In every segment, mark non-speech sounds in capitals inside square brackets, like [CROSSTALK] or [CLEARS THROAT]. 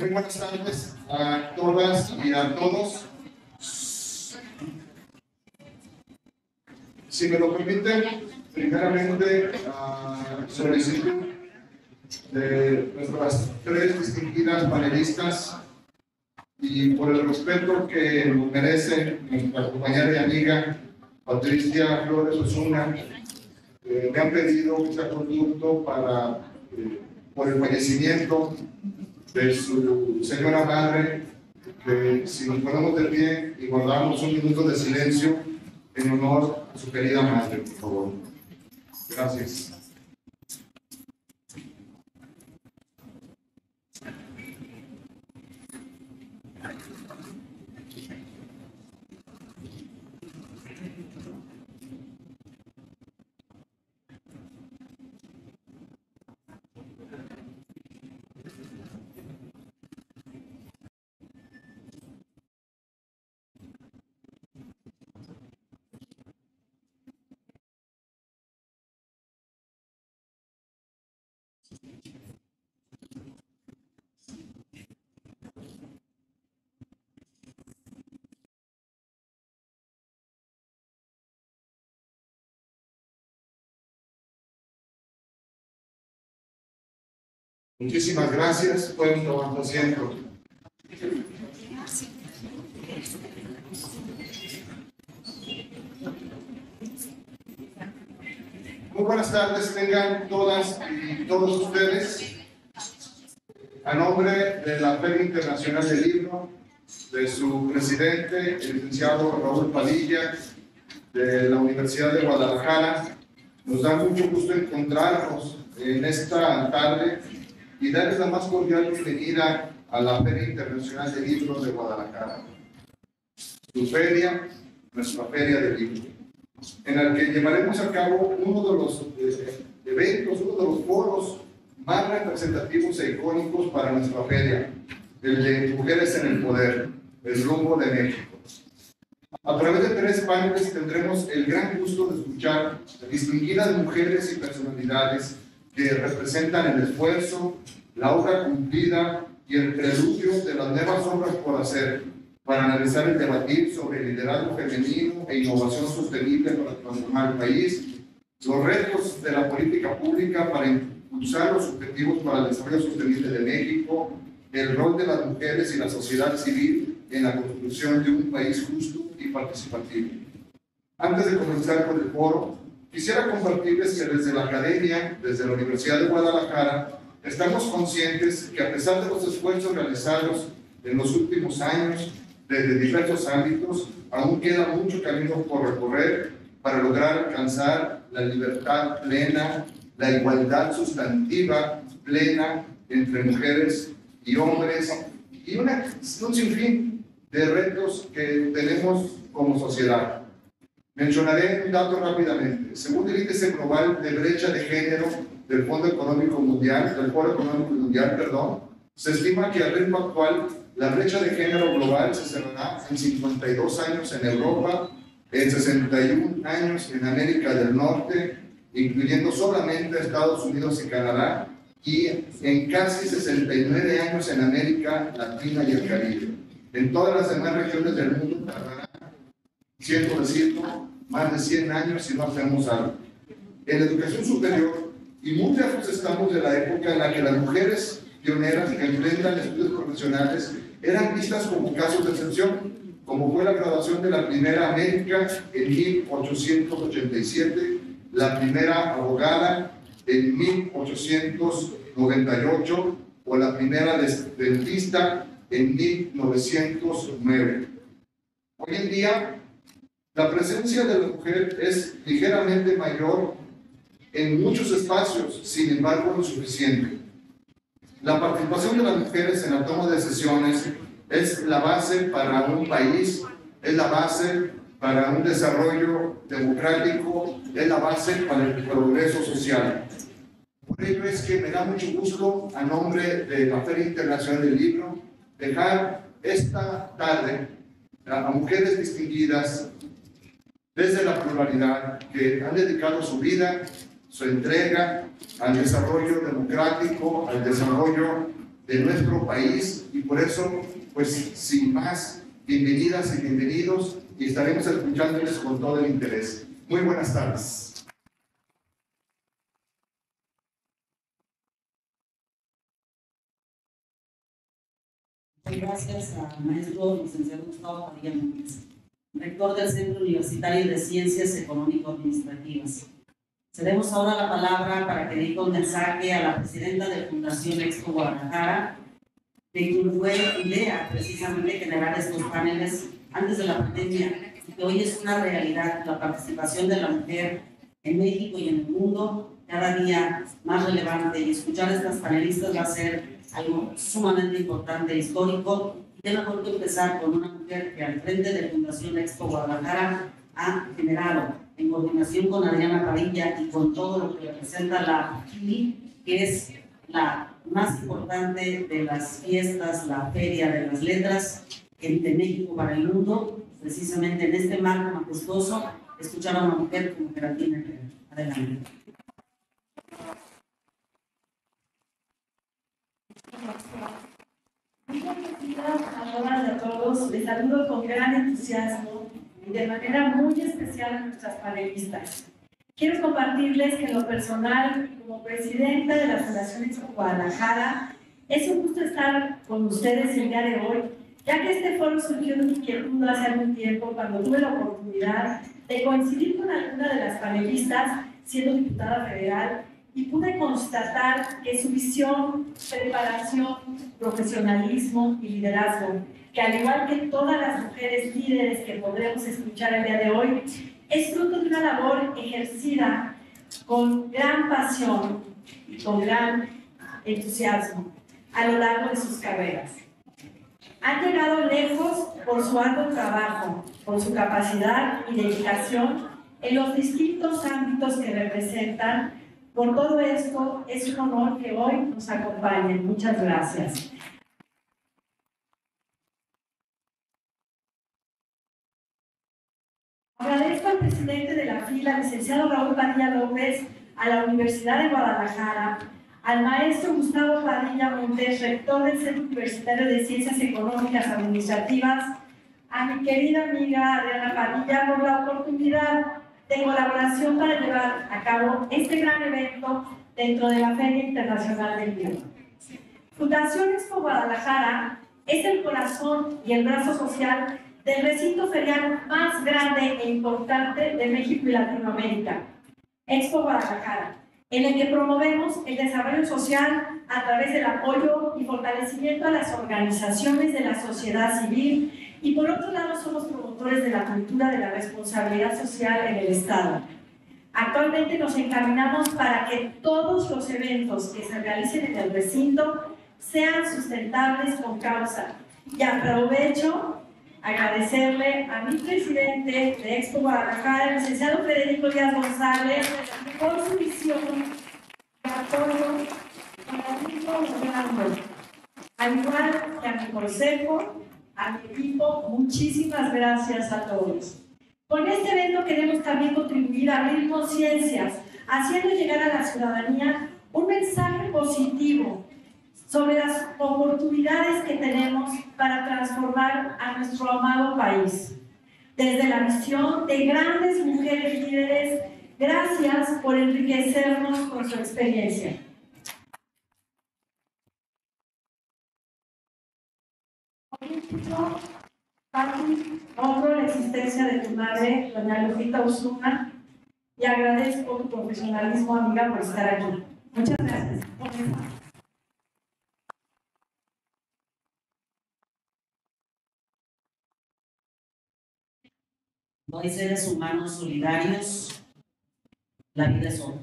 Muy buenas tardes a todas y a todos. Si me lo permiten, primeramente a solicitud de nuestras tres distinguidas panelistas y por el respeto que merece nuestra compañera y amiga Patricia Flores Osuna, eh, me han pedido un conducto para, por el fallecimiento de su señora madre, que si nos ponemos de pie y guardamos un minuto de silencio en honor a su querida madre, por favor. Gracias. Muchísimas gracias. Pueden tomar asiento. Muy buenas tardes, tengan todas y todos ustedes. A nombre de la Feria Internacional del Libro, de su presidente, el licenciado Raúl Padilla, de la Universidad de Guadalajara, nos da mucho gusto encontrarnos en esta tarde y darles la más cordial bienvenida a la Feria Internacional de Libros de Guadalajara. Su feria, nuestra feria de libros, en la que llevaremos a cabo uno de los eh, eventos, uno de los foros más representativos e icónicos para nuestra feria, el de Mujeres en el Poder, el rumbo de México. A través de tres paneles tendremos el gran gusto de escuchar distinguidas mujeres y personalidades que representan el esfuerzo, la obra cumplida y el preludio de las nuevas obras por hacer para analizar y debatir sobre liderazgo femenino e innovación sostenible para transformar el país, los retos de la política pública para impulsar los objetivos para el desarrollo sostenible de México, el rol de las mujeres y la sociedad civil en la construcción de un país justo y participativo. Antes de comenzar con el foro, Quisiera compartirles que desde la academia, desde la Universidad de Guadalajara, estamos conscientes que a pesar de los esfuerzos realizados en los últimos años desde diversos ámbitos, aún queda mucho camino por recorrer para lograr alcanzar la libertad plena, la igualdad sustantiva plena entre mujeres y hombres y una, un sinfín de retos que tenemos como sociedad. Mencionaré un dato rápidamente. Según el índice global de brecha de género del Fondo Económico Mundial, del Foro Económico Mundial, perdón, se estima que al ritmo actual la brecha de género global se cerrará en 52 años en Europa, en 61 años en América del Norte, incluyendo solamente Estados Unidos y Canadá, y en casi 69 años en América Latina y el Caribe. En todas las demás regiones del mundo tardará, siento decirlo, más de 100 años y no hacemos algo. En la educación superior, y muy lejos estamos de la época en la que las mujeres pioneras que enfrentan estudios profesionales eran vistas como casos de excepción, como fue la graduación de la primera América en 1887, la primera abogada en 1898 o la primera dentista en 1909. Hoy en día la presencia de la mujer es ligeramente mayor en muchos espacios, sin embargo, no suficiente. La participación de las mujeres en la toma de decisiones es la base para un país, es la base para un desarrollo democrático, es la base para el progreso social. Por ello es que me da mucho gusto, a nombre de la Feria Internacional del Libro, dejar esta tarde a mujeres distinguidas desde la pluralidad, que han dedicado su vida su entrega al desarrollo democrático, al desarrollo de nuestro país y por eso, pues sin más, bienvenidas y bienvenidos y estaremos escuchándoles con todo el interés. Muy buenas tardes. Gracias al maestro licenciado Gustavo Padilla Núñez, rector del Centro Universitario de Ciencias Económico-Administrativas. Cedemos ahora la palabra para que diga un mensaje a la presidenta de Fundación Expo Guadalajara, de quien fue idea precisamente generar estos paneles antes de la pandemia y que hoy es una realidad la participación de la mujer en México y en el mundo cada día más relevante y escuchar a estas panelistas va a ser algo sumamente importante histórico. Qué mejor que empezar con una mujer que al frente de Fundación Expo Guadalajara ha generado, en coordinación con Adriana Padilla y con todo lo que representa la FILI, que es la más importante de las fiestas, la Feria de las Letras de México para el mundo, precisamente en este marco majestuoso, escuchar a una mujer como Geraldine Adelante. A todas y a todos, les saludo con gran entusiasmo y de manera muy especial a nuestras panelistas. Quiero compartirles que en lo personal, como presidenta de la Fundación Expo Guadalajara, es un gusto estar con ustedes el día de hoy, ya que este foro surgió de mi inquietud hace algún tiempo cuando tuve la oportunidad de coincidir con alguna de las panelistas siendo diputada federal y pude constatar que su visión, preparación, profesionalismo y liderazgo, que al igual que todas las mujeres líderes que podremos escuchar el día de hoy, es fruto de una labor ejercida con gran pasión y con gran entusiasmo a lo largo de sus carreras. Han llegado lejos por su arduo trabajo, por su capacidad y dedicación en los distintos ámbitos que representan por todo esto, es un honor que hoy nos acompañen. Muchas gracias. Agradezco al presidente de la fila, licenciado Raúl Padilla López, a la Universidad de Guadalajara, al maestro Gustavo Padilla Montes, rector del Centro Universitario de Ciencias Económicas Administrativas, a mi querida amiga Adriana Padilla por la oportunidad de colaboración para llevar a cabo este gran evento dentro de la Feria Internacional del Libro. Fundación Expo Guadalajara es el corazón y el brazo social del recinto ferial más grande e importante de México y Latinoamérica, Expo Guadalajara, en el que promovemos el desarrollo social a través del apoyo y fortalecimiento a las organizaciones de la sociedad civil y por otro lado somos promotores de la cultura de la responsabilidad social en el Estado. Actualmente nos encaminamos para que todos los eventos que se realicen en el recinto sean sustentables con causa. Y aprovecho agradecerle a mi presidente de Expo Guadalajara, el licenciado Federico Díaz González, por su visión para el mismo al igual que a mi consejo a mi equipo, muchísimas gracias a todos. Con este evento queremos también contribuir a abrir conciencias, haciendo llegar a la ciudadanía un mensaje positivo sobre las oportunidades que tenemos para transformar a nuestro amado país. Desde la visión de grandes mujeres líderes, gracias por enriquecernos con su experiencia. Honro la existencia de tu madre, doña Lupita Osuna, y agradezco tu profesionalismo, amiga, por estar aquí. Muchas gracias. No hay seres humanos solidarios, la vida es otra.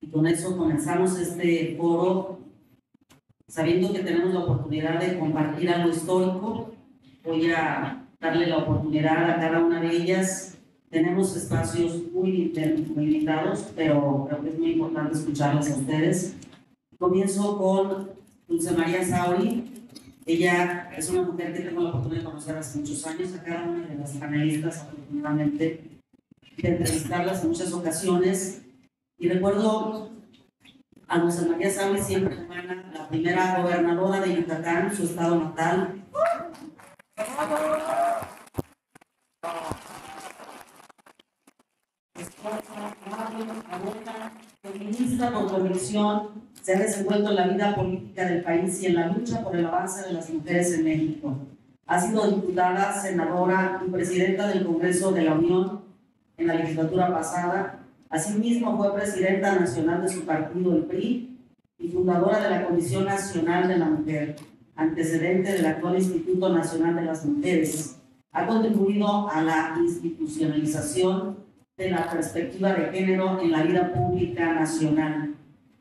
Y con eso comenzamos este foro sabiendo que tenemos la oportunidad de compartir algo histórico, voy a darle la oportunidad a cada una de ellas. Tenemos espacios muy limitados, pero creo que es muy importante escucharlas a ustedes. Comienzo con Dulce María Sauri. Ella es una mujer que tengo la oportunidad de conocer hace muchos años, a cada una de las panelistas, afortunadamente, de entrevistarlas en muchas ocasiones Y recuerdo a José María Sáenz, siempre hermana, la primera gobernadora de Yucatán, su estado natal. Feminista por convicción, se ha desenvuelto en la vida política del país y en la lucha por el avance de las mujeres en México. Ha sido diputada, senadora y presidenta del Congreso de la Unión en la legislatura pasada. Asimismo, fue presidenta nacional de su partido, el PRI, y fundadora de la Comisión Nacional de la Mujer, antecedente del actual Instituto Nacional de las Mujeres. Ha contribuido a la institucionalización de la perspectiva de género en la vida pública nacional.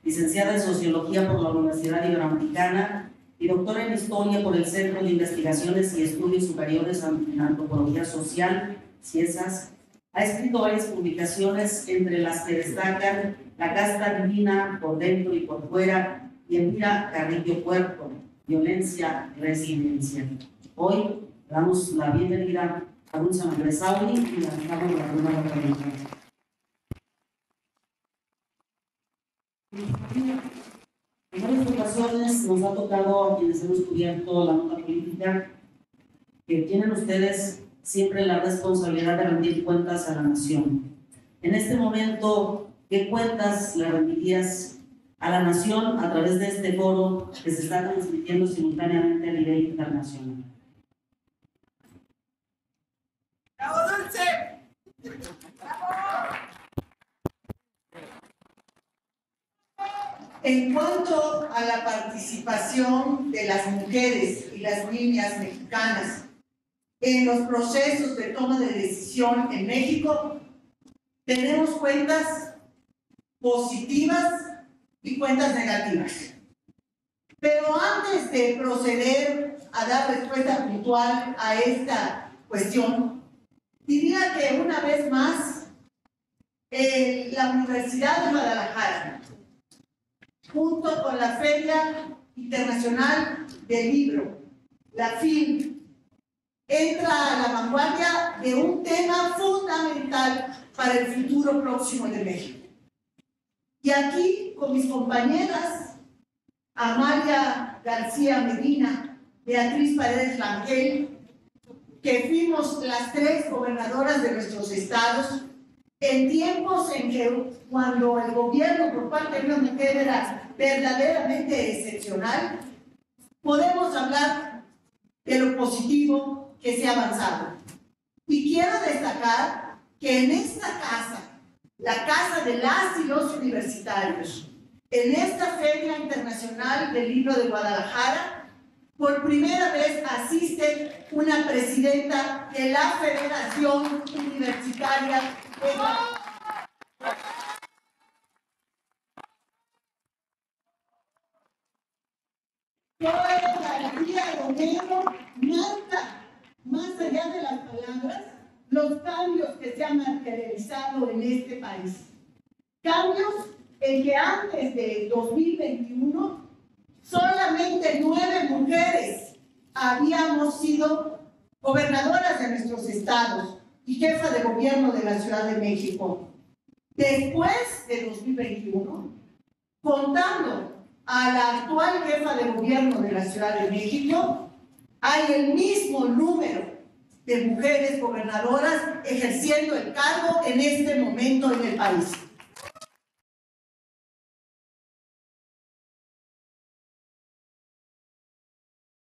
Licenciada en Sociología por la Universidad Iberoamericana y doctora en Historia por el Centro de Investigaciones y Estudios Superiores en Antropología Social, CIESAS, ha escrito varias publicaciones, entre las que destacan La casta divina por dentro y por fuera y Elvira Carrillo Puerto, Violencia y Resiliencia. Hoy damos la bienvenida a Dulce Andresauri y la dejamos la primera. En varias ocasiones nos ha tocado a quienes hemos cubierto la nota política que tienen ustedes siempre la responsabilidad de rendir cuentas a la nación. En este momento, ¿qué cuentas le rendirías a la nación a través de este foro que se está transmitiendo simultáneamente a nivel internacional? En cuanto a la participación de las mujeres y las niñas mexicanas en los procesos de toma de decisión en México, tenemos cuentas positivas y cuentas negativas. Pero antes de proceder a dar respuesta puntual a esta cuestión, diría que una vez más, eh, la Universidad de Guadalajara, junto con la Feria Internacional del Libro, la FIL, entra a la vanguardia de un tema fundamental para el futuro próximo de México. Y aquí, con mis compañeras, Amalia García Medina, Beatriz Paredes Rangel, que fuimos las tres gobernadoras de nuestros estados, en tiempos en que cuando el gobierno por parte de una mujer era verdaderamente excepcional, podemos hablar de lo positivo que se ha avanzado. Y quiero destacar que en esta casa, la casa de las y los universitarios, en esta Feria Internacional del Libro de Guadalajara, por primera vez asiste una presidenta de la Federación Universitaria de Toda la garantía de más allá de las palabras, los cambios que se han materializado en este país. Cambios en que antes de 2021 solamente nueve mujeres habíamos sido gobernadoras de nuestros estados y jefa de gobierno de la Ciudad de México. Después de 2021, contando a la actual jefa de gobierno de la Ciudad de México, hay el mismo número de mujeres gobernadoras ejerciendo el cargo en este momento en el país.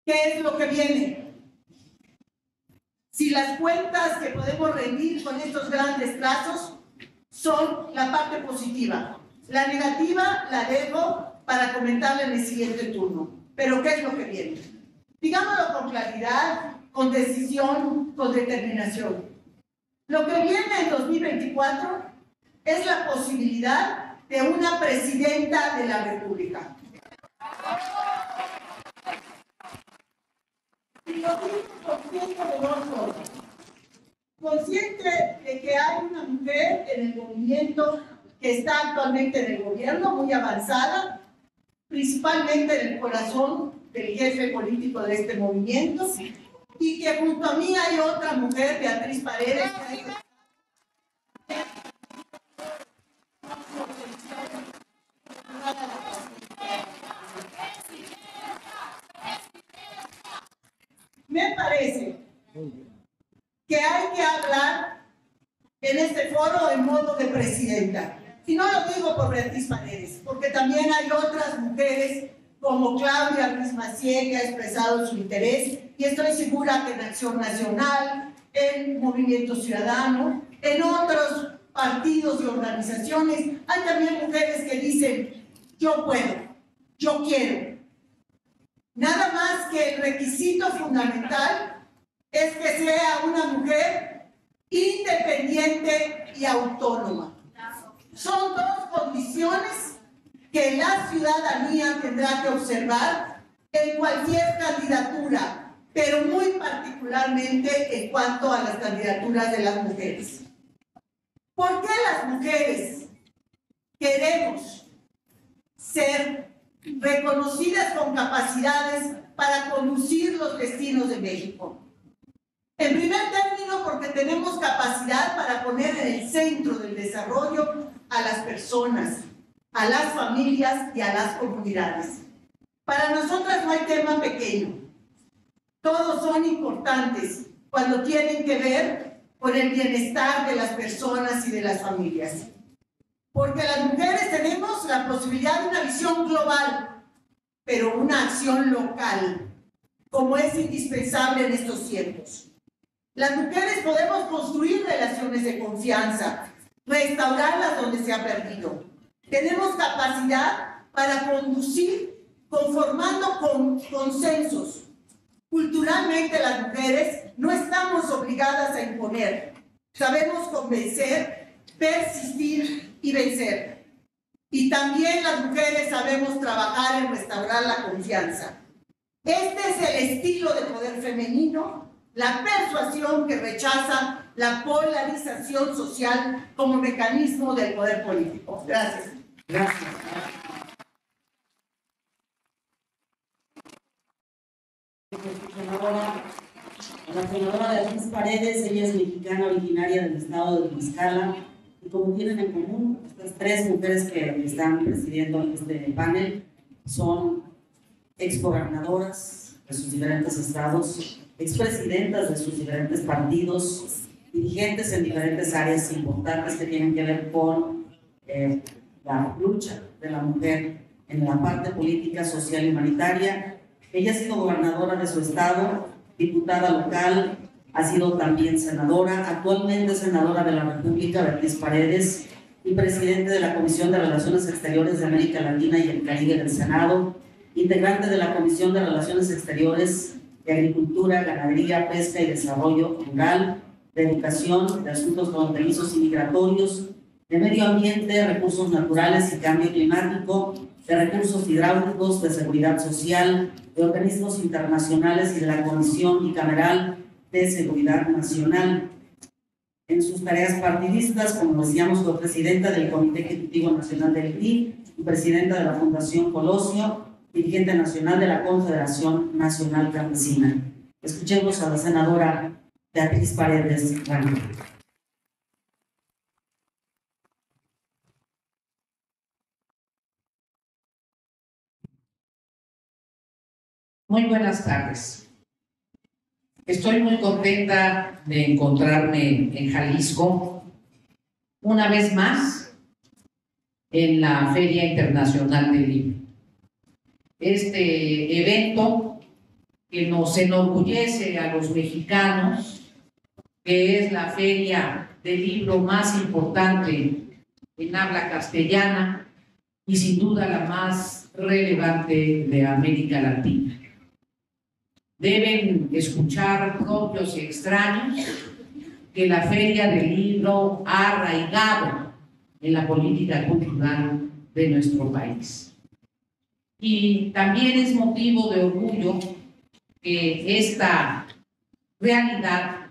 ¿Qué es lo que viene? Si las cuentas que podemos rendir con estos grandes trazos son la parte positiva. La negativa la dejo para comentarla en el siguiente turno. Pero ¿qué es lo que viene? Digámoslo con claridad, con decisión, con determinación. Lo que viene en 2024 es la posibilidad de una presidenta de la República. Y lo digo consciente de. Consciente de que hay una mujer en el movimiento que está actualmente en el gobierno, muy avanzada, principalmente en el corazón del jefe político de este movimiento, y que junto a mí hay otra mujer, Beatriz Paredes. Que hay... Me parece que hay que hablar en este foro en modo de presidenta. Y no lo digo por Beatriz Paredes, porque también hay otras mujeres como Claudia Luis Maciel que ha expresado su interés y estoy segura que en Acción Nacional, en Movimiento Ciudadano, en otros partidos y organizaciones, hay también mujeres que dicen, yo puedo, yo quiero. Nada más que el requisito fundamental es que sea una mujer independiente y autónoma. Son dos condiciones que la ciudadanía tendrá que observar en cualquier candidatura, pero muy particularmente en cuanto a las candidaturas de las mujeres. ¿Por qué las mujeres queremos ser reconocidas con capacidades para conducir los destinos de México? En primer término, porque tenemos capacidad para poner en el centro del desarrollo a las personas, a las familias y a las comunidades. Para nosotras no hay tema pequeño. Todos son importantes cuando tienen que ver con el bienestar de las personas y de las familias. Porque las mujeres tenemos la posibilidad de una visión global, pero una acción local, como es indispensable en estos tiempos. Las mujeres podemos construir relaciones de confianza, restaurarlas donde se ha perdido. Tenemos capacidad para conducir conformando con consensos. Culturalmente las mujeres no estamos obligadas a imponer. Sabemos convencer, persistir y vencer. Y también las mujeres sabemos trabajar en restaurar la confianza. Este es el estilo de poder femenino la persuasión que rechaza la polarización social como mecanismo del poder político. Gracias. Gracias. La senadora Beatriz Paredes, ella es mexicana originaria del estado de Tlaxcala y como tienen en común estas tres mujeres que están presidiendo este panel son exgobernadoras de sus diferentes estados, expresidentas de sus diferentes partidos, dirigentes en diferentes áreas importantes que tienen que ver con eh, la lucha de la mujer en la parte política, social y humanitaria. Ella ha sido gobernadora de su estado, diputada local, ha sido también senadora, actualmente senadora de la República, Beatriz Paredes, y presidente de la Comisión de Relaciones Exteriores de América Latina y el Caribe del Senado, integrante de la Comisión de Relaciones Exteriores de Agricultura, Ganadería, Pesca y Desarrollo Rural, de Educación, de Asuntos Fronterizos y Migratorios, de Medio Ambiente, Recursos Naturales y Cambio Climático, de Recursos Hidráulicos, de Seguridad Social, de Organismos Internacionales y de la Comisión Bicameral de Seguridad Nacional. En sus tareas partidistas, como decíamos, fue presidenta del Comité Ejecutivo Nacional del PRI presidenta de la Fundación Colosio, dirigente nacional de la Confederación Nacional Campesina. Escuchemos a la senadora Beatriz Paredes Rangel. Muy buenas tardes. Estoy muy contenta de encontrarme en Jalisco una vez más en la Feria Internacional del Libro. Este evento que nos enorgullece a los mexicanos, que es la feria del libro más importante en habla castellana y sin duda la más relevante de América Latina. Deben escuchar propios y extraños que la Feria del Libro ha arraigado en la política cultural de nuestro país. Y también es motivo de orgullo que esta realidad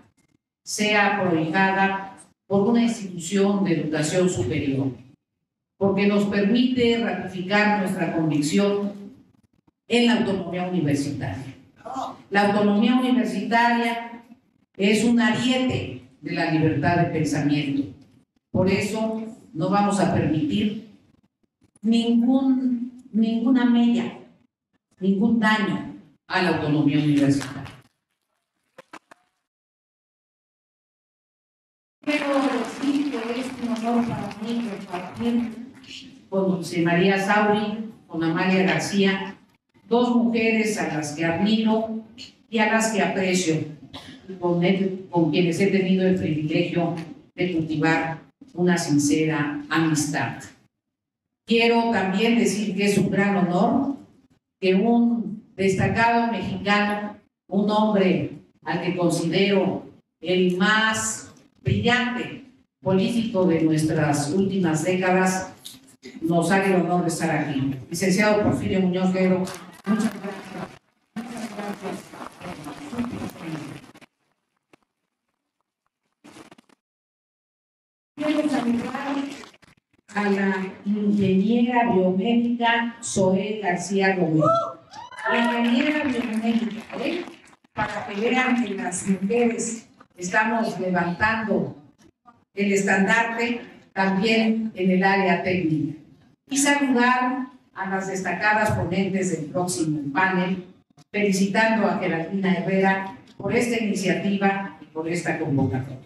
sea prohibida por una institución de educación superior, porque nos permite ratificar nuestra convicción en la autonomía universitaria. La autonomía universitaria es un ariete de la libertad de pensamiento. Por eso no vamos a permitir ningún, ninguna mella, ningún daño a la autonomía universitaria. Pero sí que es un honor para mí, para con Dulce María Sauri, con Amalia García, dos mujeres a las que admiro y a las que aprecio, con, quienes he tenido el privilegio de cultivar una sincera amistad. Quiero también decir que es un gran honor que un destacado mexicano, un hombre al que considero el más brillante político de nuestras últimas décadas, nos haga el honor de estar aquí. Licenciado Porfirio Muñoz Guerrero, muchas gracias. Quiero saludar a la ingeniera biomédica Zoe García Gómez. La ingeniera biomédica, para que vean que las mujeres estamos levantando el estandarte también en el área técnica. Y saludar a las destacadas ponentes del próximo panel, felicitando a Geraldina Herrera por esta iniciativa y por esta convocatoria.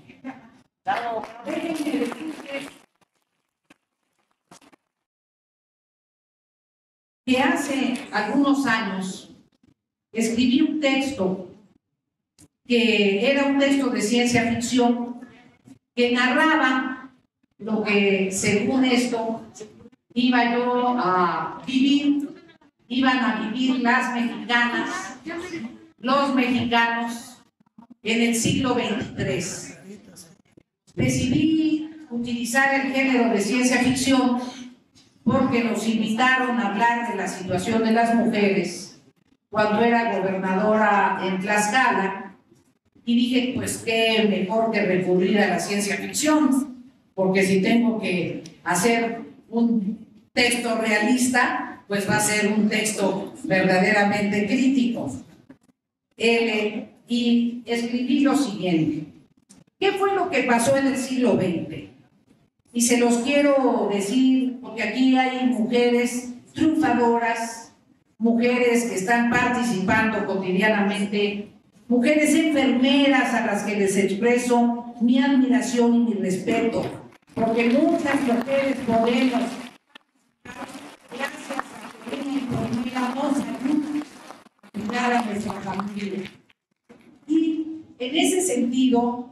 Que hace algunos años escribí un texto que era un texto de ciencia ficción que narraba lo que, según esto, iba yo a vivir, iban a vivir las mexicanas, los mexicanos en el siglo XXIII. Decidí utilizar el género de ciencia ficción porque nos invitaron a hablar de la situación de las mujeres cuando era gobernadora en Tlaxcala y dije, pues qué mejor que recurrir a la ciencia ficción, porque si tengo que hacer un texto realista, pues va a ser un texto verdaderamente crítico. Eh, y escribí lo siguiente. ¿Qué fue lo que pasó en el siglo XX? Y se los quiero decir porque aquí hay mujeres triunfadoras, mujeres que están participando cotidianamente mujeres enfermeras a las que les expreso mi admiración y mi respeto, porque muchas mujeres podemos, gracias a que a nuestra familia. Y en ese sentido,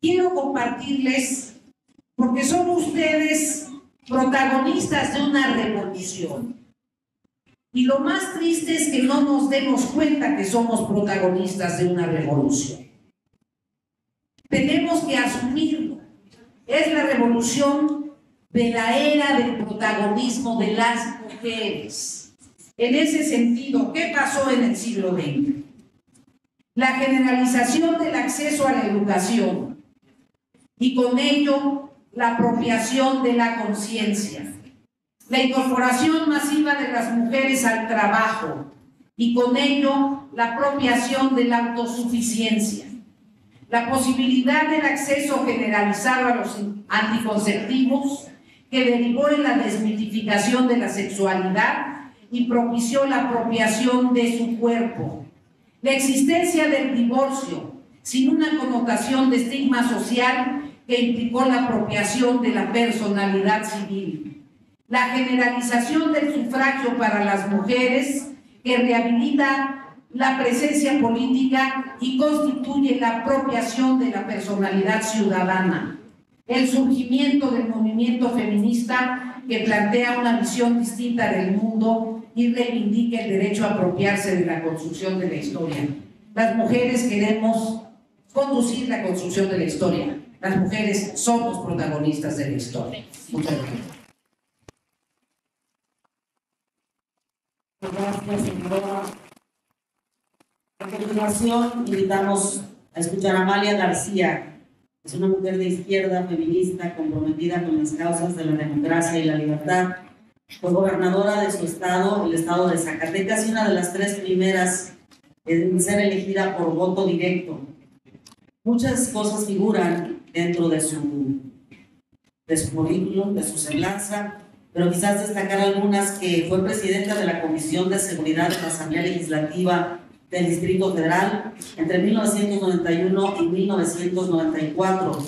quiero compartirles, porque son ustedes protagonistas de una revolución. Y lo más triste es que no nos demos cuenta que somos protagonistas de una revolución. Tenemos que asumirlo. Es la revolución de la era del protagonismo de las mujeres. En ese sentido, ¿qué pasó en el siglo XX? La generalización del acceso a la educación y con ello la apropiación de la conciencia la incorporación masiva de las mujeres al trabajo y con ello la apropiación de la autosuficiencia, la posibilidad del acceso generalizado a los anticonceptivos que derivó en la desmitificación de la sexualidad y propició la apropiación de su cuerpo, la existencia del divorcio sin una connotación de estigma social que implicó la apropiación de la personalidad civil. La generalización del sufragio para las mujeres que rehabilita la presencia política y constituye la apropiación de la personalidad ciudadana, el surgimiento del movimiento feminista que plantea una visión distinta del mundo y reivindica el derecho a apropiarse de la construcción de la historia. Las mujeres queremos conducir la construcción de la historia. Las mujeres somos protagonistas de la historia. Muchas gracias. Gracias, señora. Continuación, invitamos a escuchar a Amalia García. Es una mujer de izquierda, feminista, comprometida con las causas de la democracia y la libertad. Fue gobernadora de su estado, el estado de Zacatecas, y una de las tres primeras en ser elegida por voto directo. Muchas cosas figuran dentro de su, de su currículum, de su semblanza, pero quizás destacar algunas que fue presidenta de la Comisión de Seguridad de la Asamblea Legislativa del Distrito Federal entre 1991 y 1994.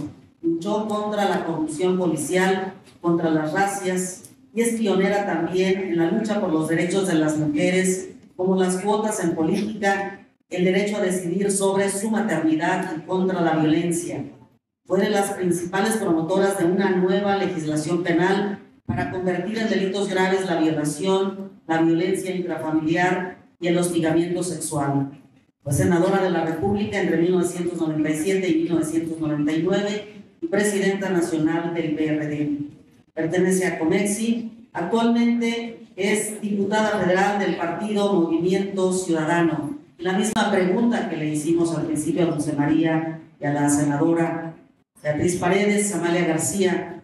luchó contra la corrupción policial, contra las racias y es pionera también en la lucha por los derechos de las mujeres, como las cuotas en política, el derecho a decidir sobre su maternidad y contra la violencia. Fue de las principales promotoras de una nueva legislación penal para convertir en delitos graves la violación, la violencia intrafamiliar y el hostigamiento sexual. Fue senadora de la República entre 1997 y 1999 y presidenta nacional del PRD. Pertenece a Comexi. Actualmente es diputada federal del partido Movimiento Ciudadano. La misma pregunta que le hicimos al principio a José María y a la senadora Beatriz Paredes, Amalia García.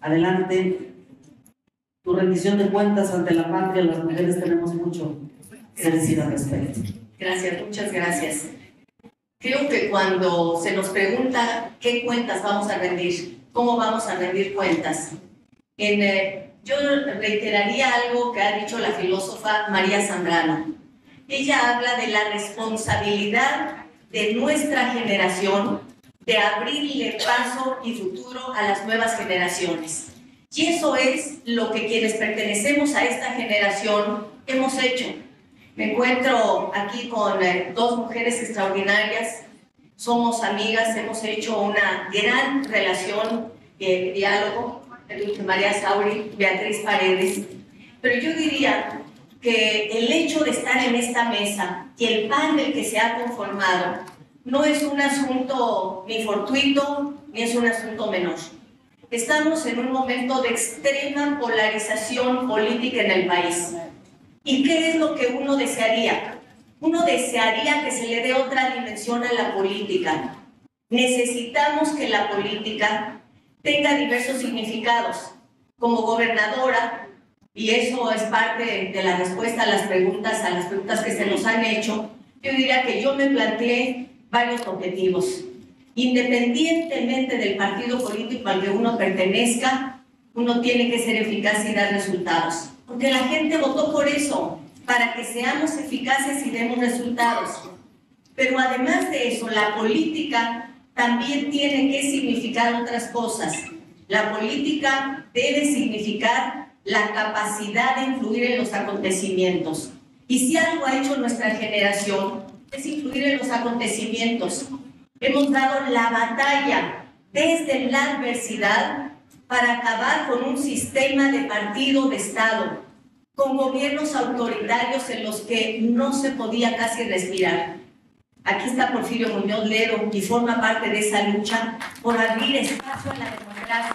Adelante. Tu rendición de cuentas ante la patria, las mujeres tenemos mucho Gracias, muchas gracias. Creo que cuando se nos pregunta qué cuentas vamos a rendir, cómo vamos a rendir cuentas, en, eh, yo reiteraría algo que ha dicho la filósofa María Zambrano. Ella habla de la responsabilidad de nuestra generación de abrirle paso y futuro a las nuevas generaciones. Y eso es lo que quienes pertenecemos a esta generación hemos hecho. Me encuentro aquí con eh, dos mujeres extraordinarias, somos amigas, hemos hecho una gran relación de diálogo, María Sauri, Beatriz Paredes, pero yo diría que el hecho de estar en esta mesa y el panel que se ha conformado no es un asunto ni fortuito ni es un asunto menor. Estamos en un momento de extrema polarización política en el país. ¿Y qué es lo que uno desearía? Uno desearía que se le dé otra dimensión a la política. Necesitamos que la política tenga diversos significados. Como gobernadora, y eso es parte de la respuesta a las preguntas, a las preguntas que se nos han hecho, yo diría que yo me planteé varios objetivos. Independientemente del partido político al que uno pertenezca, uno tiene que ser eficaz y dar resultados. Porque la gente votó por eso, para que seamos eficaces y demos resultados. Pero además de eso, la política también tiene que significar otras cosas. La política debe significar la capacidad de influir en los acontecimientos. Y si algo ha hecho nuestra generación es influir en los acontecimientos. Hemos dado la batalla desde la adversidad para acabar con un sistema de partido de Estado, con gobiernos autoritarios en los que no se podía casi respirar. Aquí está Porfirio Muñoz Ledo y forma parte de esa lucha por abrir espacio a la democracia.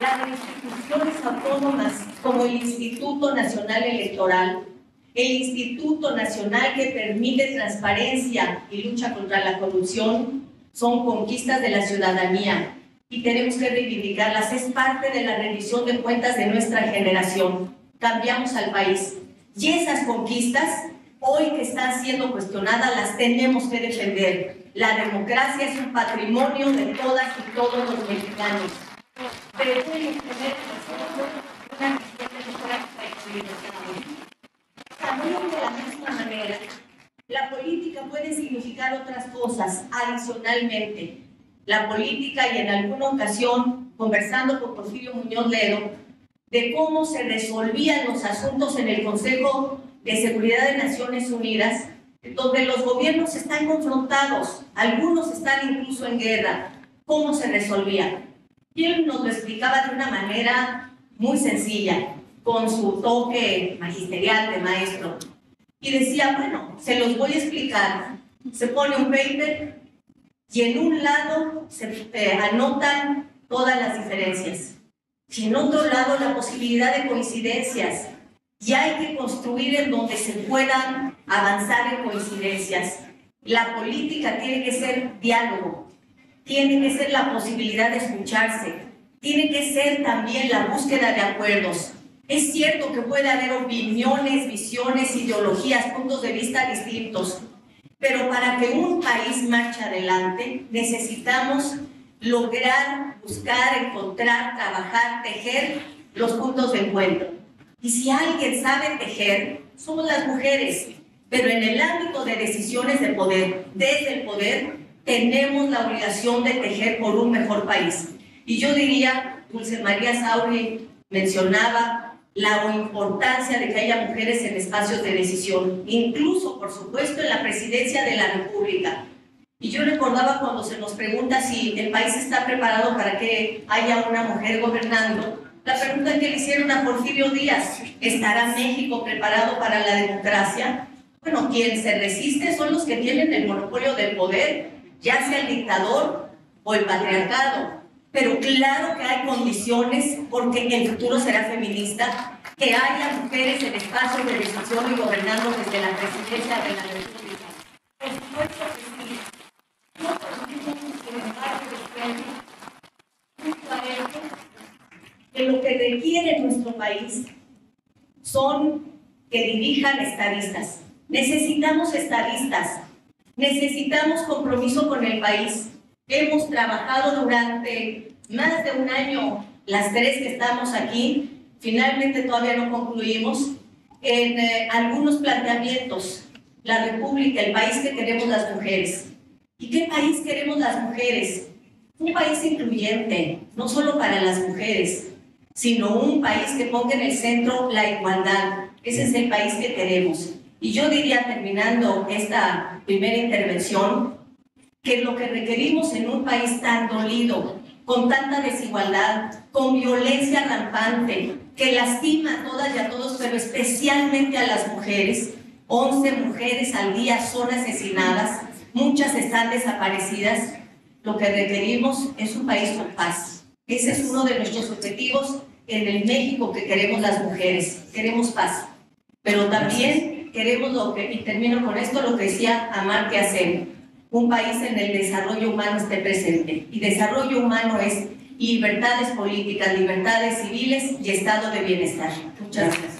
Las instituciones autónomas como el Instituto Nacional Electoral el Instituto Nacional que permite transparencia y lucha contra la corrupción son conquistas de la ciudadanía y tenemos que reivindicarlas. Es parte de la revisión de cuentas de nuestra generación. Cambiamos al país. Y esas conquistas, hoy que están siendo cuestionadas, las tenemos que defender. La democracia es un patrimonio de todas y todos los mexicanos. Una también de la misma manera, la política puede significar otras cosas adicionalmente. La política, y en alguna ocasión, conversando con Porfirio Muñoz Ledo, de cómo se resolvían los asuntos en el Consejo de Seguridad de Naciones Unidas, donde los gobiernos están confrontados, algunos están incluso en guerra, cómo se resolvía. Y él nos lo explicaba de una manera muy sencilla con su toque magisterial de maestro. Y decía, bueno, se los voy a explicar. Se pone un paper y en un lado se eh, anotan todas las diferencias. Y en otro lado la posibilidad de coincidencias. Y hay que construir en donde se puedan avanzar en coincidencias. La política tiene que ser diálogo, tiene que ser la posibilidad de escucharse, tiene que ser también la búsqueda de acuerdos. Es cierto que puede haber opiniones, visiones, ideologías, puntos de vista distintos, pero para que un país marche adelante necesitamos lograr, buscar, encontrar, trabajar, tejer los puntos de encuentro. Y si alguien sabe tejer, somos las mujeres, pero en el ámbito de decisiones de poder, desde el poder, tenemos la obligación de tejer por un mejor país. Y yo diría, Dulce María Sauri mencionaba la importancia de que haya mujeres en espacios de decisión, incluso, por supuesto, en la presidencia de la República. Y yo recordaba cuando se nos pregunta si el país está preparado para que haya una mujer gobernando, la pregunta que le hicieron a Porfirio Díaz, ¿estará México preparado para la democracia? Bueno, quien se resiste son los que tienen el monopolio del poder, ya sea el dictador o el patriarcado. Pero claro que hay condiciones porque el futuro será feminista, que haya mujeres en espacios de decisión y gobernando desde la presidencia de la República. Por supuesto que sí. No podemos, sin embargo, que lo que requiere nuestro país son que dirijan estadistas. Necesitamos estadistas, necesitamos compromiso con el país. Hemos trabajado durante más de un año, las tres que estamos aquí, finalmente todavía no concluimos, en eh, algunos planteamientos. La República, el país que queremos las mujeres. ¿Y qué país queremos las mujeres? Un país incluyente, no solo para las mujeres, sino un país que ponga en el centro la igualdad. Ese es el país que queremos. Y yo diría, terminando esta primera intervención, que lo que requerimos en un país tan dolido, con tanta desigualdad, con violencia rampante, que lastima a todas y a todos, pero especialmente a las mujeres. 11 mujeres al día son asesinadas, muchas están desaparecidas. Lo que requerimos es un país con paz. Ese es uno de nuestros objetivos en el México que queremos las mujeres. Queremos paz. Pero también queremos lo que, y termino con esto, lo que decía Amartya Sen, un país en el desarrollo humano esté presente. Y desarrollo humano es libertades políticas, libertades civiles y estado de bienestar. Muchas gracias.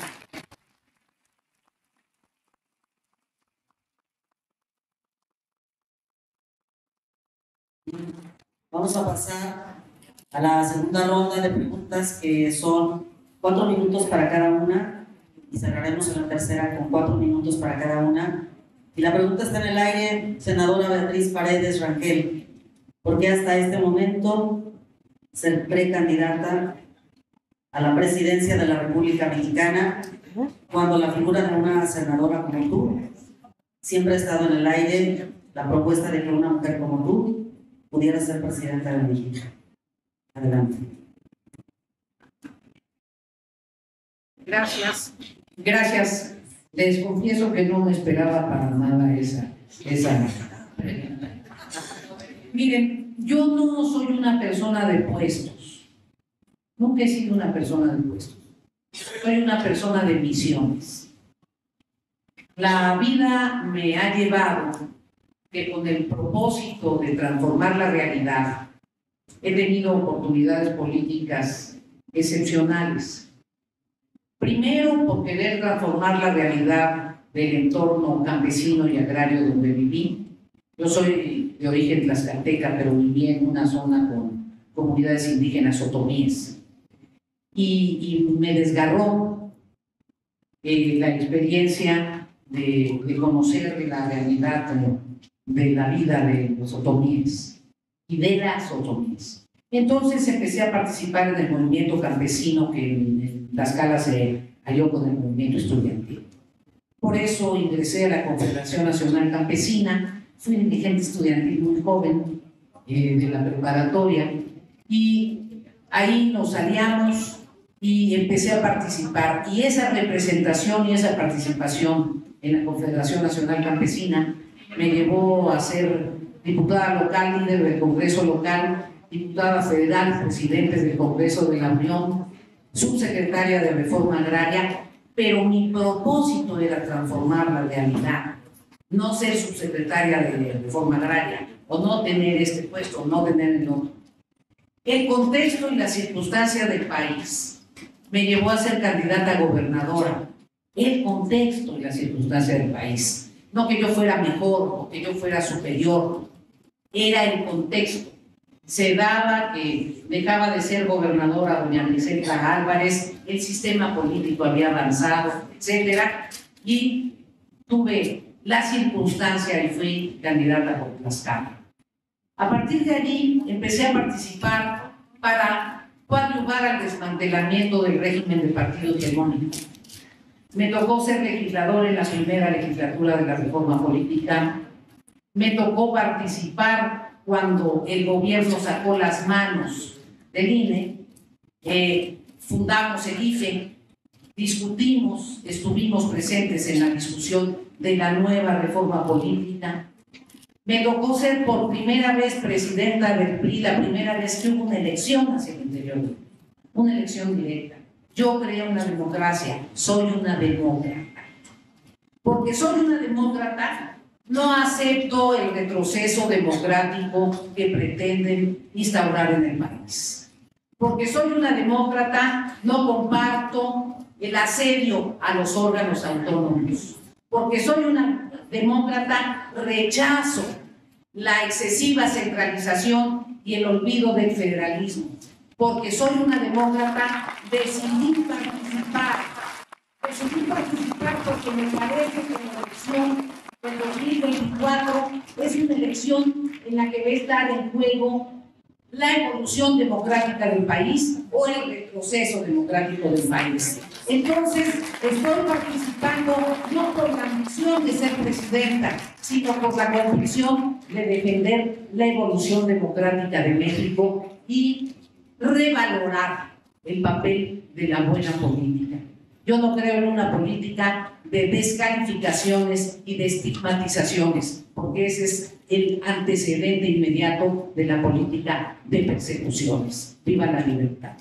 Vamos a pasar a la segunda ronda de preguntas que son cuatro minutos para cada una y cerraremos en la tercera con cuatro minutos para cada una. Y la pregunta está en el aire, senadora Beatriz Paredes Rangel. ¿Por qué hasta este momento ser precandidata a la presidencia de la República Mexicana cuando la figura de una senadora como tú siempre ha estado en el aire la propuesta de que una mujer como tú pudiera ser presidenta de México? Adelante. Gracias. Gracias. Les confieso que no me esperaba para nada esa, esa. Miren, yo no soy una persona de puestos. Nunca he sido una persona de puestos. Soy una persona de misiones. La vida me ha llevado que con el propósito de transformar la realidad, he tenido oportunidades políticas excepcionales. Primero, por querer transformar la realidad del entorno campesino y agrario donde viví. Yo soy de origen tlaxcalteca, pero viví en una zona con comunidades indígenas otomíes. Y, me desgarró eh, la experiencia de, de, conocer la realidad de, la vida de los otomíes y de las otomíes. Entonces empecé a participar en el movimiento campesino que en Tlaxcala se halló con el movimiento estudiantil. Por eso ingresé a la Confederación Nacional Campesina, fui dirigente estudiantil muy joven eh, de la preparatoria y ahí nos aliamos y empecé a participar. Y esa representación y esa participación en la Confederación Nacional Campesina me llevó a ser diputada local, líder del Congreso local, diputada federal, presidente del Congreso de la Unión, subsecretaria de Reforma Agraria, pero mi propósito era transformar la realidad, no ser subsecretaria de Reforma Agraria, o no tener este puesto, o no tener el otro. El contexto y la circunstancia del país me llevó a ser candidata a gobernadora. El contexto y la circunstancia del país. No que yo fuera mejor o que yo fuera superior, era el contexto. Se daba que dejaba de ser gobernadora doña Griselda Álvarez, el sistema político había avanzado, etcétera, y tuve la circunstancia y fui candidata por Tlaxcala. A partir de allí empecé a participar para coadyuvar al desmantelamiento del régimen del partido hegemónico. Me tocó ser legislador en la primera legislatura de la reforma política. Me tocó participar cuando el gobierno sacó las manos del INE. Eh, fundamos el IFE, discutimos, estuvimos presentes en la discusión de la nueva reforma política. Me tocó ser por primera vez presidenta del PRI, la primera vez que hubo una elección hacia el interior, una elección directa. Yo creo en la democracia, soy una demócrata. Porque soy una demócrata, no acepto el retroceso democrático que pretenden instaurar en el país. Porque soy una demócrata, no comparto el asedio a los órganos autónomos. Porque soy una demócrata, rechazo la excesiva centralización y el olvido del federalismo. Porque soy una demócrata, decidí participar. Decidí participar porque me parece que la elección del 2024 es una elección en la que va a estar en juego la evolución democrática del país o el retroceso democrático del país. Entonces, estoy participando no por la misión de ser presidenta, sino por la convicción de defender la evolución democrática de México y revalorar el papel de la buena política. Yo no creo en una política de descalificaciones y de estigmatizaciones, porque ese es el antecedente inmediato de la política de persecuciones. Viva la libertad.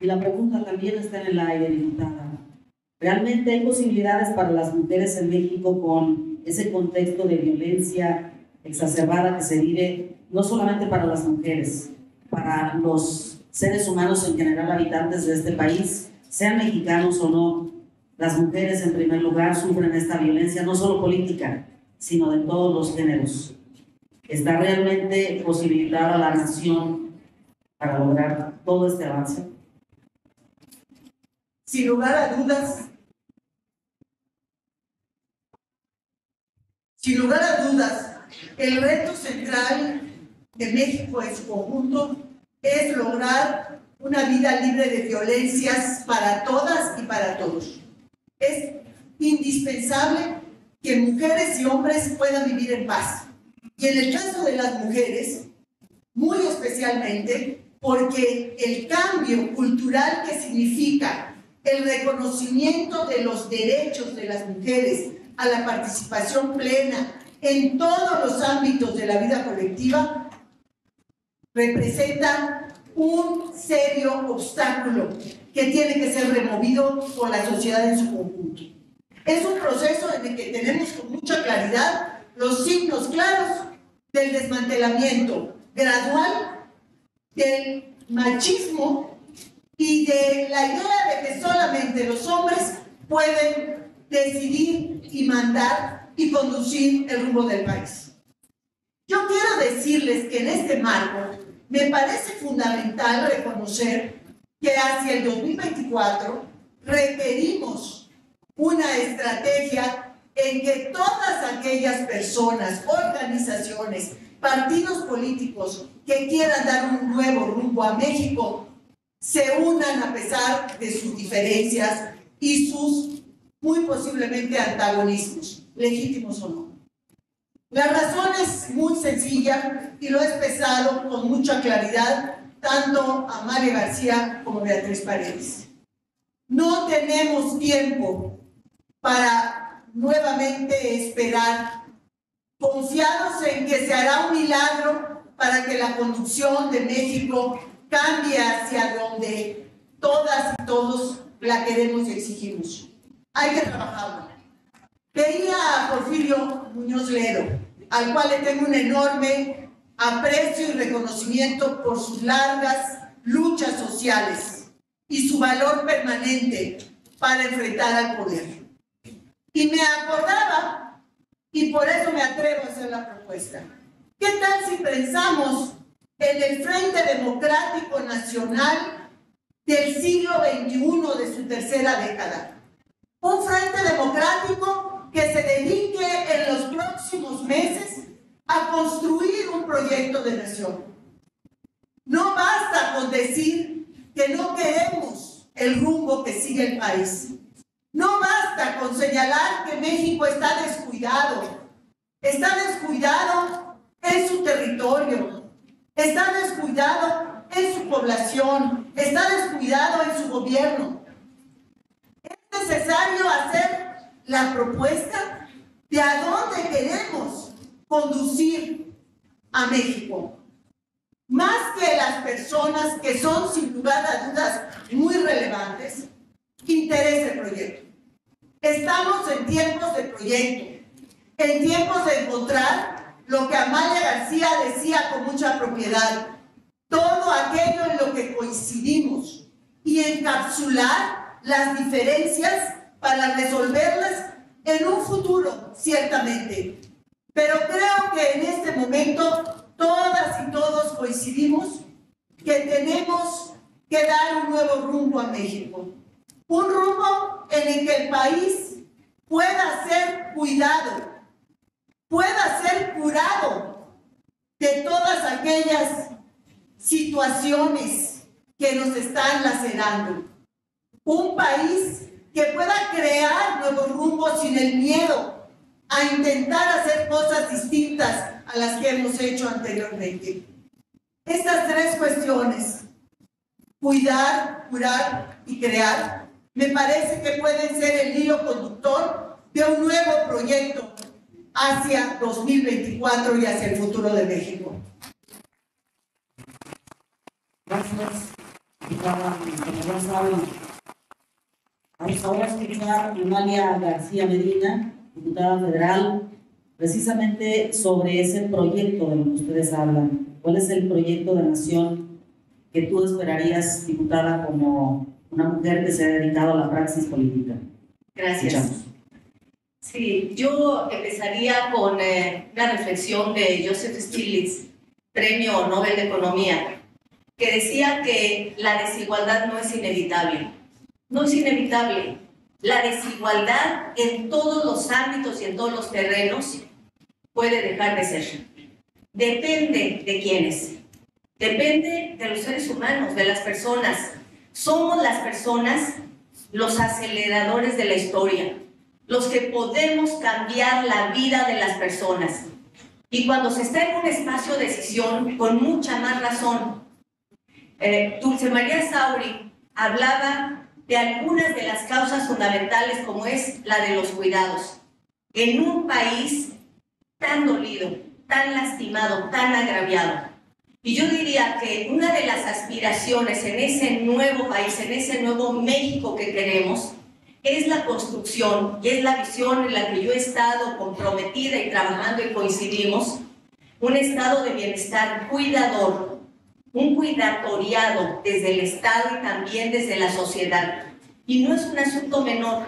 Y la pregunta también está en el aire, diputada. ¿Realmente hay posibilidades para las mujeres en México con ese contexto de violencia exacerbada que se vive, no solamente para las mujeres, para los seres humanos en general, habitantes de este país, sean mexicanos o no? Las mujeres, en primer lugar, sufren esta violencia, no solo política, sino de todos los géneros. ¿Está realmente posibilitada la nación para lograr todo este avance? Sin lugar a dudas, sin lugar a dudas, el reto central de México en su conjunto es lograr una vida libre de violencias para todas y para todos. Es indispensable que mujeres y hombres puedan vivir en paz. Y en el caso de las mujeres, muy especialmente, porque el cambio cultural que significa el reconocimiento de los derechos de las mujeres a la participación plena en todos los ámbitos de la vida colectiva representa un serio obstáculo que tiene que ser removido por la sociedad en su conjunto. Es un proceso en el que tenemos con mucha claridad los signos claros del desmantelamiento gradual del machismo y de la idea de que solamente los hombres pueden decidir y mandar y conducir el rumbo del país. Yo quiero decirles que en este marco me parece fundamental reconocer que hacia el 2024 requerimos una estrategia en que todas aquellas personas, organizaciones, partidos políticos que quieran dar un nuevo rumbo a México se unan a pesar de sus diferencias y sus muy posiblemente antagonismos, legítimos o no. La razón es muy sencilla y lo he expresado con mucha claridad tanto a María García como a Beatriz Paredes. No tenemos tiempo para nuevamente esperar, confiados en que se hará un milagro para que la conducción de México cambie hacia donde todas y todos la queremos y exigimos. Hay que trabajarlo. Veía a Porfirio Muñoz Ledo, al cual le tengo un enorme aprecio y reconocimiento por sus largas luchas sociales y su valor permanente para enfrentar al poder. Y me acordaba, y por eso me atrevo a hacer la propuesta, ¿qué tal si pensamos en el Frente Democrático Nacional del siglo XXI de su tercera década. Un frente democrático que se dedique en los próximos meses a construir un proyecto de nación. No basta con decir que no queremos el rumbo que sigue el país. No basta con señalar que México está descuidado. Está descuidado en su territorio. Está descuidado en su población. Está descuidado en su gobierno. Es necesario hacer la propuesta de a dónde queremos conducir a México. Más que las personas que son sin lugar a dudas muy relevantes, interesa el proyecto. Estamos en tiempos de proyecto, en tiempos de encontrar lo que Amalia García decía con mucha propiedad, todo aquello en lo que coincidimos y encapsular las diferencias para resolverlas en un futuro, ciertamente. Pero creo que en este momento todas y todos coincidimos que tenemos que dar un nuevo rumbo a México. Un rumbo en el que el país pueda ser cuidado, pueda ser curado de todas aquellas situaciones que nos están lacerando. Un país que pueda crear nuevos rumbos sin el miedo a intentar hacer cosas distintas a las que hemos hecho anteriormente. Estas tres cuestiones, cuidar, curar y crear, me parece que pueden ser el hilo conductor de un nuevo proyecto hacia 2024 y hacia el futuro de México. Gracias, diputada. Como ya saben, vamos ahora a escuchar a Amalia García Medina, diputada federal, precisamente sobre ese proyecto de lo que ustedes hablan. ¿Cuál es el proyecto de nación que tú esperarías, diputada, como una mujer que se ha dedicado a la praxis política? Gracias. Escuchamos. Sí, yo empezaría con eh, una reflexión de Joseph Stiglitz, Premio Nobel de Economía, que decía que la desigualdad no es inevitable. No es inevitable. La desigualdad en todos los ámbitos y en todos los terrenos puede dejar de ser. Depende de quiénes. Depende de los seres humanos, de las personas. Somos las personas los aceleradores de la historia, los que podemos cambiar la vida de las personas. Y cuando se está en un espacio de decisión, con mucha más razón. Eh, Dulce María Sauri hablaba de algunas de las causas fundamentales como es la de los cuidados. En un país tan dolido, tan lastimado, tan agraviado. Y yo diría que una de las aspiraciones en ese nuevo país, en ese nuevo México que queremos, es la construcción y es la visión en la que yo he estado comprometida y trabajando y coincidimos, un estado de bienestar cuidador, un cuidatoriado desde el Estado y también desde la sociedad. Y no es un asunto menor.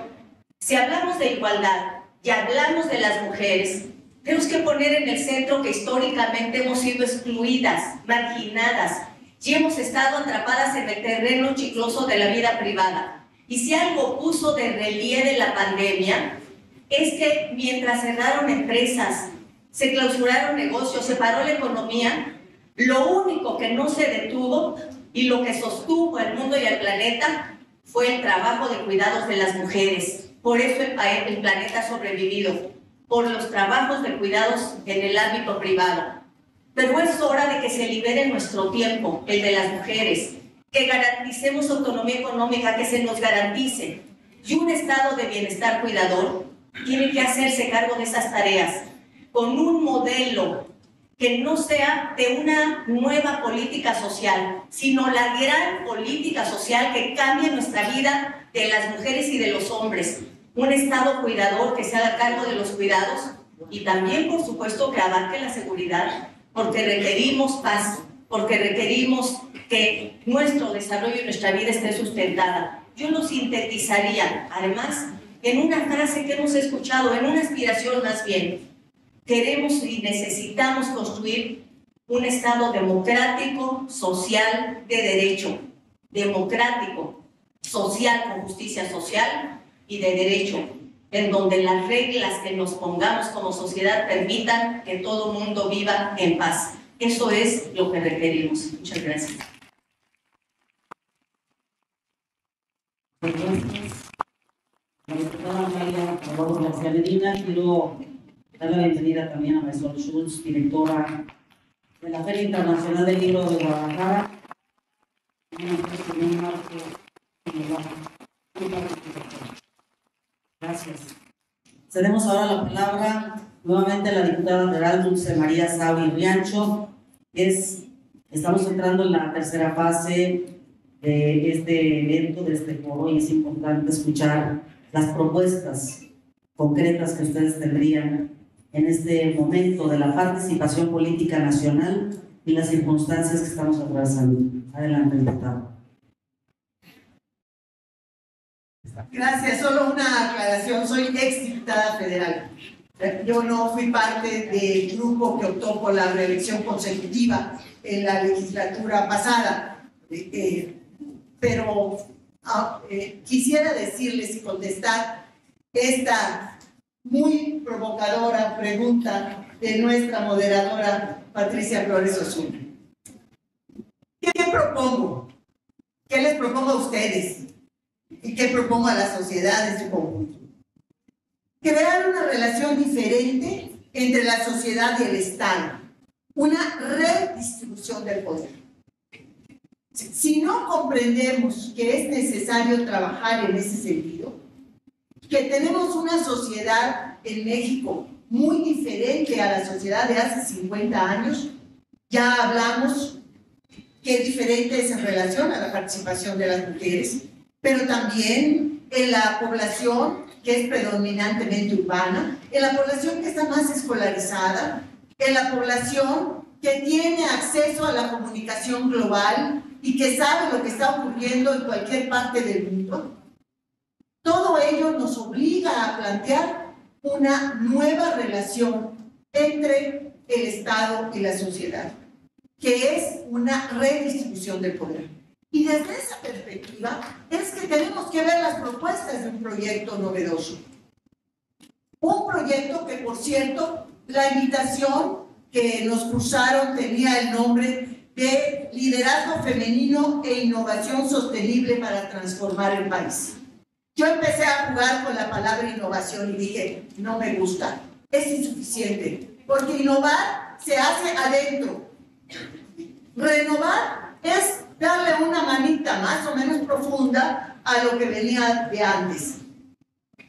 Si hablamos de igualdad y hablamos de las mujeres, tenemos que poner en el centro que históricamente hemos sido excluidas, marginadas y hemos estado atrapadas en el terreno chicloso de la vida privada. Y si algo puso de relieve la pandemia, es que mientras cerraron empresas, se clausuraron negocios, se paró la economía, lo único que no se detuvo y lo que sostuvo el mundo y el planeta fue el trabajo de cuidados de las mujeres. Por eso el planeta ha sobrevivido, por los trabajos de cuidados en el ámbito privado. Pero es hora de que se libere nuestro tiempo, el de las mujeres, que garanticemos autonomía económica, que se nos garantice. Y un estado de bienestar cuidador tiene que hacerse cargo de esas tareas con un modelo que no sea de una nueva política social, sino la gran política social que cambie nuestra vida de las mujeres y de los hombres. Un Estado cuidador que se haga cargo de los cuidados y también, por supuesto, que abarque la seguridad, porque requerimos paz, porque requerimos que nuestro desarrollo y nuestra vida esté sustentada. Yo lo sintetizaría, además, en una frase que hemos escuchado, en una aspiración más bien, queremos y necesitamos construir un Estado democrático, social, de derecho. democrático, social, con justicia social y de derecho, en donde las reglas que nos pongamos como sociedad permitan que todo mundo viva en paz. Eso es lo que requerimos. Muchas gracias. Gracias. Dar la bienvenida también a Marisol Schultz, directora de la Feria Internacional del Libro de Guadalajara. Gracias. Cedemos ahora la palabra nuevamente a la diputada federal Dulce María Sauri Riancho. Es, estamos entrando en la tercera fase de este evento, de este foro, y es importante escuchar las propuestas concretas que ustedes tendrían en este momento de la participación política nacional y las circunstancias que estamos atravesando. Adelante, diputado. Gracias, solo una aclaración, soy ex diputada federal. Yo no fui parte del grupo que optó por la reelección consecutiva en la legislatura pasada, eh, eh, pero ah, eh, quisiera decirles y contestar esta muy provocadora pregunta de nuestra moderadora Patricia Flores Osuna. ¿Qué, ¿Qué propongo? ¿Qué les propongo a ustedes? ¿Y qué propongo a la sociedad en su conjunto? Crear una relación diferente entre la sociedad y el Estado, una redistribución del poder. Si no comprendemos que es necesario trabajar en ese sentido, que tenemos una sociedad en México muy diferente a la sociedad de hace 50 años, ya hablamos que diferente es en relación a la participación de las mujeres, pero también en la población que es predominantemente urbana, en la población que está más escolarizada, en la población que tiene acceso a la comunicación global y que sabe lo que está ocurriendo en cualquier parte del mundo. Todo ello nos obliga a plantear una nueva relación entre el Estado y la sociedad, que es una redistribución del poder. Y desde esa perspectiva es que tenemos que ver las propuestas de un proyecto novedoso. Un proyecto que, por cierto, la invitación que nos cruzaron tenía el nombre de Liderazgo Femenino e Innovación Sostenible para Transformar el País. Yo empecé a jugar con la palabra innovación y dije, no me gusta, es insuficiente, porque innovar se hace adentro. Renovar es darle una manita más o menos profunda a lo que venía de antes.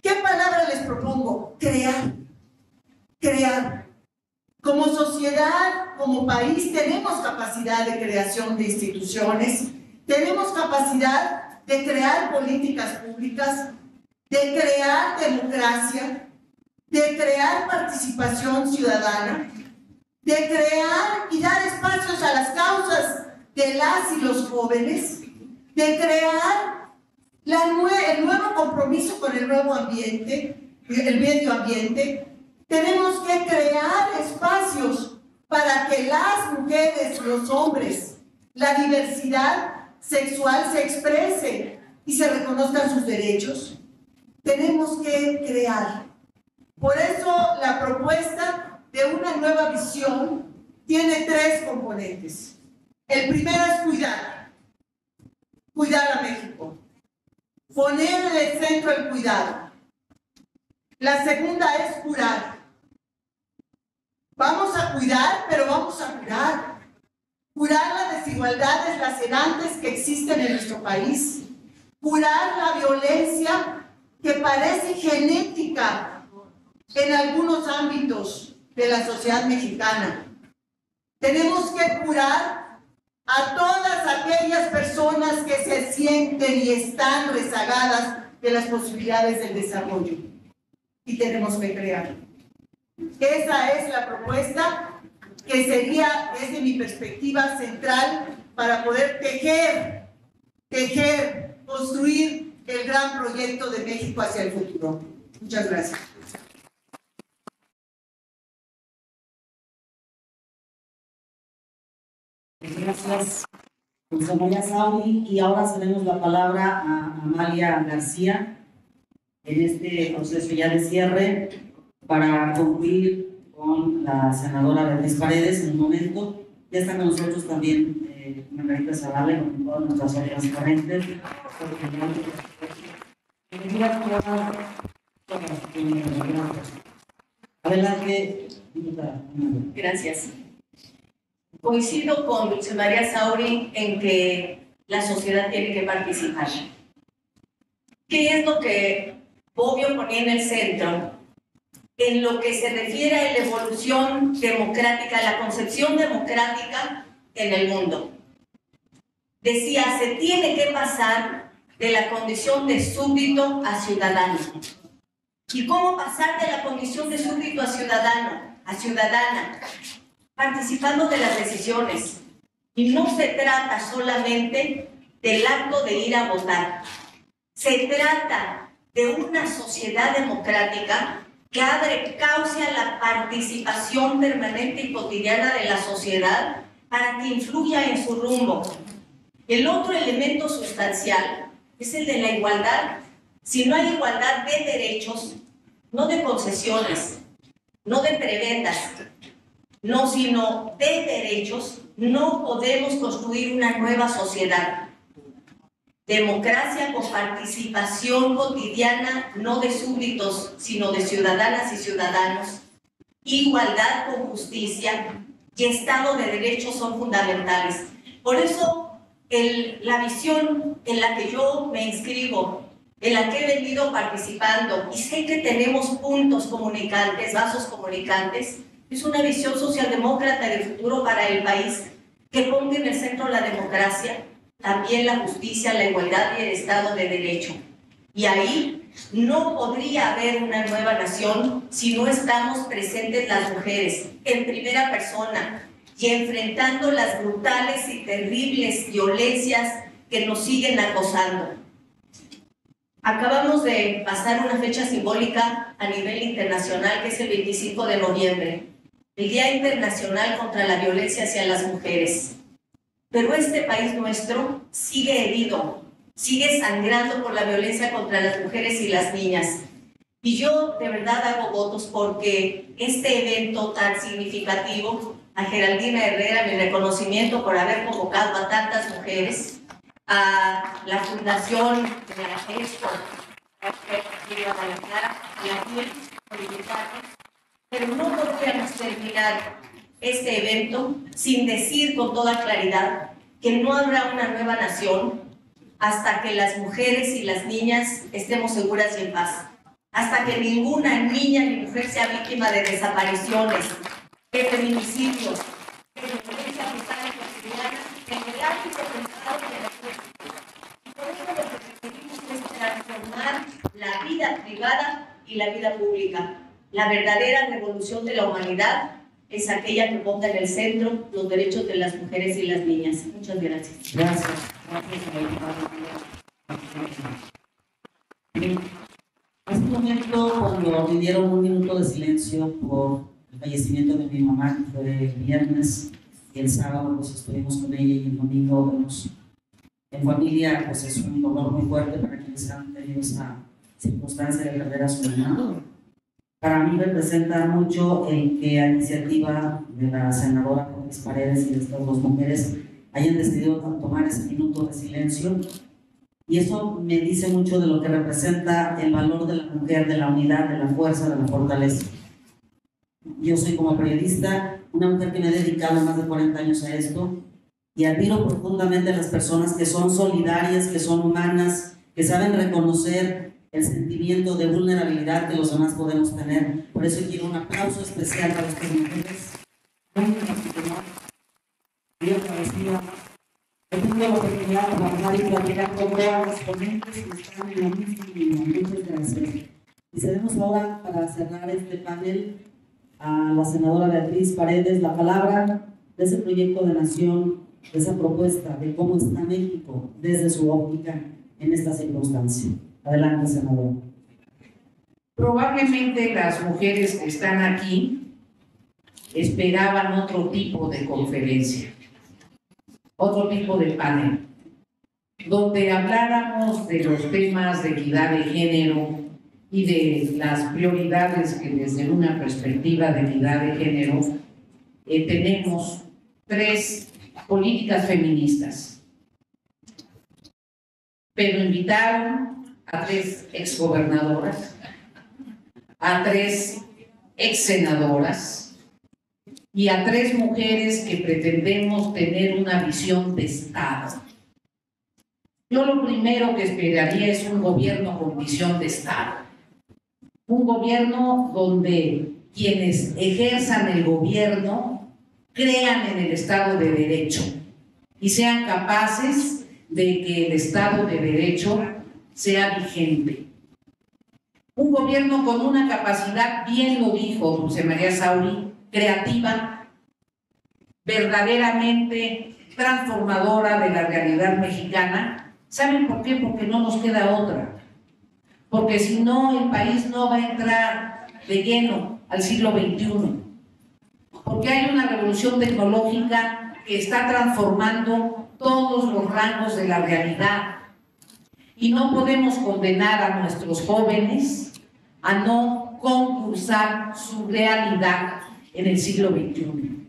¿Qué palabra les propongo? Crear. Crear. Como sociedad, como país, tenemos capacidad de creación de instituciones, tenemos capacidad de crear políticas públicas, de crear democracia, de crear participación ciudadana, de crear y dar espacios a las causas de las y los jóvenes, de crear el nuevo compromiso con el nuevo ambiente, el medio ambiente. Tenemos que crear espacios para que las mujeres, los hombres, la diversidad sexual se exprese y se reconozcan sus derechos. Tenemos que crear. Por eso la propuesta de una nueva visión tiene tres componentes. El primero es cuidar. Cuidar a México. Poner en el centro el cuidado. La segunda es curar. Vamos a cuidar, pero vamos a curar. Curar las desigualdades lacerantes que existen en nuestro país. Curar la violencia que parece genética en algunos ámbitos de la sociedad mexicana. Tenemos que curar a todas aquellas personas que se sienten y están rezagadas de las posibilidades del desarrollo. Y tenemos que crear. Esa es la propuesta que sería, desde mi perspectiva central, para poder tejer, tejer, construir el gran proyecto de México hacia el futuro. Muchas gracias. Gracias. María Sauri, y ahora cedemos la palabra a Amalia García en este proceso ya de cierre para concluir con la senadora Beatriz Paredes en un momento. Ya está con nosotros también eh, Margarita Zavala con todas nuestras otras ponentes. Adelante. Gracias. Coincido con Dulce María Sauri en que la sociedad tiene que participar. ¿Qué es lo que Bobbio ponía en el centro? En lo que se refiere a la evolución democrática, la concepción democrática en el mundo. Decía, se tiene que pasar de la condición de súbdito a ciudadano. ¿Y cómo pasar de la condición de súbdito a ciudadano, a ciudadana? Participando de las decisiones. Y no se trata solamente del acto de ir a votar. Se trata de una sociedad democrática que cauce a la participación permanente y cotidiana de la sociedad para que influya en su rumbo. El otro elemento sustancial es el de la igualdad. Si no hay igualdad de derechos, no de concesiones, no de prebendas, no, sino de derechos, no podemos construir una nueva sociedad. Democracia con participación cotidiana, no de súbditos, sino de ciudadanas y ciudadanos. Igualdad con justicia y Estado de Derecho son fundamentales. Por eso, la visión en la que yo me inscribo, en la que he venido participando, y sé que tenemos puntos comunicantes, vasos comunicantes, es una visión socialdemócrata de futuro para el país que ponga en el centro la democracia, también la justicia, la igualdad y el Estado de Derecho. Y ahí no podría haber una nueva nación si no estamos presentes las mujeres en primera persona y enfrentando las brutales y terribles violencias que nos siguen acosando. Acabamos de pasar una fecha simbólica a nivel internacional que es el 25 de noviembre, el Día Internacional contra la Violencia hacia las Mujeres. Pero este país nuestro sigue herido, sigue sangrando por la violencia contra las mujeres y las niñas. Y yo de verdad hago votos porque este evento tan significativo, a Geraldina Herrera, mi reconocimiento por haber convocado a tantas mujeres, a la Fundación de la a pero no podríamos terminar este evento sin decir con toda claridad que no habrá una nueva nación hasta que las mujeres y las niñas estemos seguras y en paz. Hasta que ninguna niña ni mujer sea víctima de desapariciones, de feminicidios, de violencia brutal cotidiana, en pensado de la Y por eso lo que requerimos es transformar la vida privada y la vida pública. La verdadera revolución de la humanidad es aquella que ponga en el centro los derechos de las mujeres y las niñas. Muchas gracias. Gracias. En este momento, cuando me dieron un minuto de silencio por el fallecimiento de mi mamá, que fue el viernes, y el sábado pues estuvimos con ella y el domingo vemos en familia, pues es un dolor muy fuerte para quienes han tenido esa circunstancia de perder a su mamá para mí representa mucho el que a iniciativa de la senadora Jorge Paredes y de estas dos mujeres hayan decidido tomar ese minuto de silencio. Y eso me dice mucho de lo que representa el valor de la mujer, de la unidad, de la fuerza, de la fortaleza. Yo soy como periodista una mujer que me ha dedicado más de 40 años a esto y admiro profundamente a las personas que son solidarias, que son humanas, que saben reconocer el sentimiento de vulnerabilidad que los demás podemos tener. Por eso quiero un aplauso especial para estas mujeres. Muy agradecida. He tenido la oportunidad de trabajar y platicar con todas las ponentes que están en la misma línea. Muchas gracias. Y cedemos ahora para cerrar este panel a la senadora Beatriz Paredes la palabra de ese proyecto de nación, de esa propuesta de cómo está México desde su óptica en esta circunstancia. Adelante, senador. Probablemente las mujeres que están aquí esperaban otro tipo de conferencia. otro tipo de panel, donde habláramos de los temas de equidad de género y de las prioridades que desde una perspectiva de equidad de género eh, tenemos tres políticas feministas. Pero invitaron a tres exgobernadoras, a tres exsenadoras y a tres mujeres que pretendemos tener una visión de Estado. Yo lo primero que esperaría es un gobierno con visión de Estado. Un gobierno donde quienes ejerzan el gobierno crean en el Estado de Derecho y sean capaces de que el Estado de Derecho sea vigente. Un gobierno con una capacidad, bien lo dijo José María Sauri, creativa, verdaderamente transformadora de la realidad mexicana. ¿Saben por qué? Porque no nos queda otra. Porque si no, el país no va a entrar de lleno al siglo XXI. Porque hay una revolución tecnológica que está transformando todos los rangos de la realidad. Y no podemos condenar a nuestros jóvenes a no concursar su realidad en el siglo XXI.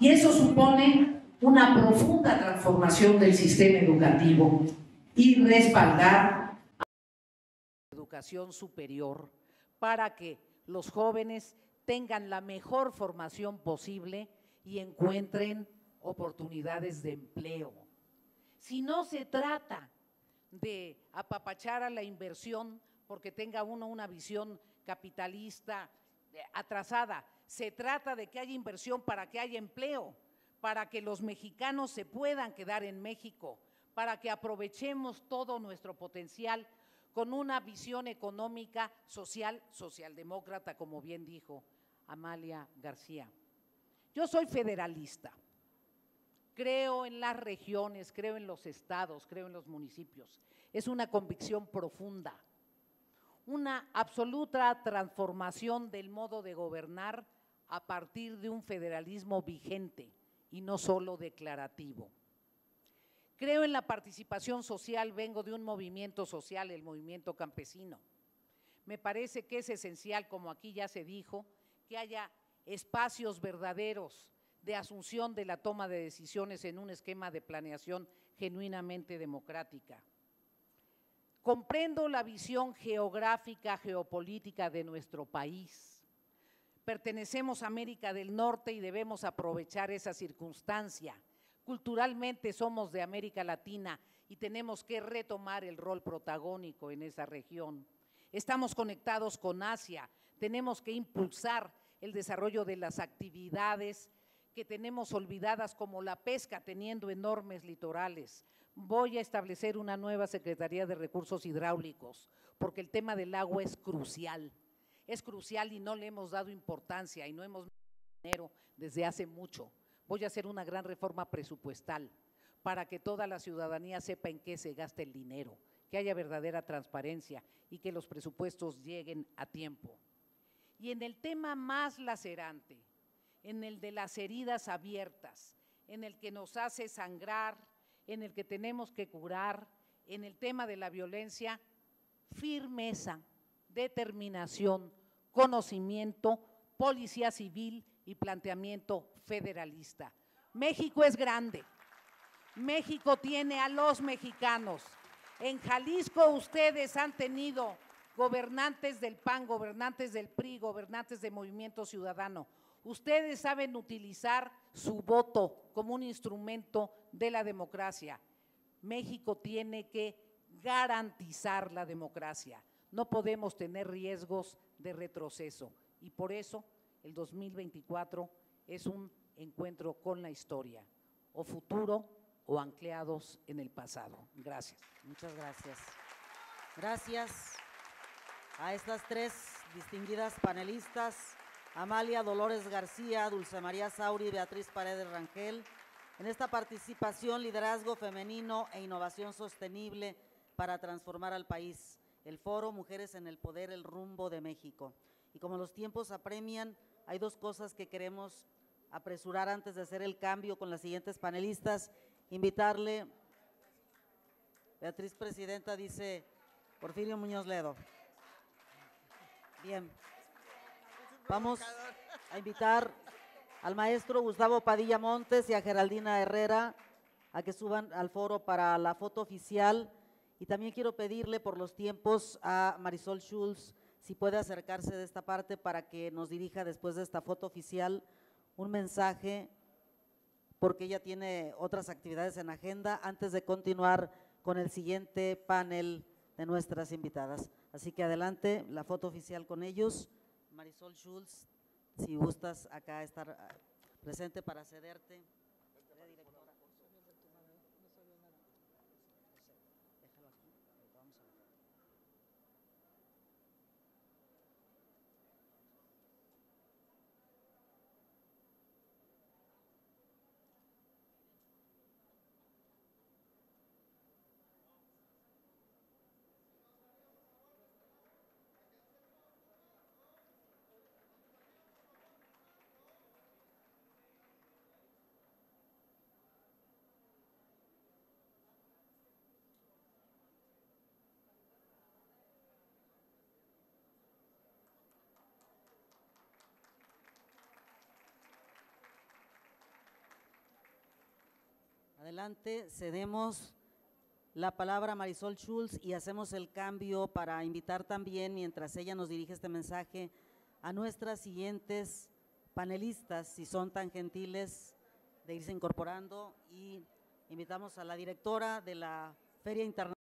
Y eso supone una profunda transformación del sistema educativo y respaldar la educación superior para que los jóvenes tengan la mejor formación posible y encuentren oportunidades de empleo. Si no se trata de apapachar a la inversión porque tenga uno una visión capitalista eh, atrasada, se trata de que haya inversión para que haya empleo, para que los mexicanos se puedan quedar en México, para que aprovechemos todo nuestro potencial con una visión económica, social, socialdemócrata, como bien dijo Amalia García. Yo soy federalista. Creo en las regiones, creo en los estados, creo en los municipios. Es una convicción profunda, una absoluta transformación del modo de gobernar a partir de un federalismo vigente y no solo declarativo. Creo en la participación social, vengo de un movimiento social, el movimiento campesino. Me parece que es esencial, como aquí ya se dijo, que haya espacios verdaderos de asunción de la toma de decisiones en un esquema de planeación genuinamente democrática. Comprendo la visión geográfica, geopolítica de nuestro país pertenecemos a América del Norte y debemos aprovechar esa circunstancia. Culturalmente somos de América Latina y tenemos que retomar el rol protagónico en esa región. Estamos conectados con Asia, tenemos que impulsar el desarrollo de las actividades que tenemos olvidadas como la pesca, teniendo enormes litorales. Voy a establecer una nueva Secretaría de Recursos Hidráulicos, porque el tema del agua es crucial es crucial y no le hemos dado importancia y no hemos dinero desde hace mucho. Voy a hacer una gran reforma presupuestal para que toda la ciudadanía sepa en qué se gasta el dinero, que haya verdadera transparencia y que los presupuestos lleguen a tiempo. Y en el tema más lacerante, en el de las heridas abiertas, en el que nos hace sangrar, en el que tenemos que curar, en el tema de la violencia, firmeza, determinación, conocimiento, policía civil y planteamiento federalista. México es grande. México tiene a los mexicanos. En Jalisco ustedes han tenido gobernantes del PAN, gobernantes del PRI, gobernantes de Movimiento Ciudadano. Ustedes saben utilizar su voto como un instrumento de la democracia. México tiene que garantizar la democracia. No podemos tener riesgos de retroceso y por eso el 2024 es un encuentro con la historia, o futuro o ancleados en el pasado. Gracias. Muchas gracias. Gracias a estas tres distinguidas panelistas, Amalia Dolores García, Dulce María Sauri Beatriz Paredes Rangel, en esta participación, liderazgo femenino e innovación sostenible para transformar al país el foro Mujeres en el Poder, el rumbo de México. Y como los tiempos apremian, hay dos cosas que queremos apresurar antes de hacer el cambio con las siguientes panelistas. Invitarle, Beatriz Presidenta dice Porfirio Muñoz Ledo. Bien. Vamos a invitar al maestro Gustavo Padilla Montes y a Geraldina Herrera a que suban al foro para la foto oficial. Y también quiero pedirle por los tiempos a Marisol Schulz si puede acercarse de esta parte para que nos dirija después de esta foto oficial un mensaje, porque ella tiene otras actividades en agenda, antes de continuar con el siguiente panel de nuestras invitadas. Así que adelante, la foto oficial con ellos. Marisol Schulz, si gustas acá estar ah, presente para cederte. Adelante, cedemos la palabra a Marisol Schulz y hacemos el cambio para invitar también, mientras ella nos dirige este mensaje, a nuestras siguientes panelistas, si son tan gentiles de irse incorporando, y invitamos a la directora de la Feria Internacional.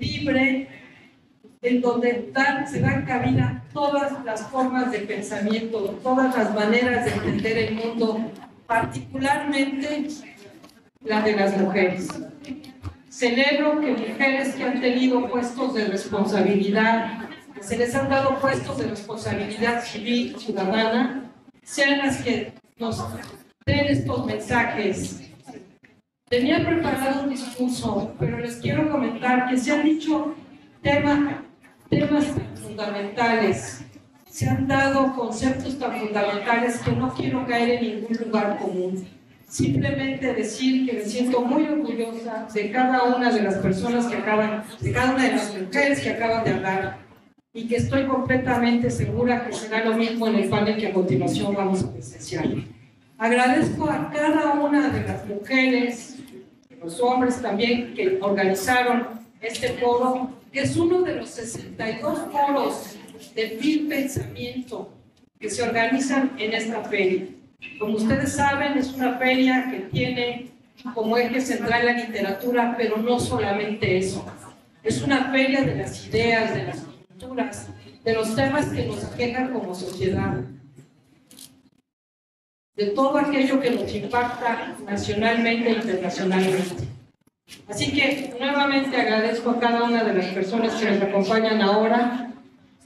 Libre en donde se dan cabida todas las formas de pensamiento, todas las maneras de entender el mundo, particularmente la de las mujeres. Celebro que mujeres que han tenido puestos de responsabilidad, se les han dado puestos de responsabilidad civil, ciudadana, sean las que nos den estos mensajes. Tenía preparado un discurso, pero les quiero comentar que se han dicho temas temas fundamentales, se han dado conceptos tan fundamentales que no quiero caer en ningún lugar común. Simplemente decir que me siento muy orgullosa de cada una de las personas que acaban, de cada una de las mujeres que acaban de hablar y que estoy completamente segura que será lo mismo en el panel que a continuación vamos a presenciar. Agradezco a cada una de las mujeres, los hombres también que organizaron este foro que es uno de los 62 foros de Film Pensamiento que se organizan en esta feria. Como ustedes saben, es una feria que tiene como eje central la literatura, pero no solamente eso. Es una feria de las ideas, de las culturas, de los temas que nos aquejan como sociedad, de todo aquello que nos impacta nacionalmente e internacionalmente. Así que nuevamente agradezco a cada una de las personas que nos acompañan ahora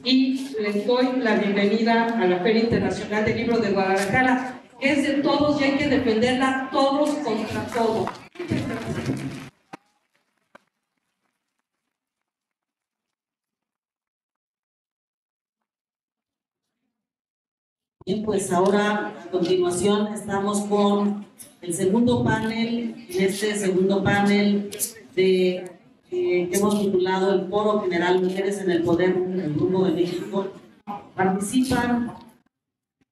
y les doy la bienvenida a la Feria Internacional del Libro de Guadalajara, que es de todos y hay que defenderla todos contra todos. Bien, pues ahora a continuación estamos con el segundo panel, en este segundo panel de, eh, que hemos titulado el Foro General Mujeres en el Poder del Grupo de México, participan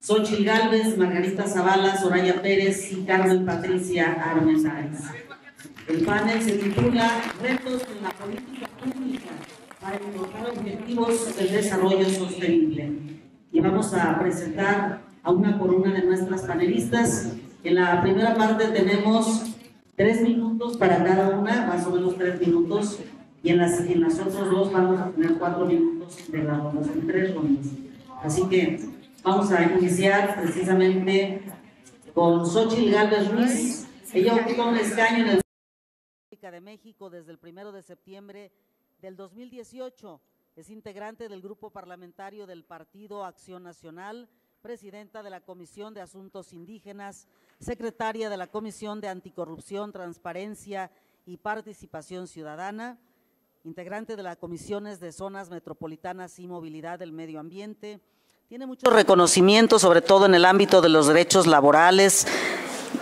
Xochitl Galvez, Margarita Zavala, Soraya Pérez y Carmen Patricia Armendáriz. El panel se titula Retos en la política pública para encontrar objetivos del desarrollo sostenible. Y vamos a presentar a una por una de nuestras panelistas. En la primera parte tenemos tres minutos para cada una, más o menos tres minutos, y en las, en las otras dos vamos a tener cuatro minutos de la ronda, son tres rondas. Así que vamos a iniciar precisamente con Xochitl Galvez Ruiz. Ella ocupa un escaño en el de México desde el primero de septiembre del 2018. Es integrante del grupo parlamentario del Partido Acción Nacional presidenta de la Comisión de Asuntos Indígenas, secretaria de la Comisión de Anticorrupción, Transparencia y Participación Ciudadana, integrante de las comisiones de zonas metropolitanas y movilidad del medio ambiente. Tiene muchos reconocimientos, sobre todo en el ámbito de los derechos laborales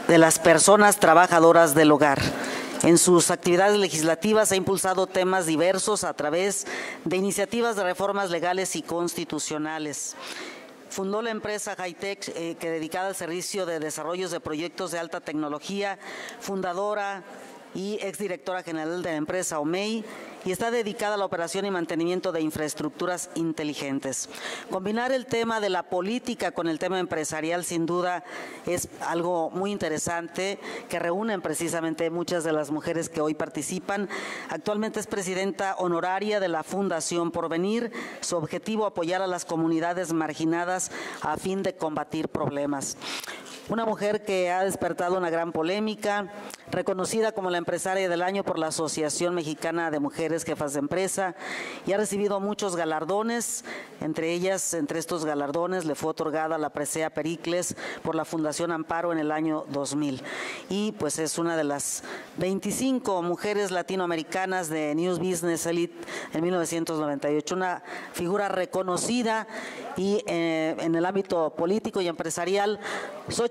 de las personas trabajadoras del hogar. En sus actividades legislativas ha impulsado temas diversos a través de iniciativas de reformas legales y constitucionales. Fundó la empresa Hightech, eh, que dedicada al servicio de desarrollos de proyectos de alta tecnología, fundadora y exdirectora general de la empresa OMEI y está dedicada a la operación y mantenimiento de infraestructuras inteligentes. Combinar el tema de la política con el tema empresarial sin duda es algo muy interesante que reúnen precisamente muchas de las mujeres que hoy participan. Actualmente es presidenta honoraria de la Fundación Porvenir. Su objetivo apoyar a las comunidades marginadas a fin de combatir problemas. Una mujer que ha despertado una gran polémica, reconocida como la empresaria del año por la Asociación Mexicana de Mujeres Jefas de Empresa y ha recibido muchos galardones. Entre ellas, entre estos galardones, le fue otorgada la presea Pericles por la Fundación Amparo en el año 2000. Y pues es una de las 25 mujeres latinoamericanas de News Business Elite en 1998. Una figura reconocida y eh, en el ámbito político y empresarial.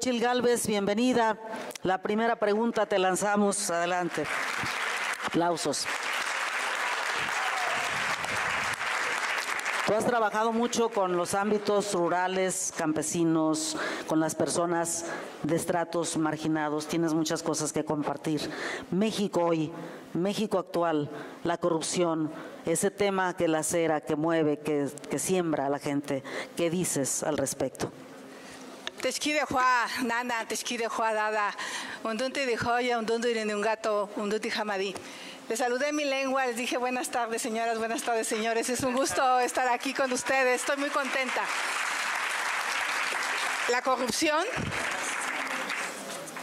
Xochil Galvez, bienvenida. La primera pregunta te lanzamos. Adelante. Aplausos. Tú has trabajado mucho con los ámbitos rurales, campesinos, con las personas de estratos marginados. Tienes muchas cosas que compartir. México hoy, México actual, la corrupción, ese tema que lacera, que mueve, que siembra a la gente. ¿Qué dices al respecto? Teshkide Hua, Nana, Teshkide Hua Dada, Undunti de Joya, Undunti de un gato, Undunti Hamadi. Les saludé en mi lengua, les dije buenas tardes señoras, buenas tardes señores. Es un gusto estar aquí con ustedes, estoy muy contenta. La corrupción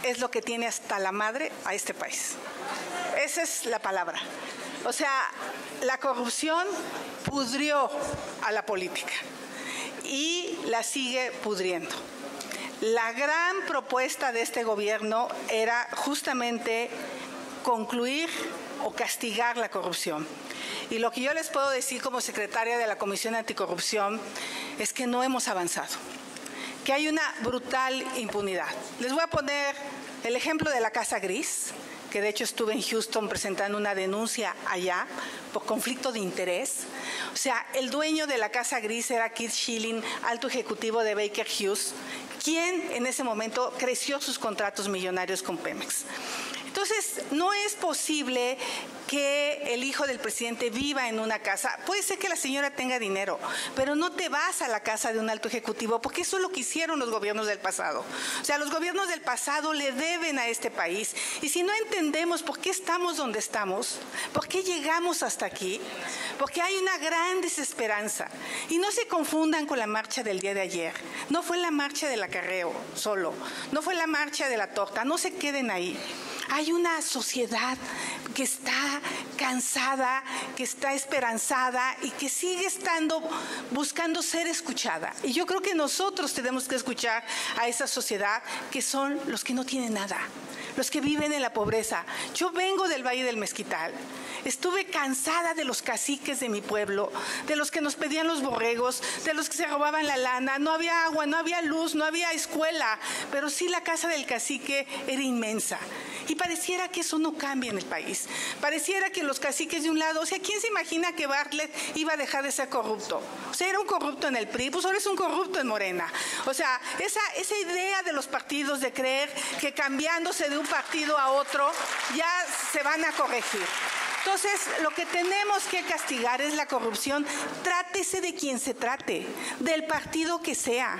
es lo que tiene hasta la madre a este país. Esa es la palabra. O sea, la corrupción pudrió a la política y la sigue pudriendo. La gran propuesta de este gobierno era justamente concluir o castigar la corrupción. Y lo que yo les puedo decir como secretaria de la Comisión Anticorrupción es que no hemos avanzado, que hay una brutal impunidad. Les voy a poner el ejemplo de la Casa Gris, que de hecho estuve en Houston presentando una denuncia allá por conflicto de interés. O sea, el dueño de la Casa Gris era Keith Schilling, alto ejecutivo de Baker Hughes, quien en ese momento creció sus contratos millonarios con Pemex. Entonces, no es posible que el hijo del presidente viva en una casa. Puede ser que la señora tenga dinero, pero no te vas a la casa de un alto ejecutivo, porque eso es lo que hicieron los gobiernos del pasado. O sea, los gobiernos del pasado le deben a este país. Y si no entendemos por qué estamos donde estamos, por qué llegamos hasta aquí, porque hay una gran desesperanza. Y no se confundan con la marcha del día de ayer. No fue la marcha del acarreo solo, no fue la marcha de la torta, no se queden ahí. Hay una sociedad que está cansada, que está esperanzada y que sigue estando buscando ser escuchada. Y yo creo que nosotros tenemos que escuchar a esa sociedad que son los que no tienen nada, los que viven en la pobreza. Yo vengo del Valle del Mezquital. Estuve cansada de los caciques de mi pueblo, de los que nos pedían los borregos, de los que se robaban la lana. No había agua, no había luz, no había escuela, pero sí la casa del cacique era inmensa. Pareciera que eso no cambia en el país. Pareciera que los caciques de un lado, o sea, ¿quién se imagina que Bartlett iba a dejar de ser corrupto? O sea, era un corrupto en el PRI, pues ahora es un corrupto en Morena. O sea, esa, esa idea de los partidos de creer que cambiándose de un partido a otro ya se van a corregir. Entonces, lo que tenemos que castigar es la corrupción. Trátese de quien se trate, del partido que sea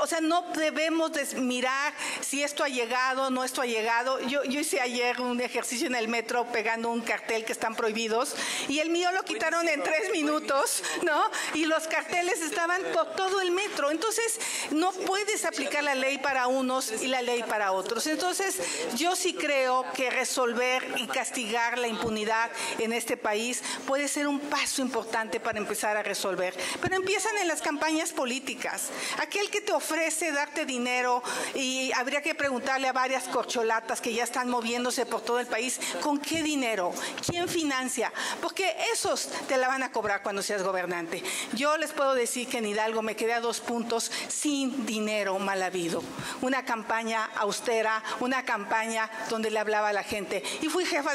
o sea, no debemos mirar si esto ha llegado, no esto ha llegado. Yo, yo hice ayer un ejercicio en el metro pegando un cartel que están prohibidos y el mío lo quitaron en tres minutos, ¿no? Y los carteles estaban por todo el metro. Entonces, no puedes aplicar la ley para unos y la ley para otros. Entonces, yo sí creo que resolver y castigar la impunidad en este país puede ser un paso importante para empezar a resolver. Pero empiezan en las campañas políticas. Aquel que te ofrece darte dinero y habría que preguntarle a varias corcholatas que ya están moviéndose por todo el país, ¿con qué dinero? ¿Quién financia? Porque esos te la van a cobrar cuando seas gobernante. Yo les puedo decir que en Hidalgo me quedé a dos puntos sin dinero mal habido. Una campaña austera, una campaña donde le hablaba a la gente. Y fui jefa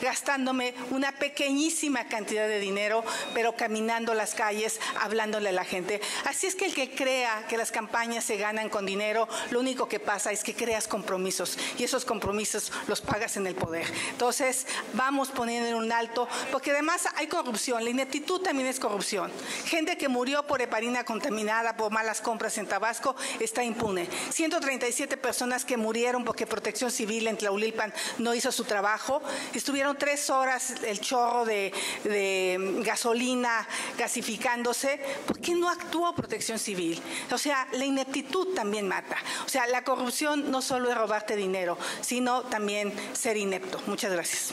gastándome una pequeñísima cantidad de dinero, pero caminando las calles, hablándole a la gente. Así es que el que crea que las campañas se ganan con dinero, lo único que pasa es que creas compromisos y esos compromisos los pagas en el poder. Entonces, vamos poniendo en un alto, porque además hay corrupción, la ineptitud también es corrupción. Gente que murió por heparina contaminada, por malas compras en Tabasco, está impune. 137 personas que murieron porque Protección Civil en Tlaulilpan no hizo su trabajo. Estuvieron tres horas el chorro de, gasolina gasificándose. ¿Por qué no actuó Protección Civil? O sea, la ineptitud también mata. O sea, la corrupción no solo es robarte dinero, sino también ser inepto. Muchas gracias.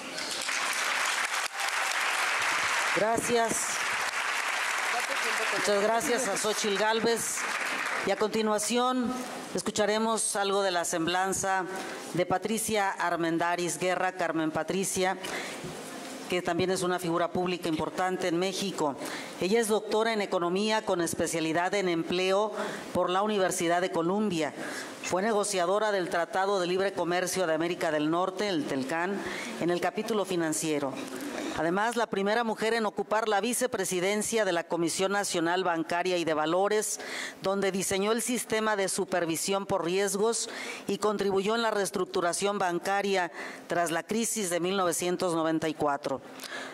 Gracias. Muchas gracias a Xochil Gálvez. Y a continuación escucharemos algo de la semblanza de Patricia Armendaris Guerra, Carmen Patricia, que también es una figura pública importante en México. Ella es doctora en economía con especialidad en empleo por la Universidad de Columbia. Fue negociadora del Tratado de Libre Comercio de América del Norte, el TELCAN, en el capítulo financiero. Además, la primera mujer en ocupar la vicepresidencia de la Comisión Nacional Bancaria y de Valores, donde diseñó el sistema de supervisión por riesgos y contribuyó en la reestructuración bancaria tras la crisis de 1994.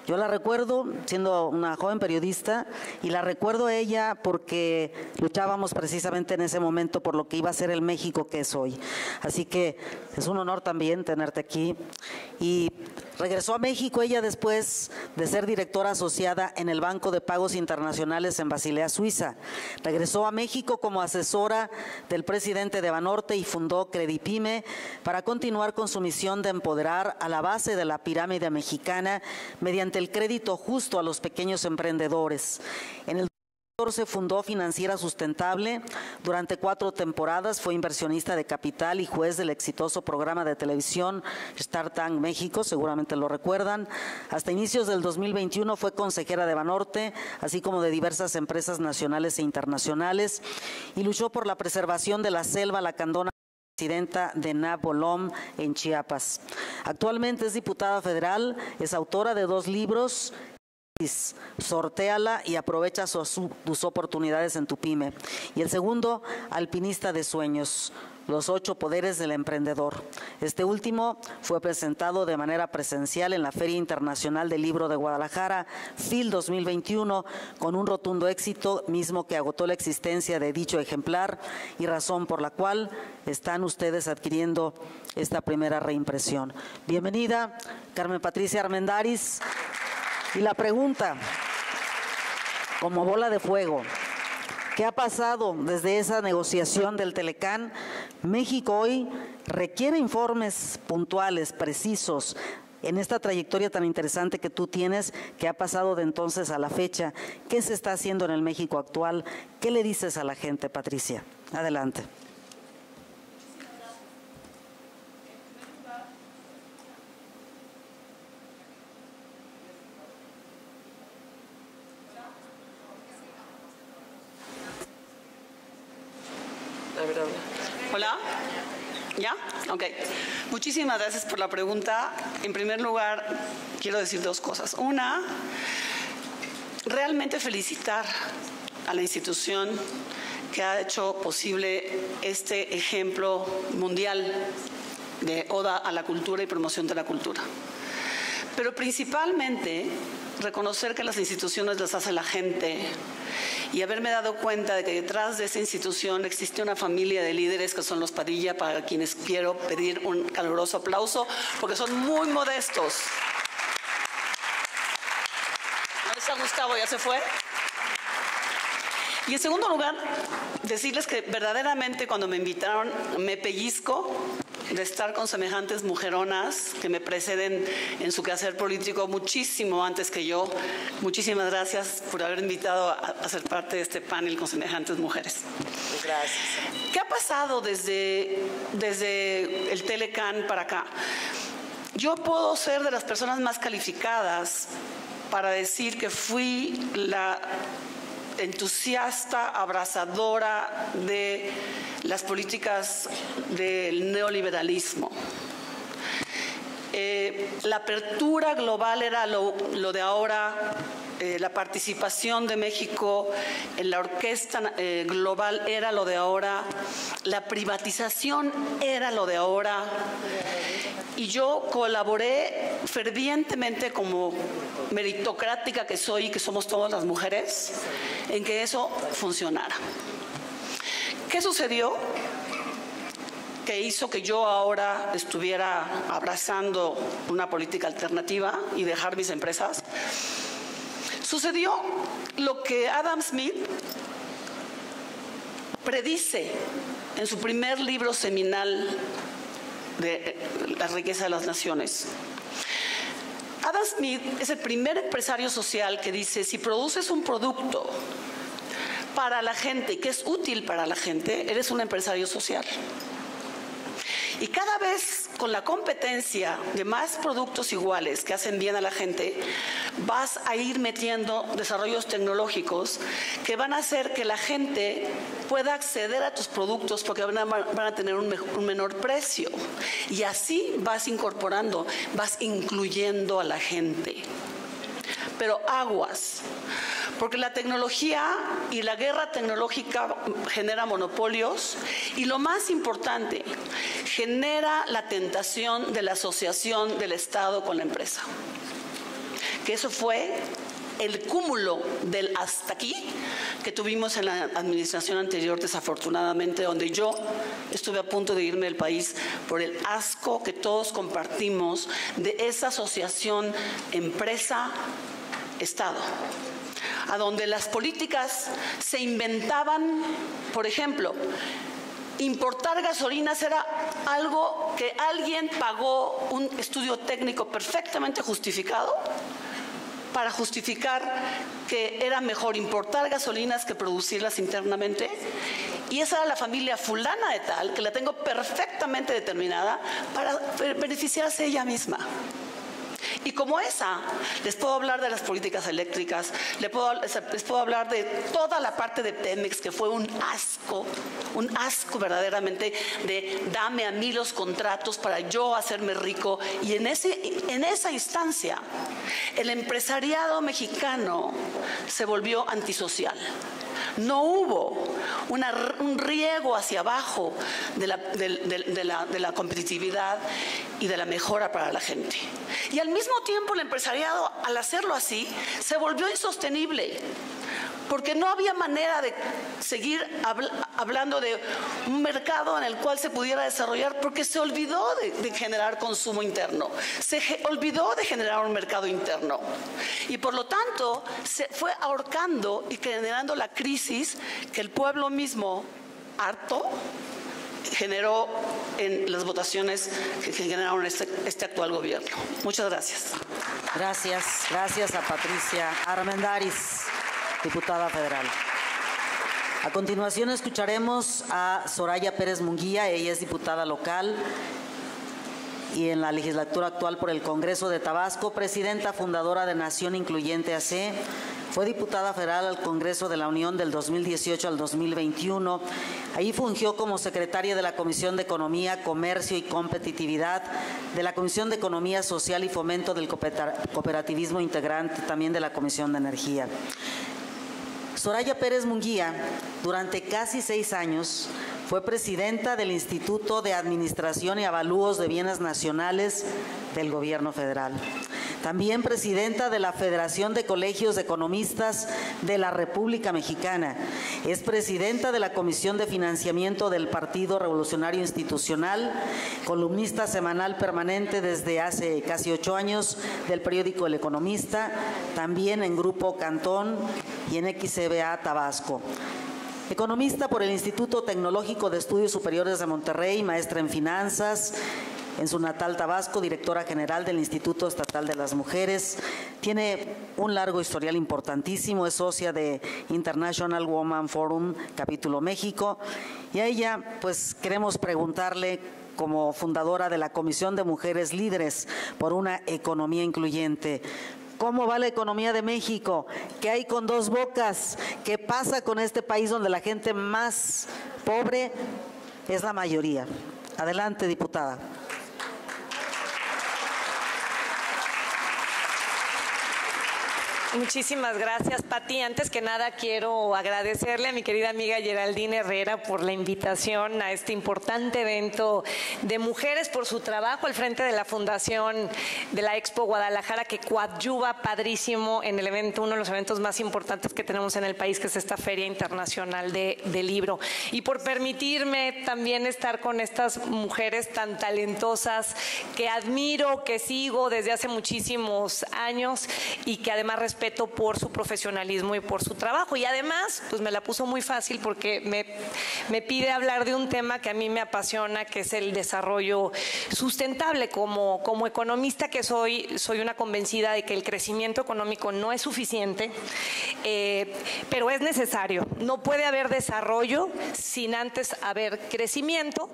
Yo la recuerdo siendo una joven periodista y la recuerdo a ella porque luchábamos precisamente en ese momento por lo que iba a ser el México que es hoy. Así que es un honor también tenerte aquí y Regresó a México ella después de ser directora asociada en el Banco de Pagos Internacionales en Basilea, Suiza. Regresó a México como asesora del presidente de Banorte y fundó Credipime para continuar con su misión de empoderar a la base de la pirámide mexicana mediante el crédito justo a los pequeños emprendedores. En el se fundó Financiera Sustentable. Durante cuatro temporadas fue inversionista de capital y juez del exitoso programa de televisión Star Tank México, seguramente lo recuerdan. Hasta inicios del 2021 fue consejera de Banorte, así como de diversas empresas nacionales e internacionales, y luchó por la preservación de la selva lacandona presidenta de Nabolom en Chiapas. Actualmente es diputada federal, es autora de dos libros, sortéala y aprovecha tus oportunidades en tu pyme. Y el segundo, alpinista de sueños, los ocho poderes del emprendedor. Este último fue presentado de manera presencial en la Feria Internacional del Libro de Guadalajara, FIL 2021, con un rotundo éxito mismo que agotó la existencia de dicho ejemplar y razón por la cual están ustedes adquiriendo esta primera reimpresión. Bienvenida, Carmen Patricia Armendaris. Y la pregunta, como bola de fuego, ¿qué ha pasado desde esa negociación del Telecán? México hoy requiere informes puntuales, precisos, en esta trayectoria tan interesante que tú tienes, que ha pasado de entonces a la fecha, ¿qué se está haciendo en el México actual? ¿Qué le dices a la gente, Patricia? Adelante. Hola. ¿Ya? Ok. Muchísimas gracias por la pregunta. En primer lugar, quiero decir dos cosas. Una, realmente felicitar a la institución que ha hecho posible este ejemplo mundial de oda a la cultura y promoción de la cultura. Pero principalmente reconocer que las instituciones las hace la gente y haberme dado cuenta de que detrás de esa institución existe una familia de líderes que son los Padilla, para quienes quiero pedir un caluroso aplauso, porque son muy modestos. ¿No está Gustavo? ¿Ya se fue? Y en segundo lugar, decirles que verdaderamente cuando me invitaron me pellizco de estar con semejantes mujeronas que me preceden en su quehacer político muchísimo antes que yo. Muchísimas gracias por haber invitado a, ser parte de este panel con semejantes mujeres. Gracias. ¿Qué ha pasado desde, desde el Telecan para acá? Yo puedo ser de las personas más calificadas para decir que fui la entusiasta, abrazadora de las políticas del neoliberalismo. Eh, la apertura global era lo, de ahora, eh, la participación de México en la orquesta eh, global era lo de ahora, la privatización era lo de ahora, y yo colaboré fervientemente como meritocrática que soy y que somos todas las mujeres en que eso funcionara. ¿Qué sucedió? Que hizo que yo ahora estuviera abrazando una política alternativa y dejar mis empresas, sucedió lo que Adam Smith predice en su primer libro seminal de la riqueza de las naciones. Adam Smith es el primer empresario social que dice, si produces un producto para la gente, que es útil para la gente, eres un empresario social. Y cada vez con la competencia de más productos iguales que hacen bien a la gente, vas a ir metiendo desarrollos tecnológicos que van a hacer que la gente pueda acceder a tus productos porque van a, tener un, menor precio. Y así vas incorporando, vas incluyendo a la gente. Pero aguas, porque la tecnología y la guerra tecnológica genera monopolios y lo más importante, genera la tentación de la asociación del Estado con la empresa. Que eso fue el cúmulo del hasta aquí que tuvimos en la administración anterior, desafortunadamente, donde yo estuve a punto de irme del país por el asco que todos compartimos de esa asociación empresa-Estado a donde las políticas se inventaban, por ejemplo, importar gasolinas era algo que alguien pagó un estudio técnico perfectamente justificado para justificar que era mejor importar gasolinas que producirlas internamente. Y esa era la familia fulana de tal, que la tengo perfectamente determinada para beneficiarse ella misma. Y como esa, les puedo hablar de las políticas eléctricas, les puedo, hablar de toda la parte de Pemex, que fue un asco, un asco verdaderamente de dame a mí los contratos para yo hacerme rico. Y en, ese, en esa instancia, el empresariado mexicano se volvió antisocial. No hubo un riego hacia abajo de la, de la competitividad y de la mejora para la gente. Y al mismo tiempo el empresariado, al hacerlo así, se volvió insostenible porque no había manera de seguir hablando de un mercado en el cual se pudiera desarrollar, porque se olvidó de, generar consumo interno, se olvidó de generar un mercado interno. Y por lo tanto, se fue ahorcando y generando la crisis que el pueblo mismo, harto, generó en las votaciones que generaron este, este, actual gobierno. Muchas gracias. Gracias, gracias a Patricia Armendaris diputada federal. A continuación escucharemos a Soraya Pérez Munguía, ella es diputada local y en la legislatura actual por el Congreso de Tabasco, presidenta fundadora de Nación Incluyente AC, fue diputada federal al Congreso de la Unión del 2018 al 2021. Ahí fungió como secretaria de la Comisión de Economía, Comercio y Competitividad, de la Comisión de Economía Social y Fomento del Cooperativismo Integrante, también de la Comisión de Energía. Soraya Pérez Munguía, durante casi seis años, fue presidenta del Instituto de Administración y Avalúos de Bienes Nacionales del Gobierno Federal. También presidenta de la Federación de Colegios de Economistas de la República Mexicana. Es presidenta de la Comisión de Financiamiento del Partido Revolucionario Institucional, columnista semanal permanente desde hace casi ocho años del periódico El Economista, también en Grupo Cantón y en XCBA Tabasco. Economista por el Instituto Tecnológico de Estudios Superiores de Monterrey, maestra en finanzas, en su natal Tabasco, directora general del Instituto Estatal de las Mujeres. Tiene un largo historial importantísimo, es socia de International Woman Forum, capítulo México. Y a ella, pues queremos preguntarle como fundadora de la Comisión de Mujeres Líderes por una Economía Incluyente. ¿Cómo va la economía de México? ¿Qué hay con dos bocas? ¿Qué pasa con este país donde la gente más pobre es la mayoría? Adelante, diputada. Muchísimas gracias, Pati. Antes que nada, quiero agradecerle a mi querida amiga Geraldine Herrera por la invitación a este importante evento de mujeres, por su trabajo al frente de la Fundación de la Expo Guadalajara, que coadyuva padrísimo en el evento, uno de los eventos más importantes que tenemos en el país, que es esta Feria Internacional de, de Libro. Y por permitirme también estar con estas mujeres tan talentosas que admiro, que sigo desde hace muchísimos años y que además respeto por su profesionalismo y por su trabajo. Y además, pues me la puso muy fácil porque me, me pide hablar de un tema que a mí me apasiona, que es el desarrollo sustentable. Como, como economista que soy, soy una convencida de que el crecimiento económico no es suficiente, eh, pero es necesario. No puede haber desarrollo sin antes haber crecimiento,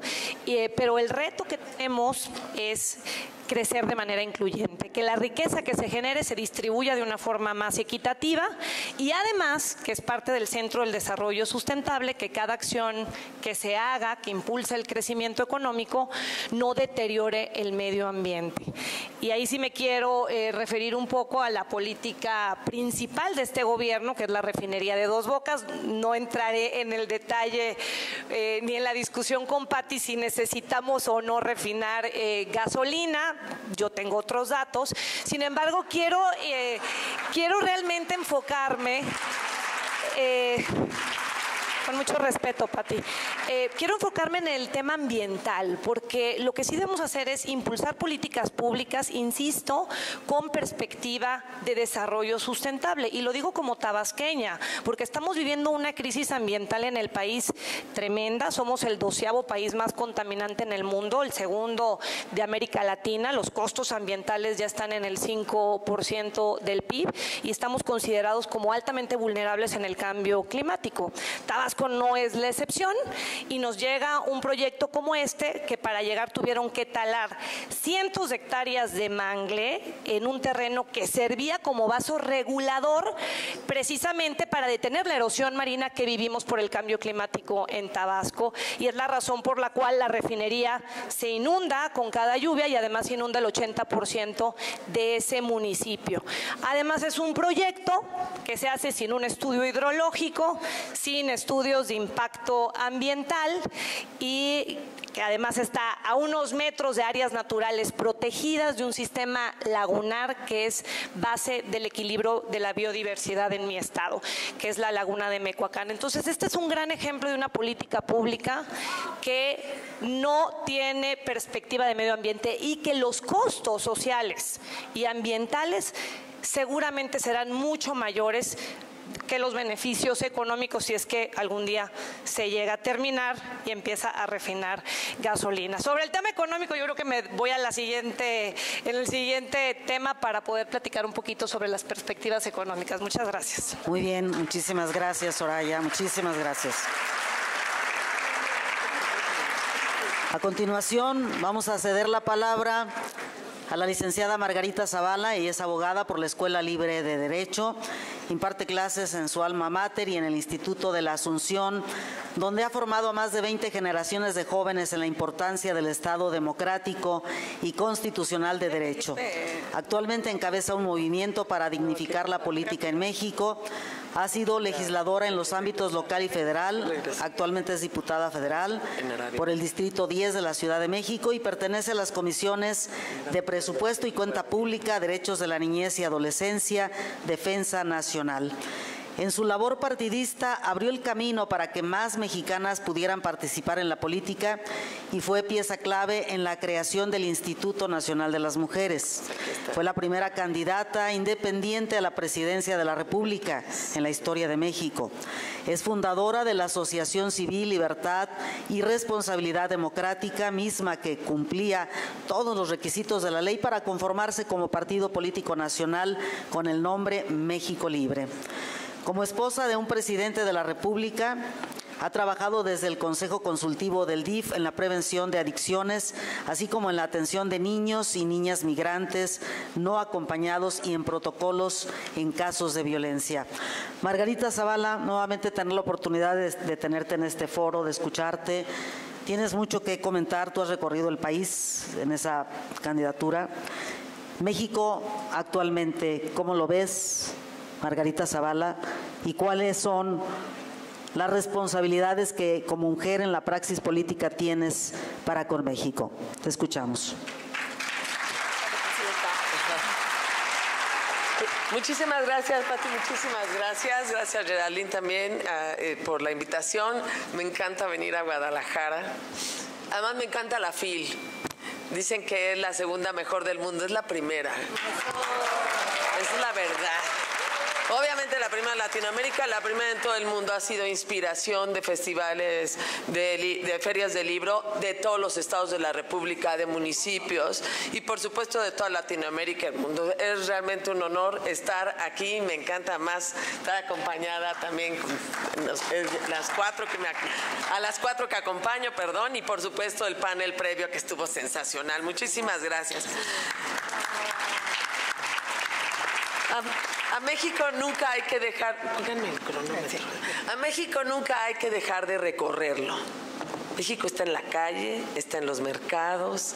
eh, pero el reto que tenemos es crecer de manera incluyente, que la riqueza que se genere se distribuya de una forma más equitativa y además, que es parte del Centro del Desarrollo Sustentable, que cada acción que se haga, que impulse el crecimiento económico, no deteriore el medio ambiente. Y ahí sí me quiero eh, referir un poco a la política principal de este gobierno, que es la refinería de dos bocas. No entraré en el detalle eh, ni en la discusión con Patti si necesitamos o no refinar eh, gasolina yo tengo otros datos. Sin embargo, quiero, quiero realmente enfocarme. Eh, con mucho respeto, Pati. Eh, quiero enfocarme en el tema ambiental, porque lo que sí debemos hacer es impulsar políticas públicas, insisto, con perspectiva de desarrollo sustentable. Y lo digo como tabasqueña, porque estamos viviendo una crisis ambiental en el país tremenda. Somos el doceavo país más contaminante en el mundo, el segundo de América Latina. Los costos ambientales ya están en el 5% del PIB y estamos considerados como altamente vulnerables en el cambio climático. Tabasco no es la excepción y nos llega un proyecto como este que para llegar tuvieron que talar cientos de hectáreas de mangle en un terreno que servía como vaso regulador precisamente para detener la erosión marina que vivimos por el cambio climático en Tabasco y es la razón por la cual la refinería se inunda con cada lluvia y además inunda el 80% de ese municipio. Además es un proyecto que se hace sin un estudio hidrológico, sin estudio de impacto ambiental y que además está a unos metros de áreas naturales protegidas de un sistema lagunar que es base del equilibrio de la biodiversidad en mi estado, que es la laguna de Mecuacán. Entonces, este es un gran ejemplo de una política pública que no tiene perspectiva de medio ambiente y que los costos sociales y ambientales seguramente serán mucho mayores que los beneficios económicos si es que algún día se llega a terminar y empieza a refinar gasolina. Sobre el tema económico, yo creo que me voy a la siguiente, en el siguiente tema para poder platicar un poquito sobre las perspectivas económicas. Muchas gracias. Muy bien, muchísimas gracias, Soraya. Muchísimas gracias. A continuación, vamos a ceder la palabra a la licenciada Margarita Zavala, ella es abogada por la Escuela Libre de Derecho, imparte clases en su alma mater y en el Instituto de la Asunción, donde ha formado a más de 20 generaciones de jóvenes en la importancia del Estado democrático y constitucional de derecho. Actualmente encabeza un movimiento para dignificar la política en México, ha sido legisladora en los ámbitos local y federal, actualmente es diputada federal por el Distrito 10 de la Ciudad de México y pertenece a las comisiones de Presupuesto y Cuenta Pública, Derechos de la Niñez y Adolescencia, Defensa Nacional. En su labor partidista abrió el camino para que más mexicanas pudieran participar en la política y fue pieza clave en la creación del Instituto Nacional de las Mujeres. Fue la primera candidata independiente a la presidencia de la República en la historia de México. Es fundadora de la Asociación Civil Libertad y Responsabilidad Democrática, misma que cumplía todos los requisitos de la ley para conformarse como partido político nacional con el nombre México Libre. Como esposa de un presidente de la República, ha trabajado desde el Consejo Consultivo del DIF en la prevención de adicciones, así como en la atención de niños y niñas migrantes no acompañados y en protocolos en casos de violencia. Margarita Zavala, nuevamente tener la oportunidad de, tenerte en este foro, de escucharte. Tienes mucho que comentar, tú has recorrido el país en esa candidatura. México actualmente, ¿cómo lo ves? Margarita Zavala, y cuáles son las responsabilidades que como mujer en la praxis política tienes para con México. Te escuchamos. Muchísimas gracias, Pati, muchísimas gracias. Gracias, Geraldine, también eh, por la invitación. Me encanta venir a Guadalajara. Además, me encanta la FIL. Dicen que es la segunda mejor del mundo, es la primera. Es la verdad. Obviamente la primera en Latinoamérica, la primera en todo el mundo ha sido inspiración de festivales, de, ferias de libro de todos los estados de la República, de municipios y por supuesto de toda Latinoamérica y el mundo. Es realmente un honor estar aquí, me encanta más estar acompañada también con las cuatro que me, a las cuatro que acompaño, perdón, y por supuesto el panel previo que estuvo sensacional. Muchísimas gracias. A México nunca hay que dejar, A México nunca hay que dejar de recorrerlo. México está en la calle, está en los mercados,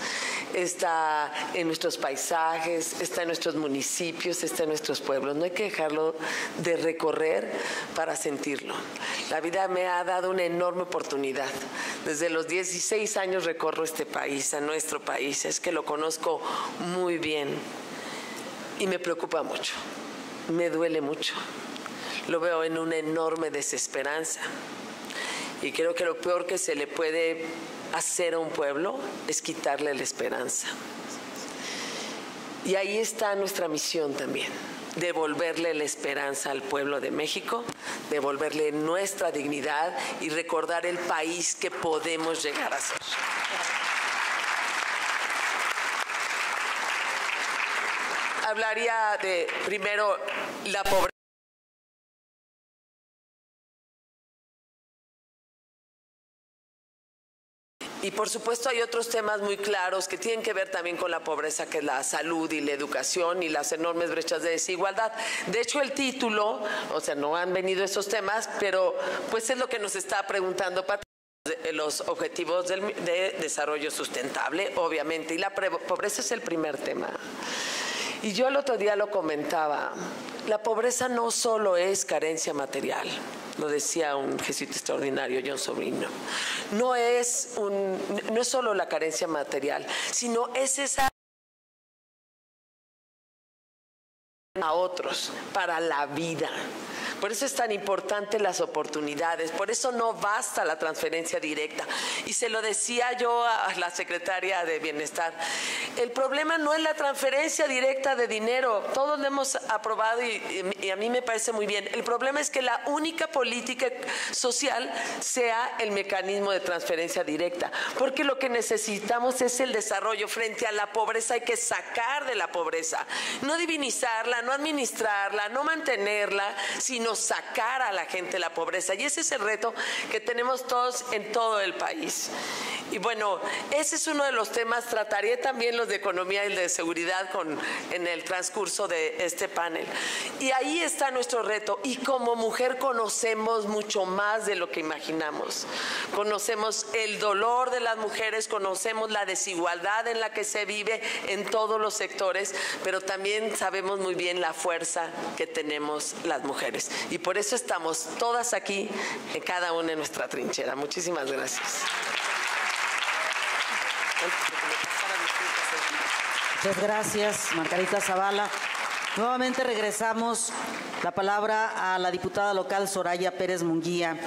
está en nuestros paisajes, está en nuestros municipios, está en nuestros pueblos. No hay que dejarlo de recorrer para sentirlo. La vida me ha dado una enorme oportunidad. Desde los 16 años recorro este país, a nuestro país. Es que lo conozco muy bien y me preocupa mucho, me duele mucho. Lo veo en una enorme desesperanza. Y creo que lo peor que se le puede hacer a un pueblo es quitarle la esperanza. Y ahí está nuestra misión también, devolverle la esperanza al pueblo de México, devolverle nuestra dignidad y recordar el país que podemos llegar a ser. Hablaría de, primero, la pobreza. Y por supuesto hay otros temas muy claros que tienen que ver también con la pobreza, que es la salud y la educación y las enormes brechas de desigualdad. De hecho, el título, o sea, no han venido esos temas, pero pues es lo que nos está preguntando Patricia los objetivos de desarrollo sustentable, obviamente, y la pobreza es el primer tema. Y yo el otro día lo comentaba, la pobreza no solo es carencia material, lo decía un jesuita extraordinario, John Sobrino. No es, un, no es solo la carencia material, sino es esa a otros para la vida. Por eso es tan importante las oportunidades, por eso no basta la transferencia directa. Y se lo decía yo a la secretaria de Bienestar, el problema no es la transferencia directa de dinero, todos lo hemos aprobado y, a mí me parece muy bien. El problema es que la única política social sea el mecanismo de transferencia directa, porque lo que necesitamos es el desarrollo frente a la pobreza, hay que sacar de la pobreza, no divinizarla, no administrarla, no mantenerla, sino sacar a la gente de la pobreza. Y ese es el reto que tenemos todos en todo el país. Y bueno, ese es uno de los temas. Trataré también los de economía y de seguridad en el transcurso de este panel. Y ahí está nuestro reto. Y como mujer conocemos mucho más de lo que imaginamos. Conocemos el dolor de las mujeres, conocemos la desigualdad en la que se vive en todos los sectores, pero también sabemos muy bien la fuerza que tenemos las mujeres. Y por eso estamos todas aquí, en cada una en nuestra trinchera. Muchísimas gracias. Muchas gracias, Margarita Zavala. Nuevamente regresamos la palabra a la diputada local Soraya Pérez Munguía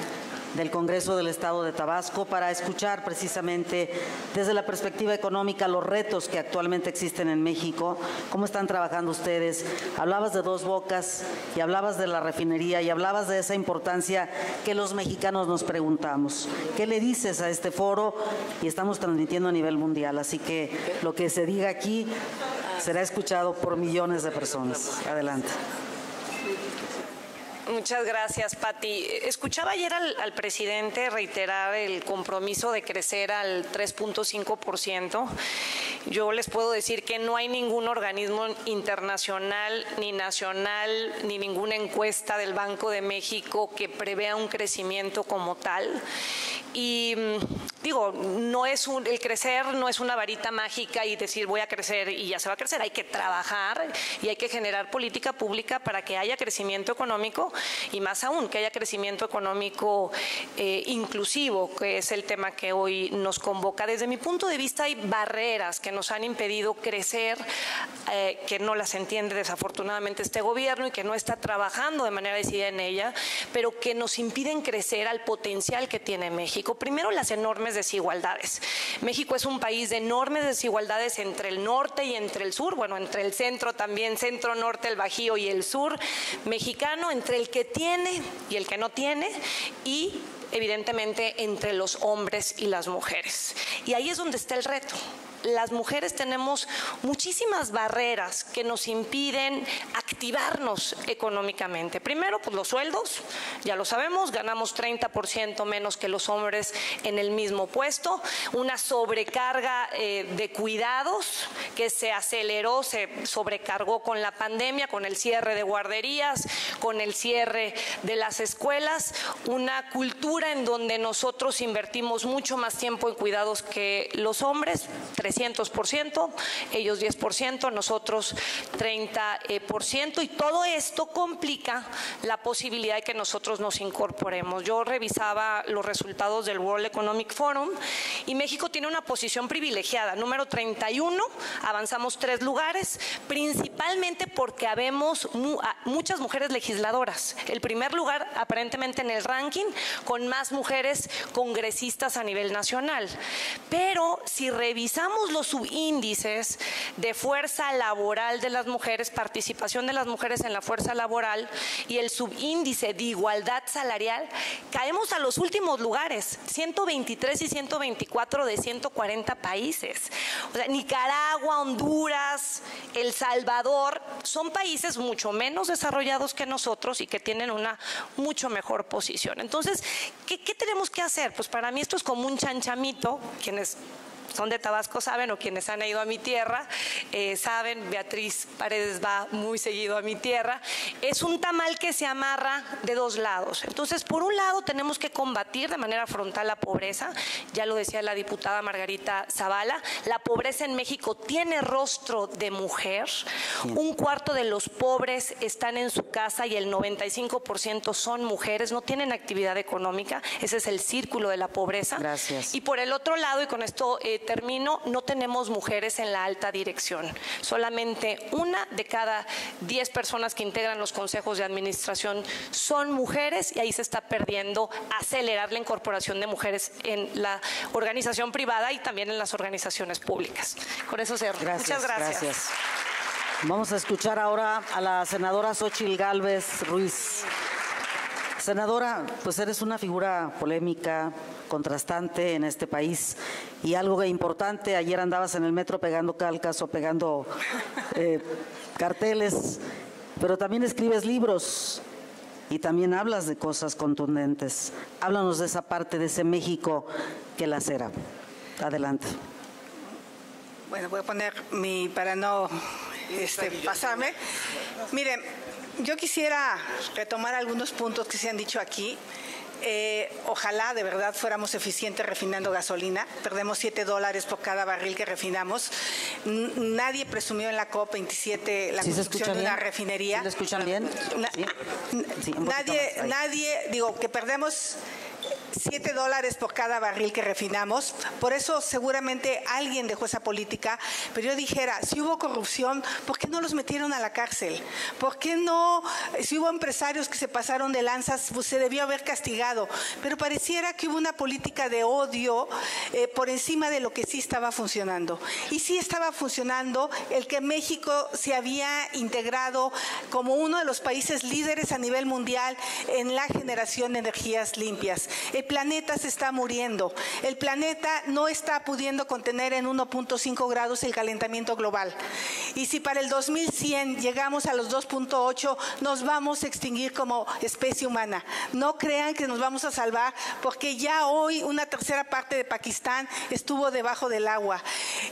del Congreso del Estado de Tabasco para escuchar precisamente desde la perspectiva económica los retos que actualmente existen en México, cómo están trabajando ustedes. Hablabas de dos bocas y hablabas de la refinería y hablabas de esa importancia que los mexicanos nos preguntamos. ¿Qué le dices a este foro? Y estamos transmitiendo a nivel mundial, así que lo que se diga aquí será escuchado por millones de personas. Adelante. Muchas gracias, Patti. Escuchaba ayer al, presidente reiterar el compromiso de crecer al 3.5%. Yo les puedo decir que no hay ningún organismo internacional, ni nacional, ni ninguna encuesta del Banco de México que prevea un crecimiento como tal. Y mm, digo, no es un, el crecer no es una varita mágica y decir voy a crecer y ya se va a crecer. Hay que trabajar y hay que generar política pública para que haya crecimiento económico y más aún que haya crecimiento económico eh, inclusivo, que es el tema que hoy nos convoca. Desde mi punto de vista hay barreras que nos han impedido crecer, eh, que no las entiende desafortunadamente este gobierno y que no está trabajando de manera decidida en ella, pero que nos impiden crecer al potencial que tiene México. Primero, las enormes desigualdades. México es un país de enormes desigualdades entre el norte y entre el sur, bueno, entre el centro también, centro, norte, el Bajío y el sur mexicano, entre el que tiene y el que no tiene y evidentemente entre los hombres y las mujeres. Y ahí es donde está el reto las mujeres tenemos muchísimas barreras que nos impiden activarnos económicamente. Primero, pues los sueldos, ya lo sabemos, ganamos 30% menos que los hombres en el mismo puesto, una sobrecarga eh, de cuidados que se aceleró, se sobrecargó con la pandemia, con el cierre de guarderías, con el cierre de las escuelas, una cultura en donde nosotros invertimos mucho más tiempo en cuidados que los hombres, 300%, ellos 10%, nosotros 30%, y todo esto complica la posibilidad de que nosotros nos incorporemos. Yo revisaba los resultados del World Economic Forum y México tiene una posición privilegiada, número 31, avanzamos tres lugares, principalmente porque habemos muchas mujeres legisladoras. El primer lugar aparentemente en el ranking con más mujeres congresistas a nivel nacional. Pero si revisamos los subíndices de fuerza laboral de las mujeres, participación de las mujeres en la fuerza laboral y el subíndice de igualdad salarial, caemos a los últimos lugares, 123 y 124 de 140 países. O sea, Nicaragua, Honduras, El Salvador, son países mucho menos desarrollados que nosotros y que tienen una mucho mejor posición. Entonces, ¿qué, qué tenemos que hacer? Pues para mí esto es como un chanchamito, quienes son de Tabasco saben o quienes han ido a mi tierra eh, saben, Beatriz Paredes va muy seguido a mi tierra, es un tamal que se amarra de dos lados. Entonces, por un lado tenemos que combatir de manera frontal la pobreza, ya lo decía la diputada Margarita Zavala, la pobreza en México tiene rostro de mujer, un cuarto de los pobres están en su casa y el 95% son mujeres, no tienen actividad económica, ese es el círculo de la pobreza. Gracias. Y por el otro lado, y con esto eh, termino, no tenemos mujeres en la alta dirección. Solamente una de cada diez personas que integran los consejos de administración son mujeres y ahí se está perdiendo acelerar la incorporación de mujeres en la organización privada y también en las organizaciones públicas. Con eso cierro. Muchas gracias. Vamos a escuchar ahora a la senadora Xochil Gálvez Ruiz. Senadora, pues eres una figura polémica, contrastante en este país y algo importante, ayer andabas en el metro pegando calcas o pegando eh, carteles, pero también escribes libros y también hablas de cosas contundentes. Háblanos de esa parte de ese México que la cera. Adelante. Bueno, voy a poner mi para no este, pasarme. Miren, yo quisiera retomar algunos puntos que se han dicho aquí. Eh, ojalá de verdad fuéramos eficientes refinando gasolina. Perdemos 7 dólares por cada barril que refinamos. nadie presumió en la COP27 la construcción de una refinería. ¿Sí escuchan bien? nadie, nadie, digo, que perdemos 7 dólares por cada barril que refinamos. Por eso seguramente alguien dejó esa política. Pero yo dijera, si hubo corrupción, ¿por qué no los metieron a la cárcel? ¿Por qué no, si hubo empresarios que se pasaron de lanzas, pues se debió haber castigado? Pero pareciera que hubo una política de odio eh, por encima de lo que sí estaba funcionando. Y sí estaba funcionando el que México se había integrado como uno de los países líderes a nivel mundial en la generación de energías limpias. El planeta se está muriendo. El planeta no está pudiendo contener en 1.5 grados el calentamiento global. Y si para el 2100 llegamos a los 2.8, nos vamos a extinguir como especie humana. No crean que nos vamos a salvar porque ya hoy una tercera parte de Pakistán estuvo debajo del agua.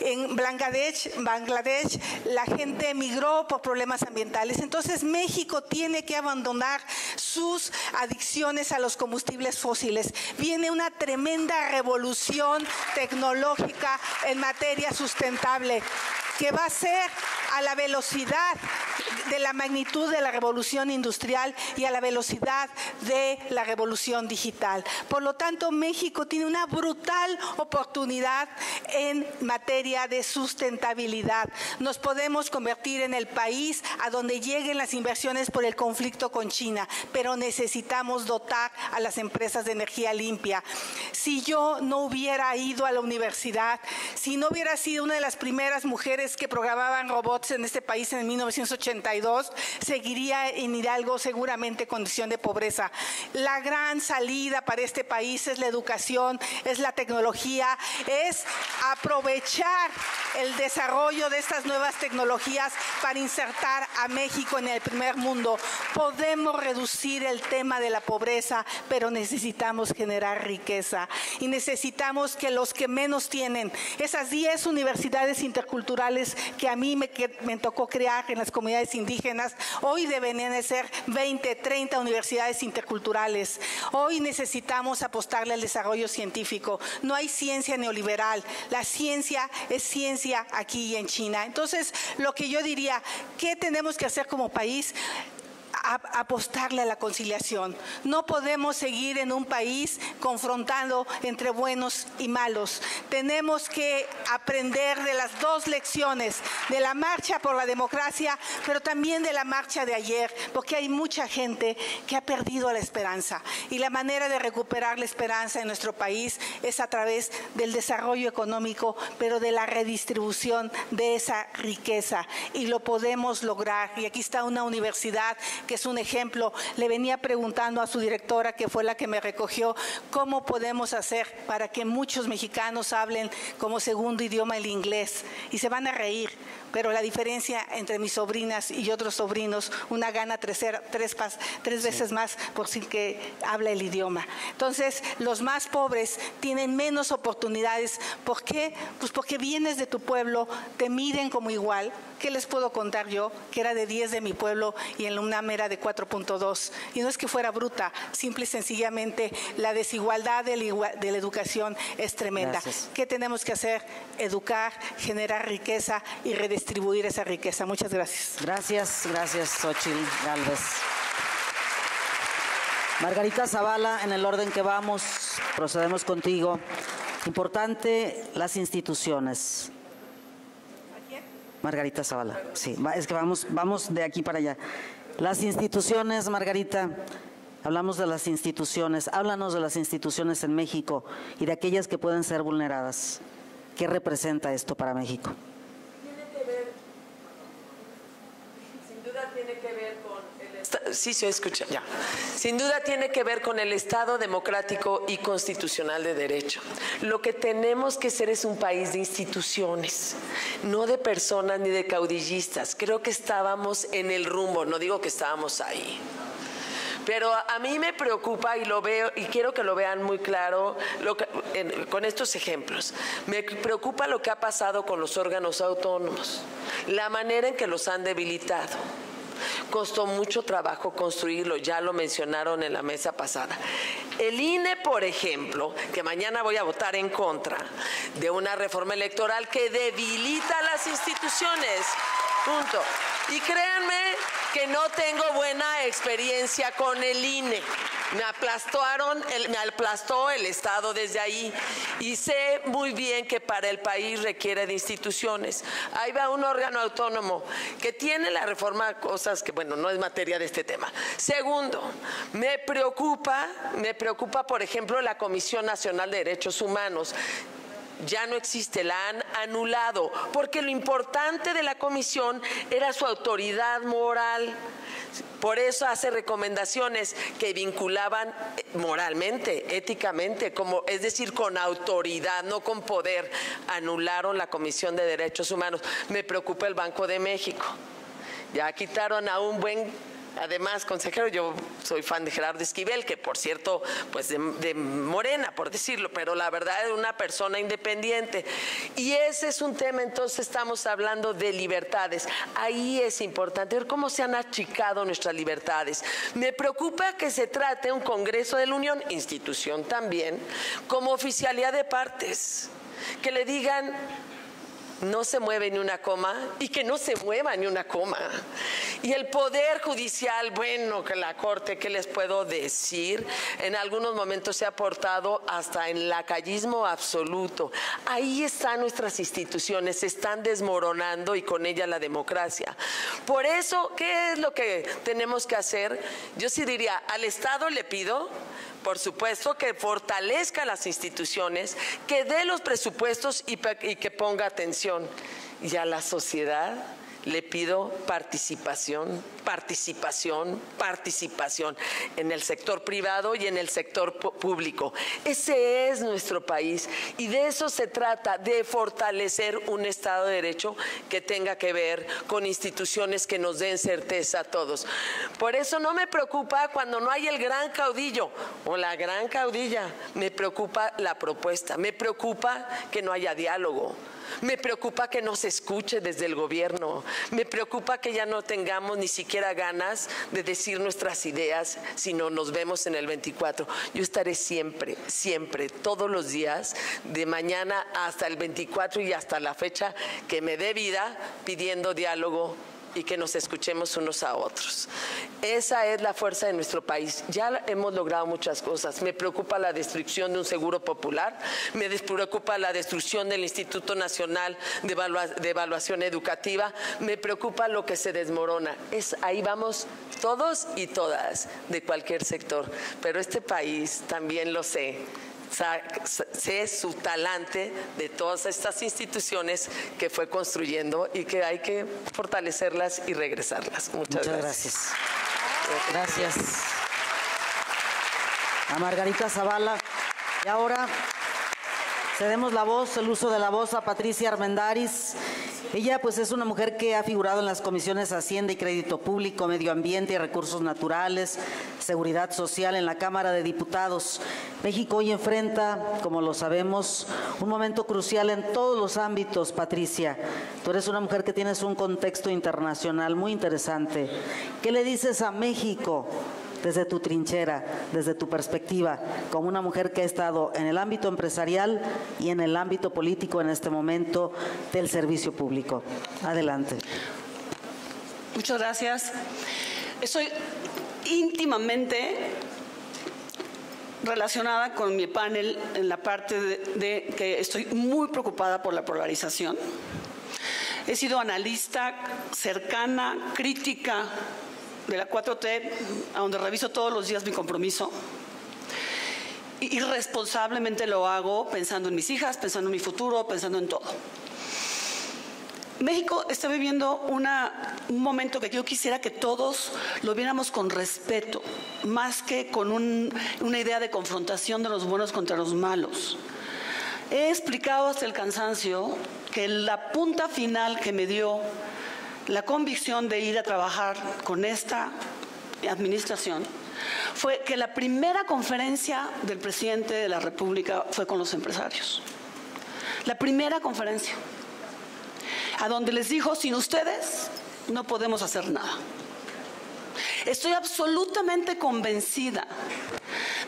En Bangladesh, Bangladesh la gente emigró por problemas ambientales. Entonces México tiene que abandonar sus adicciones a los combustibles fósiles viene una tremenda revolución tecnológica en materia sustentable que va a ser a la velocidad de la magnitud de la revolución industrial y a la velocidad de la revolución digital. Por lo tanto, México tiene una brutal oportunidad en materia de sustentabilidad. Nos podemos convertir en el país a donde lleguen las inversiones por el conflicto con China, pero necesitamos dotar a las empresas de energía limpia. Si yo no hubiera ido a la universidad, si no hubiera sido una de las primeras mujeres que programaban robots, en este país en 1982, seguiría en Hidalgo seguramente condición de pobreza. La gran salida para este país es la educación, es la tecnología, es aprovechar el desarrollo de estas nuevas tecnologías para insertar a México en el primer mundo. Podemos reducir el tema de la pobreza, pero necesitamos generar riqueza y necesitamos que los que menos tienen, esas 10 universidades interculturales que a mí me, me tocó crear en las comunidades indígenas, hoy deben ser 20, 30 universidades interculturales. Hoy necesitamos apostarle al desarrollo científico. No hay ciencia neoliberal, la ciencia es ciencia aquí y en China. Entonces, lo que yo diría, ¿qué tenemos que hacer como país? Apostarle a la conciliación. No podemos seguir en un país confrontando entre buenos y malos. Tenemos que aprender de las dos lecciones, de la marcha por la democracia, pero también de la marcha de ayer, porque hay mucha gente que ha perdido la esperanza. Y la manera de recuperar la esperanza en nuestro país es a través del desarrollo económico, pero de la redistribución de esa riqueza. Y lo podemos lograr. Y aquí está una universidad que es un ejemplo. Le venía preguntando a su directora, que fue la que me recogió, cómo podemos hacer para que muchos mexicanos hablen como segundo idioma el inglés. Y se van a reír pero la diferencia entre mis sobrinas y otros sobrinos, una gana tres, tres, tres veces más por sin que habla el idioma. Entonces, los más pobres tienen menos oportunidades. ¿Por qué? Pues porque vienes de tu pueblo, te miden como igual. ¿Qué les puedo contar yo? Que era de 10 de mi pueblo y en la UNAM era de 4.2. Y no es que fuera bruta, simple y sencillamente la desigualdad de la, educación es tremenda. ¿Qué tenemos que hacer? Educar, generar riqueza y redistribuir distribuir esa riqueza. Muchas gracias. Gracias, gracias, Xochitl Galvez. Margarita Zavala, en el orden que vamos, procedemos contigo. Importante las instituciones. Margarita Zavala, sí, es que vamos, vamos de aquí para allá. Las instituciones, Margarita, hablamos de las instituciones, háblanos de las instituciones en México y de aquellas que pueden ser vulneradas. ¿Qué representa esto para México? Sí se escucha, ya. Sin duda tiene que ver con el Estado democrático y constitucional de derecho. Lo que tenemos que ser es un país de instituciones, no de personas ni de caudillistas. Creo que estábamos en el rumbo, no digo que estábamos ahí. Pero a mí me preocupa y lo veo y quiero que lo vean muy claro con estos ejemplos. Me preocupa lo que ha pasado con los órganos autónomos, la manera en que los han debilitado Costó mucho trabajo construirlo, ya lo mencionaron en la mesa pasada. El INE, por ejemplo, que mañana voy a votar en contra de una reforma electoral que debilita las instituciones. Punto. Y créanme que no tengo buena experiencia con el INE. Me aplastaron, me aplastó el Estado desde ahí y sé muy bien que para el país requiere de instituciones. Ahí va un órgano autónomo que tiene la reforma, cosas que, bueno, no es materia de este tema. Segundo, me preocupa, me preocupa, por ejemplo, la Comisión Nacional de Derechos Humanos ya no existe, la han anulado, porque lo importante de la comisión era su autoridad moral. Por eso hace recomendaciones que vinculaban eh, moralmente, éticamente, como es decir, con autoridad, no con poder. Anularon la Comisión de Derechos Humanos. Me preocupa el Banco de México. Ya quitaron a un buen Además, consejero, yo soy fan de Gerardo Esquivel, que por cierto, pues de, Morena, por decirlo, pero la verdad es una persona independiente. Y ese es un tema, entonces estamos hablando de libertades. Ahí es importante ver cómo se han achicado nuestras libertades. Me preocupa que se trate un Congreso de la Unión, institución también, como oficialidad de partes, que le digan no se mueve ni una coma y que no se mueva ni una coma. Y el Poder Judicial, bueno, que la Corte, ¿qué les puedo decir? En algunos momentos se ha portado hasta en lacayismo absoluto. Ahí están nuestras instituciones, se están desmoronando y con ella la democracia. Por eso, ¿qué es lo que tenemos que hacer? Yo sí diría, al Estado le pido por supuesto, que fortalezca las instituciones, que dé los presupuestos y, que ponga atención. Y a la sociedad le pido participación, participación, participación en el sector privado y en el sector público. Ese es nuestro país y de eso se trata, de fortalecer un Estado de Derecho que tenga que ver con instituciones que nos den certeza a todos. Por eso no me preocupa cuando no hay el gran caudillo o la gran caudilla, me preocupa la propuesta, me preocupa que no haya diálogo. Me preocupa que no se escuche desde el gobierno. Me preocupa que ya no tengamos ni siquiera ganas de decir nuestras ideas si no nos vemos en el 24. Yo estaré siempre, siempre, todos los días, de mañana hasta el 24 y hasta la fecha que me dé vida, pidiendo diálogo y que nos escuchemos unos a otros. Esa es la fuerza de nuestro país. Ya hemos logrado muchas cosas. Me preocupa la destrucción de un seguro popular, me preocupa la destrucción del Instituto Nacional de, Evaluación Educativa, me preocupa lo que se desmorona. Es, ahí vamos todos y todas de cualquier sector, pero este país también lo sé sé su talante de todas estas instituciones que fue construyendo y que hay que fortalecerlas y regresarlas. Muchas, gracias. Gracias. A Margarita Zavala. Y ahora cedemos la voz, el uso de la voz a Patricia Armendaris. Ella pues es una mujer que ha figurado en las comisiones Hacienda y Crédito Público, Medio Ambiente y Recursos Naturales, Seguridad Social en la Cámara de Diputados. México hoy enfrenta, como lo sabemos, un momento crucial en todos los ámbitos, Patricia. Tú eres una mujer que tienes un contexto internacional muy interesante. ¿Qué le dices a México desde tu trinchera, desde tu perspectiva, como una mujer que ha estado en el ámbito empresarial y en el ámbito político en este momento del servicio público. Adelante. Muchas gracias. Estoy íntimamente relacionada con mi panel en la parte de, de, que estoy muy preocupada por la polarización. He sido analista cercana, crítica de la 4T, a donde reviso todos los días mi compromiso. Y responsablemente lo hago pensando en mis hijas, pensando en mi futuro, pensando en todo. México está viviendo un momento que yo quisiera que todos lo viéramos con respeto, más que con una idea de confrontación de los buenos contra los malos. He explicado hasta el cansancio que la punta final que me dio la convicción de ir a trabajar con esta administración fue que la primera conferencia del presidente de la República fue con los empresarios. La primera conferencia, a donde les dijo, sin ustedes no podemos hacer nada. Estoy absolutamente convencida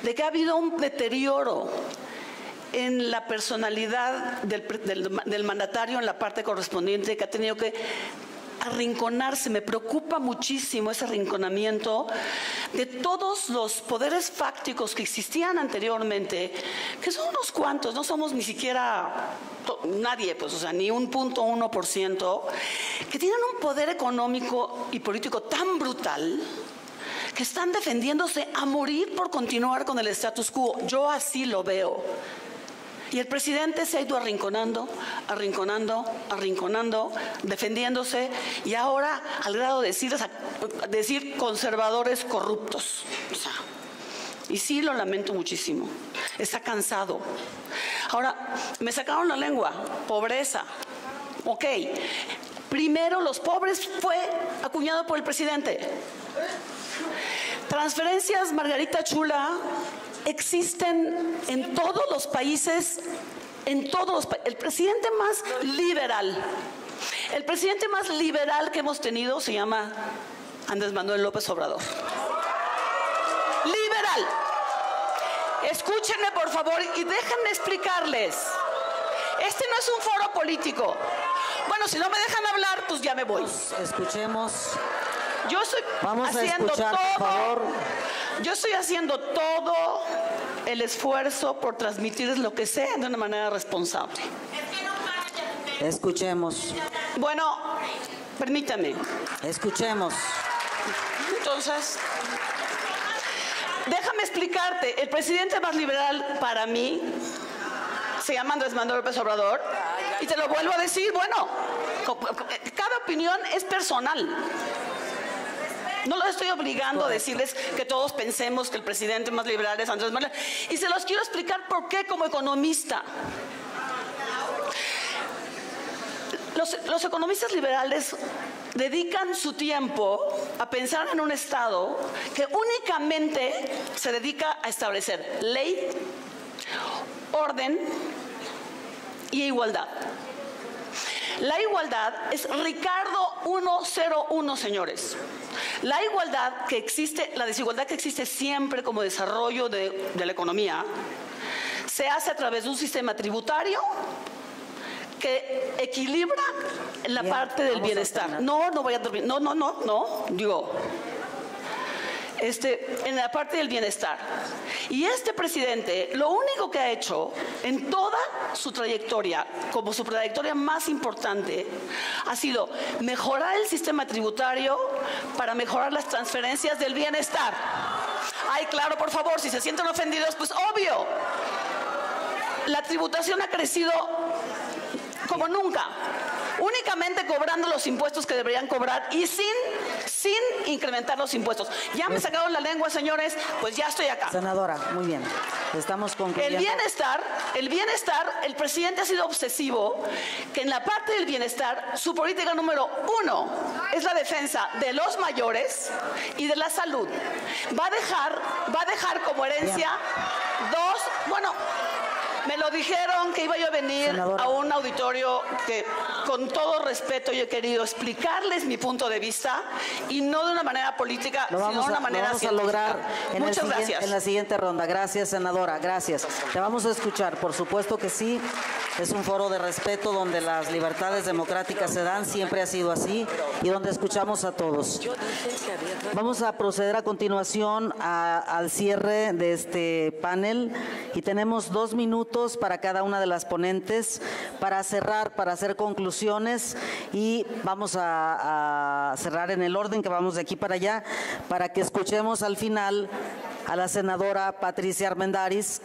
de que ha habido un deterioro en la personalidad del, mandatario en la parte correspondiente que ha tenido que arrinconarse, me preocupa muchísimo ese arrinconamiento de todos los poderes fácticos que existían anteriormente, que son unos cuantos, no somos ni siquiera nadie, pues, o sea, ni un punto uno por ciento, que tienen un poder económico y político tan brutal que están defendiéndose a morir por continuar con el status quo. Yo así lo veo. Y el presidente se ha ido arrinconando, arrinconando, arrinconando, defendiéndose y ahora al grado de decir, decir conservadores corruptos. y sí lo lamento muchísimo. Está cansado. Ahora, me sacaron la lengua, pobreza. Ok, primero los pobres fue acuñado por el presidente. Transferencias, Margarita Chula, existen en todos los países, en todos los el presidente más liberal, el presidente más liberal que hemos tenido se llama Andrés Manuel López Obrador. Liberal. Escúchenme por favor y déjenme explicarles. Este no es un foro político. Bueno, si no me dejan hablar, pues ya me voy. Escuchemos. Yo estoy haciendo todo. Yo estoy haciendo todo el esfuerzo por transmitirles lo que sé de una manera responsable. Escuchemos. Bueno, permítame. Escuchemos. Entonces, déjame explicarte. El presidente más liberal para mí se llama Andrés Manuel López Obrador Y te lo vuelvo a decir, bueno, cada opinión es personal. No lo estoy obligando a decirles que todos pensemos que el presidente más liberal es Andrés Manuel. Y se los quiero explicar por qué como economista. Los, los, economistas liberales dedican su tiempo a pensar en un Estado que únicamente se dedica a establecer ley, orden y igualdad. La igualdad es Ricardo 101, señores. La igualdad que existe, la desigualdad que existe siempre como desarrollo de, la economía, se hace a través de un sistema tributario que equilibra la parte del bienestar. No, no voy a dormir. No, no, no, no. Digo, este, en la parte del bienestar. Y este presidente lo único que ha hecho en toda su trayectoria, como su trayectoria más importante, ha sido mejorar el sistema tributario para mejorar las transferencias del bienestar. Ay, claro, por favor, si se sienten ofendidos, pues obvio. La tributación ha crecido como nunca únicamente cobrando los impuestos que deberían cobrar y sin, sin incrementar los impuestos. Ya me sacaron la lengua, señores, pues ya estoy acá. Senadora, muy bien. Estamos concluyendo. El bienestar, el bienestar, el presidente ha sido obsesivo que en la parte del bienestar, su política número uno es la defensa de los mayores y de la salud. Va a dejar, va a dejar como herencia dos, bueno, me lo dijeron que iba yo a venir a un auditorio que con todo respeto yo he querido explicarles mi punto de vista y no de una manera política, sino de una manera lo vamos a lograr en Muchas gracias. en la siguiente ronda. Gracias, senadora. Gracias. Te vamos a escuchar, por supuesto que sí. Es un foro de respeto donde las libertades democráticas se dan, siempre ha sido así, y donde escuchamos a todos. Vamos a proceder a continuación al cierre de este panel y tenemos dos minutos para cada una de las ponentes para cerrar, para hacer conclusiones y vamos a, cerrar en el orden que vamos de aquí para allá para que escuchemos al final a la senadora Patricia Armendaris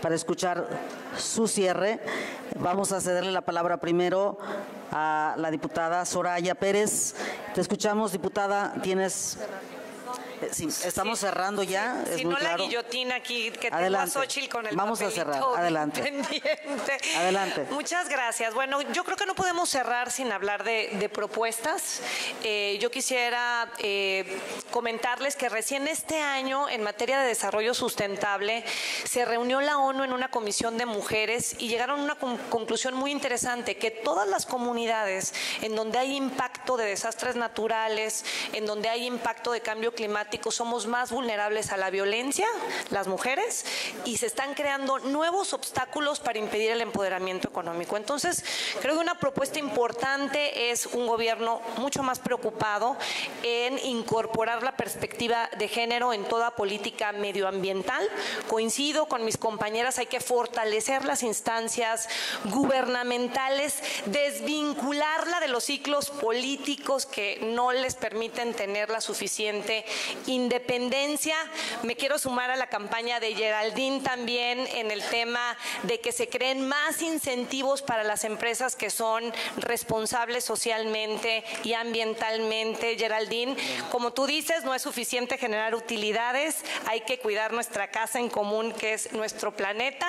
para escuchar su cierre. Vamos a cederle la palabra primero a la diputada Soraya Pérez. Te escuchamos, diputada. Tienes Sí, estamos cerrando ya. si no la guillotina aquí que Adelante. tengo a con el Vamos a cerrar. Adelante. Pendiente. Adelante. Muchas gracias. Bueno, yo creo que no podemos cerrar sin hablar de, propuestas. Eh, yo quisiera eh, comentarles que recién este año, en materia de desarrollo sustentable, se reunió la ONU en una comisión de mujeres y llegaron a una conclusión muy interesante, que todas las comunidades en donde hay impacto de desastres naturales, en donde hay impacto de cambio climático, somos más vulnerables a la violencia, las mujeres, y se están creando nuevos obstáculos para impedir el empoderamiento económico. Entonces, creo que una propuesta importante es un gobierno mucho más preocupado en incorporar la perspectiva de género en toda política medioambiental. Coincido con mis compañeras, hay que fortalecer las instancias gubernamentales, desvincularla de los ciclos políticos que no les permiten tener la suficiente independencia. Me quiero sumar a la campaña de Geraldine también en el tema de que se creen más incentivos para las empresas que son responsables socialmente y ambientalmente. Geraldine, como tú dices, no es suficiente generar utilidades, hay que cuidar nuestra casa en común que es nuestro planeta.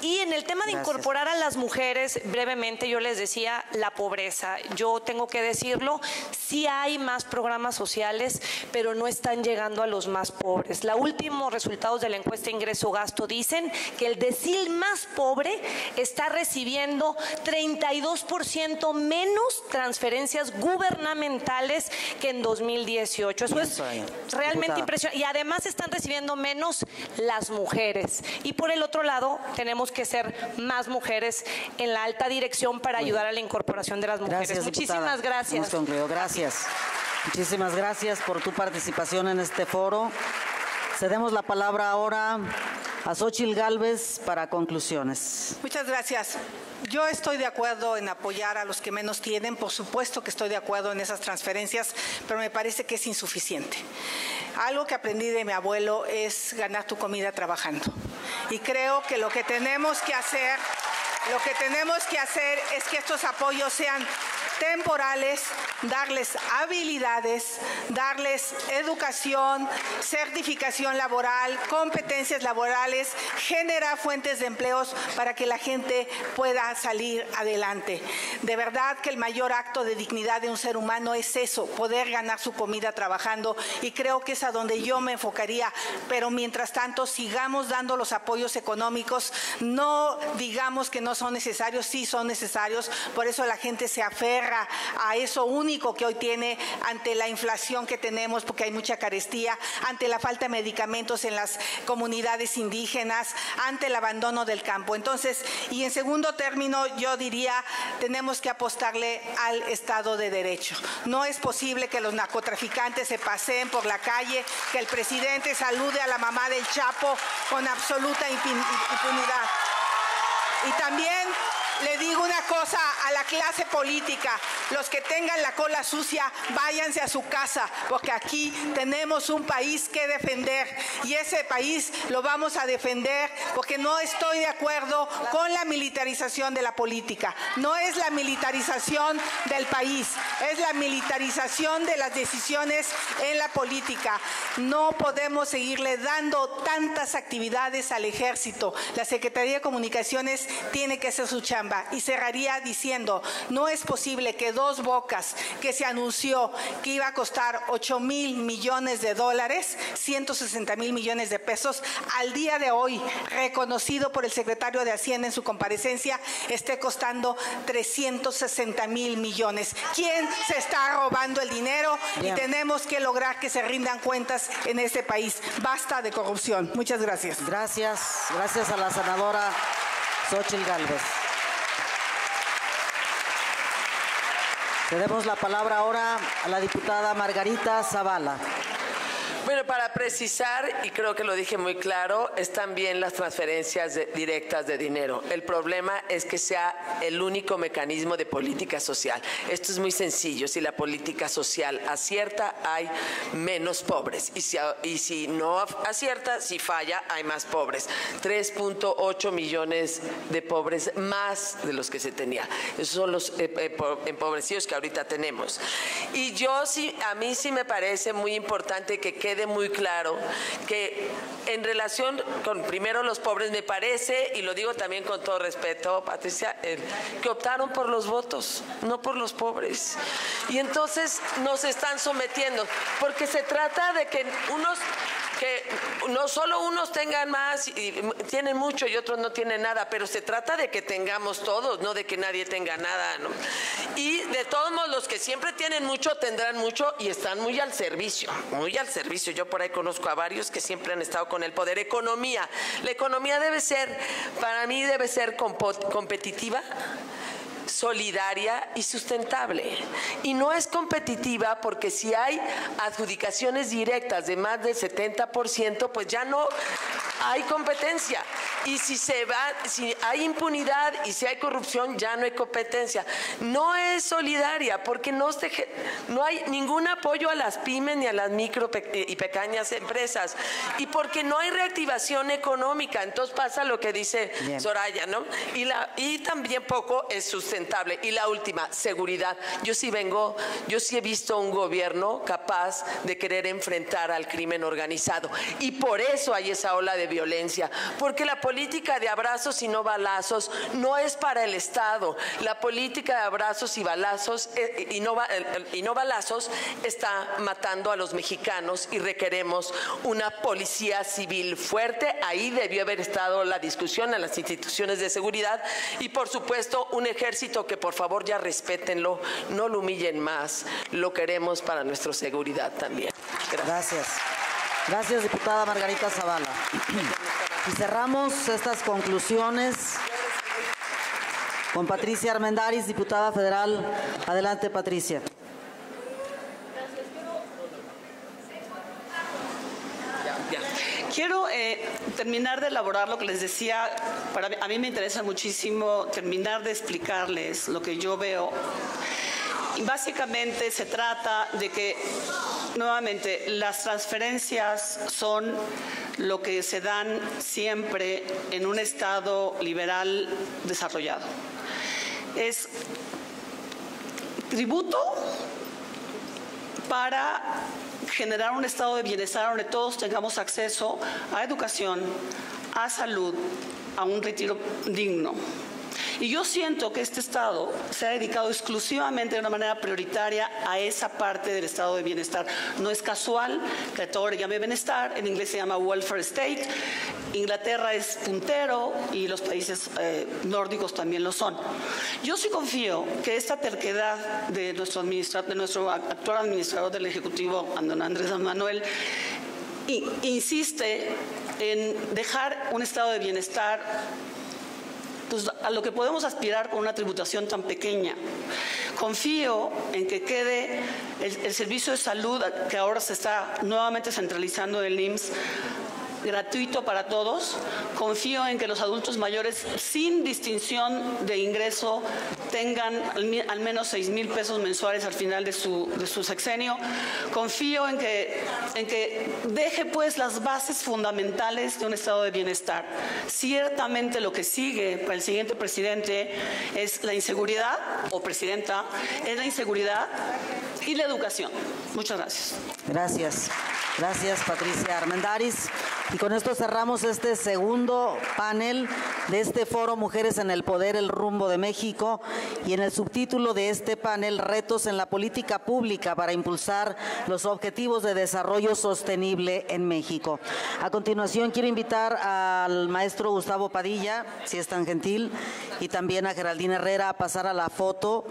Y en el tema de incorporar a las mujeres, brevemente yo les decía, la pobreza. Yo tengo que decirlo, sí hay más programas sociales, pero no están llegando a los más pobres. Los últimos resultados de la encuesta ingreso-gasto dicen que el decil más pobre está recibiendo 32% menos transferencias gubernamentales que en 2018. Eso es realmente impresionante. Y además están recibiendo menos las mujeres. Y por el otro lado, tenemos que ser más mujeres en la alta dirección para ayudar a la incorporación de las mujeres. Muchísimas gracias. Gracias. Muchísimas gracias por tu participación en este foro. Cedemos la palabra ahora a Xochil Gálvez para conclusiones. Muchas gracias. Yo estoy de acuerdo en apoyar a los que menos tienen, por supuesto que estoy de acuerdo en esas transferencias, pero me parece que es insuficiente. Algo que aprendí de mi abuelo es ganar tu comida trabajando. Y creo que lo que tenemos que hacer Lo que tenemos que hacer es que estos apoyos sean temporales, darles habilidades, darles educación, certificación laboral, competencias laborales, generar fuentes de empleos para que la gente pueda salir adelante. De verdad que el mayor acto de dignidad de un ser humano es eso, poder ganar su comida trabajando y creo que es a donde yo me enfocaría, pero mientras tanto sigamos dando los apoyos económicos, no digamos que no son necesarios, sí son necesarios, por eso la gente se aferra a eso único que hoy tiene ante la inflación que tenemos, porque hay mucha carestía, ante la falta de medicamentos en las comunidades indígenas, ante el abandono del campo. Entonces, y en segundo término, yo diría, tenemos que apostarle al Estado de Derecho. No es posible que los narcotraficantes se paseen por la calle, que el presidente salude a la mamá del Chapo con absoluta impunidad. Y también le digo una cosa a la clase política, los que tengan la cola sucia, váyanse a su casa, porque aquí tenemos un país que defender y ese país lo vamos a defender porque no estoy de acuerdo con la militarización de la política. No es la militarización del país, es la militarización de las decisiones en la política. No podemos seguirle dando tantas actividades al ejército. La Secretaría de Comunicaciones tiene que hacer su chamba y cerraría diciendo, no es posible que dos bocas que se anunció que iba a costar 8 mil millones de dólares, 160 mil millones de pesos, al día de hoy, reconocido por el secretario de Hacienda en su comparecencia, esté costando 360 mil millones. ¿Quién se está robando el dinero? Y tenemos que lograr que se rindan cuentas en este país. Basta de corrupción. Muchas gracias. Gracias. Gracias a la senadora Xochitl Galvez. Cedemos la palabra ahora a la diputada Margarita Zavala. Bueno, para precisar, y creo que lo dije muy claro, están bien las transferencias directas de dinero. El problema es que sea el único mecanismo de política social. Esto es muy sencillo. Si la política social acierta, hay menos pobres. Y si, y si no acierta, si falla, hay más pobres. 3.8 millones de pobres más de los que se tenía. Esos son los eh, eh, empobrecidos que ahorita tenemos. Y yo sí, a mí sí me parece muy importante que quede quede muy claro que en relación con primero los pobres, me parece, y lo digo también con todo respeto, Patricia, que optaron por los votos, no por los pobres. Y entonces nos están sometiendo, porque se trata de que unos que no solo unos tengan más y tienen mucho y otros no tienen nada, pero se trata de que tengamos todos, no de que nadie tenga nada. Y de todos modos, los que siempre tienen mucho tendrán mucho y están muy al servicio, muy al servicio. Yo por ahí conozco a varios que siempre han estado con el poder. Economía. La economía debe ser, para mí debe ser competitiva solidaria y sustentable. Y no es competitiva porque si hay adjudicaciones directas de más del 70%, pues ya no hay competencia. Y si se va, si hay impunidad y si hay corrupción, ya no hay competencia. No es solidaria porque no, no hay ningún apoyo a las pymes ni a las micro y pequeñas empresas. Y porque no hay reactivación económica. Entonces pasa lo que dice Soraya, ¿no? Y, la, y también poco es sustentable. Y la última, seguridad. Yo sí vengo, yo sí he visto un gobierno capaz de querer enfrentar al crimen organizado. Y por eso hay esa ola de violencia. Porque la política de abrazos y no balazos no es para el Estado. La política de abrazos y balazos eh, y, no, balazos está matando a los mexicanos y requeremos una policía civil fuerte. Ahí debió haber estado la discusión en las instituciones de seguridad y por supuesto un ejército que por favor ya respétenlo, no lo humillen más. Lo queremos para nuestra seguridad también. Gracias, diputada Margarita Zavala. Y cerramos estas conclusiones con Patricia Armendaris, diputada federal. Adelante, Patricia. Quiero eh, terminar de elaborar lo que les decía. Para a mí me interesa muchísimo terminar de explicarles lo que yo veo. Básicamente se trata de que nuevamente, las transferencias son lo que se dan siempre en un Estado liberal desarrollado. Es tributo para generar un estado de bienestar donde todos tengamos acceso a educación, a salud, a un retiro digno. Y yo siento que este Estado se ha dedicado exclusivamente de una manera prioritaria a esa parte del estado de bienestar. No es casual que todo le llame bienestar, en inglés se llama welfare state, Inglaterra es puntero y los países eh, nórdicos también lo son. Yo sí confío que esta terquedad de nuestro, de nuestro actual administrador del Ejecutivo, Andrés Manuel, insiste en dejar un estado de bienestar pues, a lo que podemos aspirar con una tributación tan pequeña. Confío en que quede el, el servicio de salud que ahora se está nuevamente centralizando en el IMSS gratuito para todos. Confío en que los adultos mayores sin distinción de ingreso tengan al, menos 6 mil pesos mensuales al final de su, sexenio. Confío en que, en que deje pues las bases fundamentales de un estado de bienestar. Ciertamente lo que sigue para el siguiente presidente es la inseguridad, o presidenta, es la inseguridad y la educación. Muchas gracias. Gracias. Gracias, Patricia Armendaris. Y con esto cerramos este segundo panel de este foro Mujeres en el Poder, el rumbo de México. Y en el subtítulo de este panel, Retos en la Política Pública para impulsar los objetivos de desarrollo sostenible en México. A continuación, quiero invitar al maestro Gustavo Padilla, si es tan gentil, y también a Geraldine Herrera a pasar a la foto.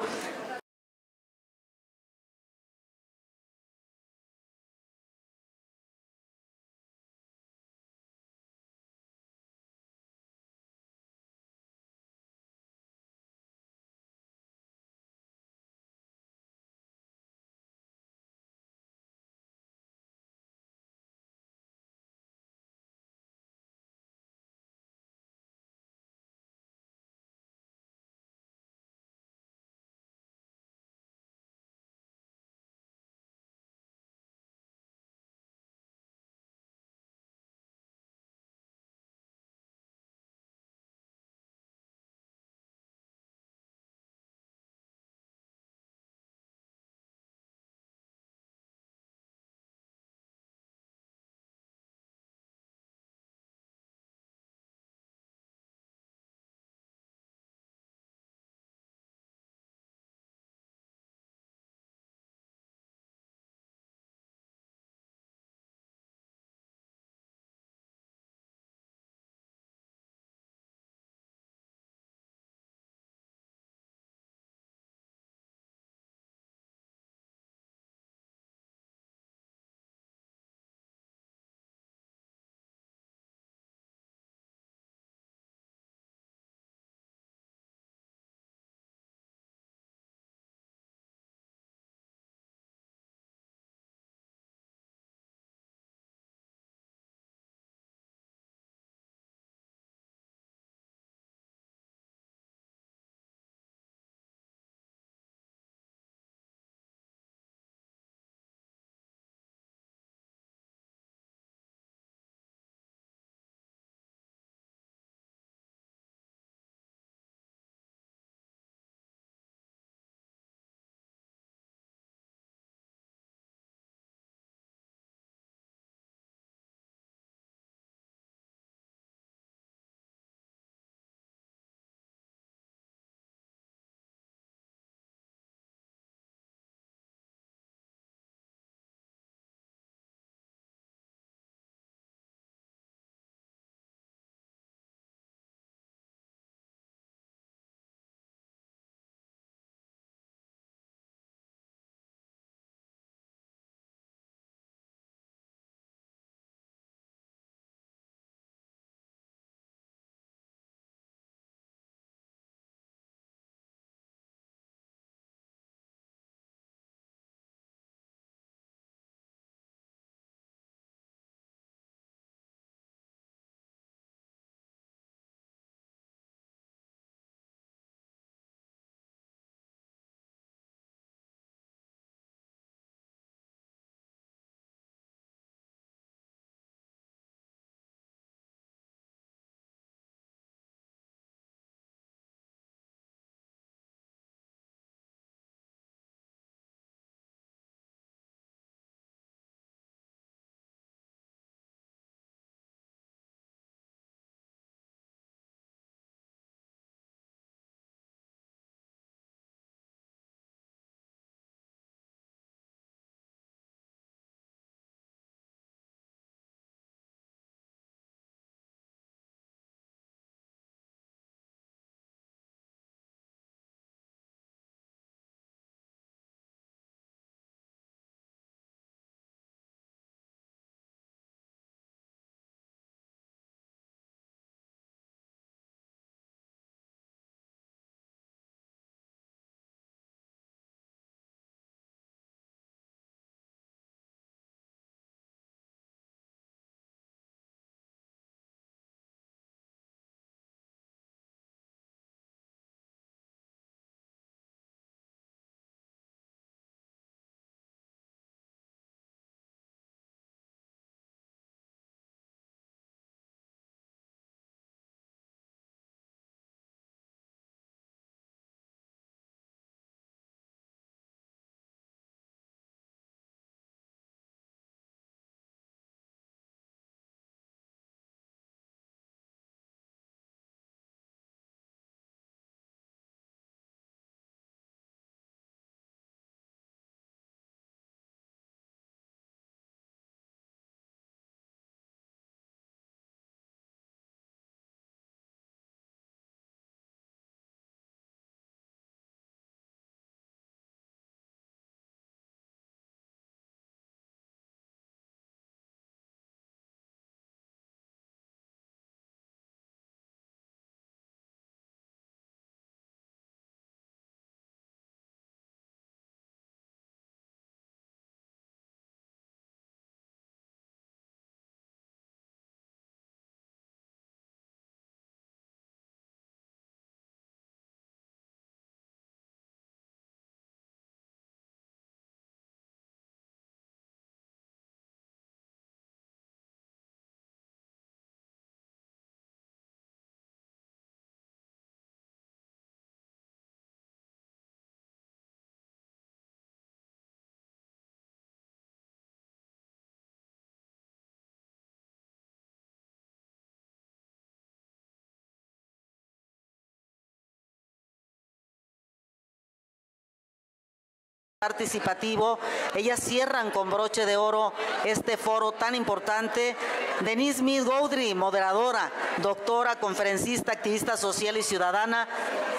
Participativo. Ellas cierran con broche de oro este foro tan importante. Denise Smith Gaudry, moderadora, doctora, conferencista, activista social y ciudadana,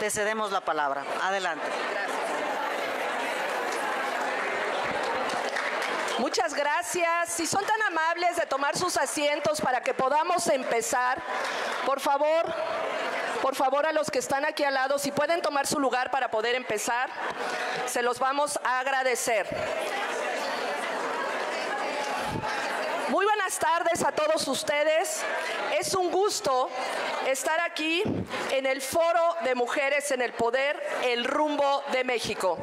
te cedemos la palabra. Adelante. Muchas gracias. Si son tan amables de tomar sus asientos para que podamos empezar, por favor, por favor, a los que están aquí al lado, si pueden tomar su lugar para poder empezar, se los vamos a agradecer. Muy buenas tardes a todos ustedes. Es un gusto estar aquí en el Foro de Mujeres en el Poder, el rumbo de México.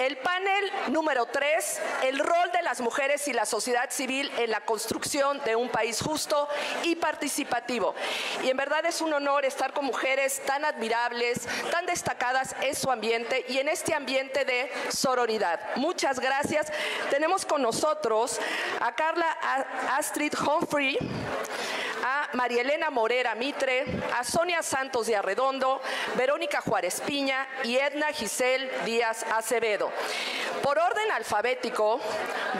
El panel número tres, el rol de las mujeres y la sociedad civil en la construcción de un país justo y participativo. Y en verdad es un honor estar con mujeres tan admirables, tan destacadas en su ambiente y en este ambiente de sororidad. Muchas gracias. Tenemos con nosotros a Carla Astrid Humphrey a María Elena Morera Mitre, a Sonia Santos de Arredondo, Verónica Juárez Piña y Edna Giselle Díaz Acevedo. Por orden alfabético,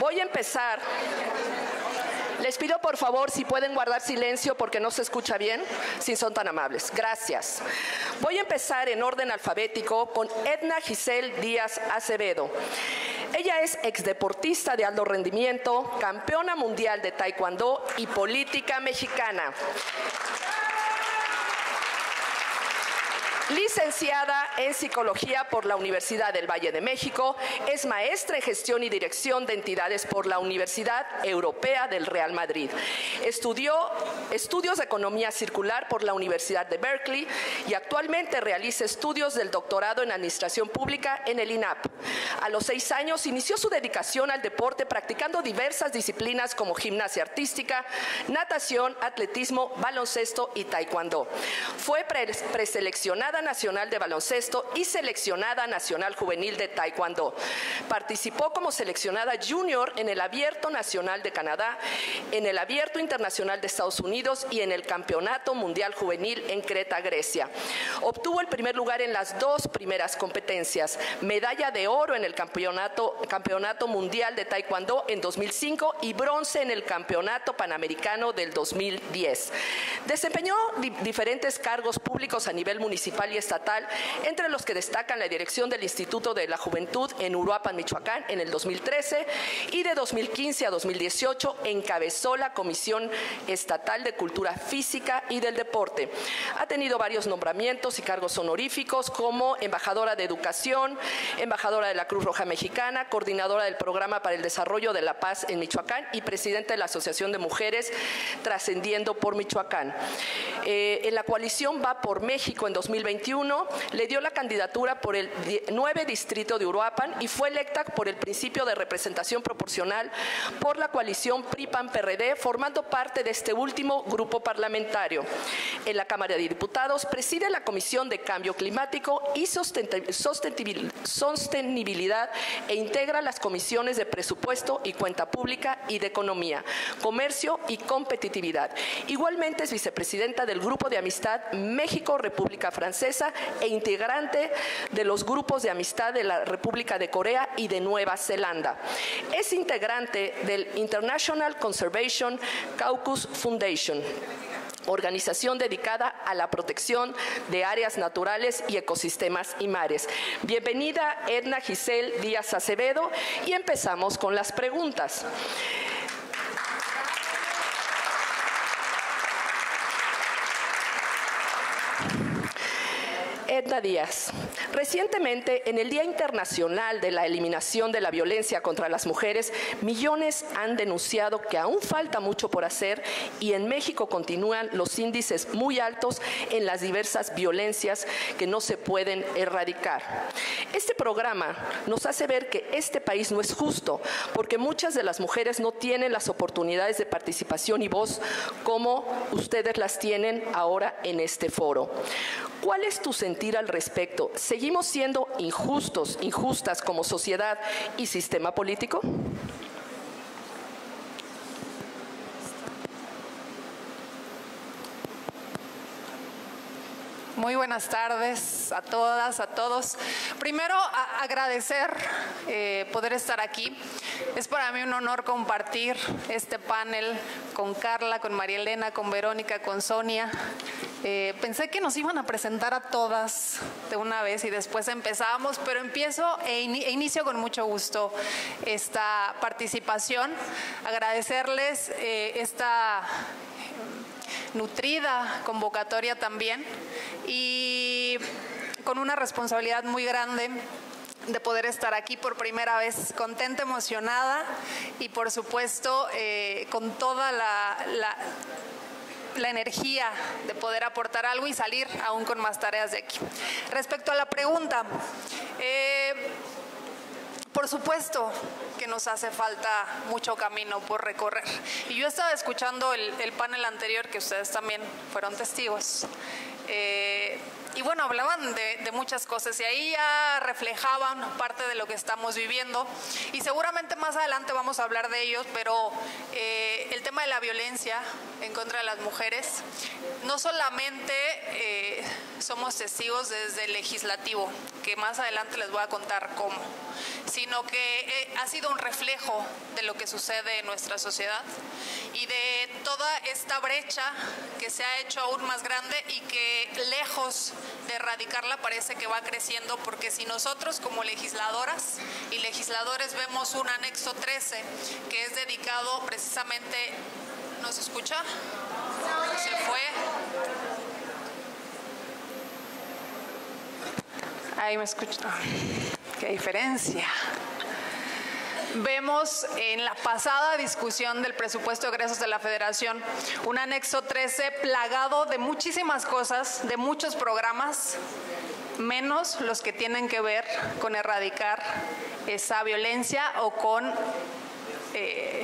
voy a empezar les pido por favor si pueden guardar silencio porque no se escucha bien, si son tan amables. Gracias. Voy a empezar en orden alfabético con Edna Giselle Díaz Acevedo. Ella es exdeportista de alto rendimiento, campeona mundial de taekwondo y política mexicana. Licenciada en Psicología por la Universidad del Valle de México, es maestra en Gestión y Dirección de Entidades por la Universidad Europea del Real Madrid. Estudió estudios de Economía Circular por la Universidad de Berkeley y actualmente realiza estudios del doctorado en Administración Pública en el INAP. A los seis años inició su dedicación al deporte practicando diversas disciplinas como gimnasia artística, natación, atletismo, baloncesto y taekwondo. Fue preseleccionada Nacional de Baloncesto y Seleccionada Nacional Juvenil de Taekwondo. Participó como seleccionada junior en el Abierto Nacional de Canadá, en el Abierto Internacional de Estados Unidos y en el Campeonato Mundial Juvenil en Creta, Grecia. Obtuvo el primer lugar en las dos primeras competencias, medalla de oro en el Campeonato, Mundial de Taekwondo en 2005 y bronce en el Campeonato Panamericano del 2010. Desempeñó diferentes cargos públicos a nivel municipal y estatal, entre los que destacan la dirección del Instituto de la Juventud en Uruapan, Michoacán, en el 2013 y de 2015 a 2018 encabezó la Comisión Estatal de Cultura Física y del Deporte. Ha tenido varios nombramientos y cargos honoríficos como embajadora de Educación, embajadora de la Cruz Roja Mexicana, coordinadora del Programa para el Desarrollo de la Paz en Michoacán y presidenta de la Asociación de Mujeres Trascendiendo por Michoacán. Eh, en la coalición Va por México en 2020 le dio la candidatura por el 9 distrito de Uruapan y fue electa por el principio de representación proporcional por la coalición PRI-PAN-PRD, formando parte de este último grupo parlamentario. En la Cámara de Diputados preside la Comisión de Cambio Climático y Sostenibilidad e integra las comisiones de Presupuesto y Cuenta Pública y de Economía, Comercio y Competitividad. Igualmente es vicepresidenta del Grupo de Amistad México-República Francesa e integrante de los grupos de amistad de la República de Corea y de Nueva Zelanda. Es integrante del International Conservation Caucus Foundation organización dedicada a la protección de áreas naturales y ecosistemas y mares. Bienvenida Edna Giselle Díaz Acevedo y empezamos con las preguntas. Edna Díaz. Recientemente, en el Día Internacional de la Eliminación de la Violencia contra las Mujeres, millones han denunciado que aún falta mucho por hacer y en México continúan los índices muy altos en las diversas violencias que no se pueden erradicar. Este programa nos hace ver que este país no es justo porque muchas de las mujeres no tienen las oportunidades de participación y voz como ustedes las tienen ahora en este foro. ¿Cuál es tu sentir al respecto? ¿Seguimos siendo injustos, injustas como sociedad y sistema político? Muy buenas tardes a todas, a todos. Primero, agradecer eh, poder estar aquí. Es para mí un honor compartir este panel con Carla, con María Elena, con Verónica, con Sonia. Eh, pensé que nos iban a presentar a todas de una vez y después empezamos, pero empiezo e, e inicio con mucho gusto esta participación. Agradecerles eh, esta nutrida convocatoria también y con una responsabilidad muy grande de poder estar aquí por primera vez, contenta, emocionada y por supuesto eh, con toda la, la, energía de poder aportar algo y salir aún con más tareas de aquí. Respecto a la pregunta, eh, por supuesto que nos hace falta mucho camino por recorrer. Y yo estaba escuchando el, panel anterior, que ustedes también fueron testigos. Eh, y bueno, hablaban de, muchas cosas y ahí ya reflejaban parte de lo que estamos viviendo y seguramente más adelante vamos a hablar de ellos, pero eh, el tema de la violencia en contra de las mujeres, no solamente eh, somos testigos desde el legislativo, que más adelante les voy a contar cómo, sino que eh, ha sido un reflejo de lo que sucede en nuestra sociedad y de toda esta brecha que se ha hecho aún más grande y que lejos de erradicarla parece que va creciendo porque si nosotros como legisladoras y legisladores vemos un anexo 13 que es dedicado precisamente, ¿nos escucha? Se fue. Ahí me escucha. Qué diferencia. Vemos en la pasada discusión del presupuesto de egresos de la Federación un anexo 13 plagado de muchísimas cosas, de muchos programas, menos los que tienen que ver con erradicar esa violencia o con eh,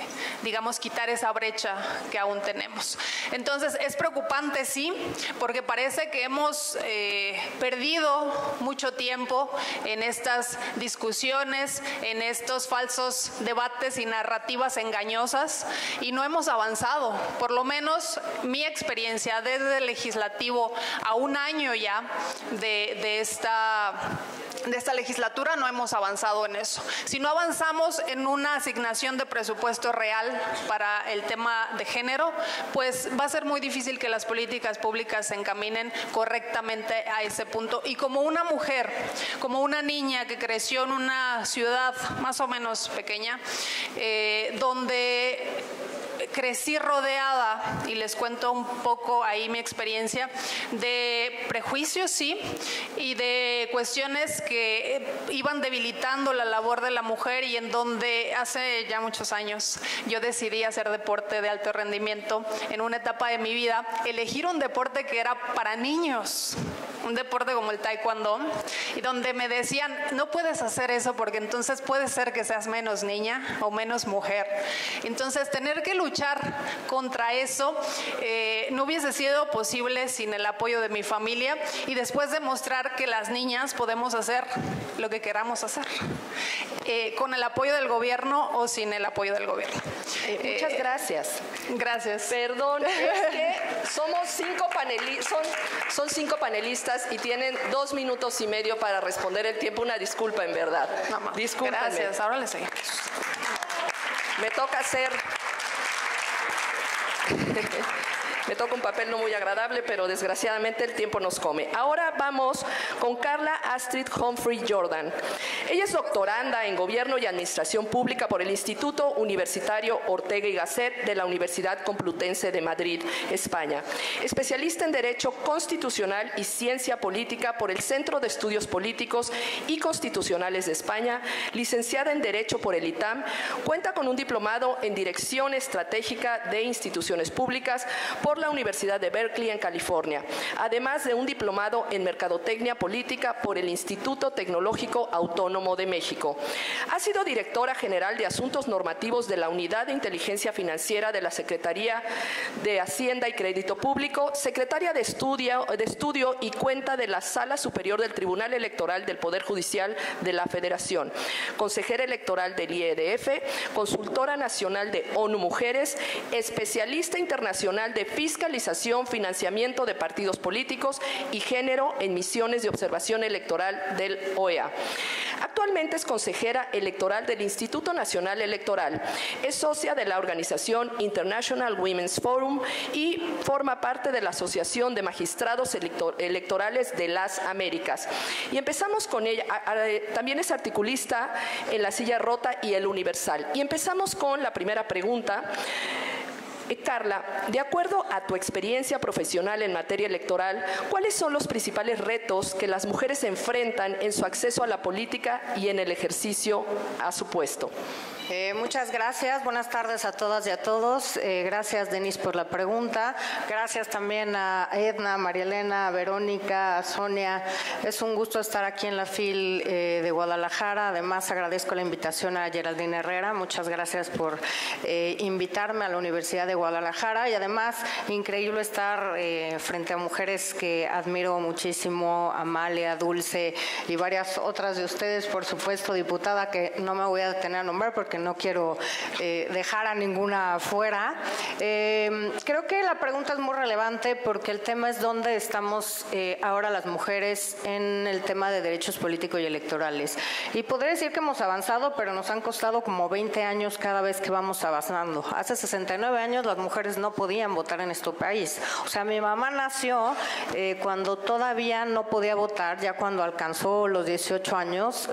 digamos, quitar esa brecha que aún tenemos. Entonces, es preocupante, sí, porque parece que hemos eh, perdido mucho tiempo en estas discusiones, en estos falsos debates y narrativas engañosas y no hemos avanzado. Por lo menos mi experiencia desde el legislativo a un año ya de, de esta de esta legislatura no hemos avanzado en eso. Si no avanzamos en una asignación de presupuesto real para el tema de género, pues va a ser muy difícil que las políticas públicas se encaminen correctamente a ese punto. Y como una mujer, como una niña que creció en una ciudad más o menos pequeña, eh, donde crecí rodeada, y les cuento un poco ahí mi experiencia, de prejuicios, sí, y de cuestiones que iban debilitando la labor de la mujer y en donde hace ya muchos años yo decidí hacer deporte de alto rendimiento en una etapa de mi vida, elegir un deporte que era para niños, un deporte como el taekwondo, y donde me decían, no puedes hacer eso porque entonces puede ser que seas menos niña o menos mujer. Entonces, tener que luchar contra eso eh, no hubiese sido posible sin el apoyo de mi familia y después demostrar que las niñas podemos hacer lo que queramos hacer, eh, con el apoyo del gobierno o sin el apoyo del gobierno. Eh, muchas gracias. Gracias. Perdón, es que [LAUGHS] somos cinco panelistas, son, son cinco panelistas y tienen dos minutos y medio para responder el tiempo. Una disculpa, en verdad. Gracias, ahora les seguimos. Me toca hacer Dziękuję. [LAUGHS] Me toca un papel no muy agradable, pero desgraciadamente el tiempo nos come. Ahora vamos con Carla Astrid Humphrey Jordan. Ella es doctoranda en Gobierno y Administración Pública por el Instituto Universitario Ortega y Gasset de la Universidad Complutense de Madrid, España. Especialista en Derecho Constitucional y Ciencia Política por el Centro de Estudios Políticos y Constitucionales de España. Licenciada en Derecho por el ITAM. Cuenta con un diplomado en Dirección Estratégica de Instituciones Públicas por la Universidad de Berkeley en California, además de un diplomado en Mercadotecnia Política por el Instituto Tecnológico Autónomo de México. Ha sido directora general de Asuntos Normativos de la Unidad de Inteligencia Financiera de la Secretaría de Hacienda y Crédito Público, secretaria de estudio, de estudio y cuenta de la Sala Superior del Tribunal Electoral del Poder Judicial de la Federación, consejera electoral del IEDF, consultora nacional de ONU Mujeres, especialista internacional de fiscalización, financiamiento de partidos políticos y género en misiones de observación electoral del OEA. Actualmente es consejera electoral del Instituto Nacional Electoral. Es socia de la organización International Women's Forum y forma parte de la Asociación de Magistrados Electorales de las Américas. Y empezamos con ella. También es articulista en La Silla Rota y El Universal. Y empezamos con la primera pregunta. Eh, Carla, de acuerdo a tu experiencia profesional en materia electoral, ¿cuáles son los principales retos que las mujeres enfrentan en su acceso a la política y en el ejercicio a su puesto? Eh, muchas gracias. Buenas tardes a todas y a todos. Eh, gracias, Denis, por la pregunta. Gracias también a Edna, María Elena, Verónica, Sonia. Es un gusto estar aquí en la FIL eh, de Guadalajara. Además, agradezco la invitación a Geraldine Herrera. Muchas gracias por invitarme a la Universidad de Guadalajara. Y además, increíble estar frente a mujeres que admiro muchísimo, Amalia, Dulce y varias otras de ustedes, por supuesto, diputada, que no me voy a detener a nombrar porque no quiero eh, dejar a ninguna fuera. Eh, creo que la pregunta es muy relevante porque el tema es dónde estamos eh, ahora las mujeres en el tema de derechos políticos y electorales. Y podría decir que hemos avanzado, pero nos han costado como 20 años cada vez que vamos avanzando. Hace 69 años las mujeres no podían votar en este país. O sea, mi mamá nació cuando todavía no podía votar, ya cuando alcanzó los 18 años,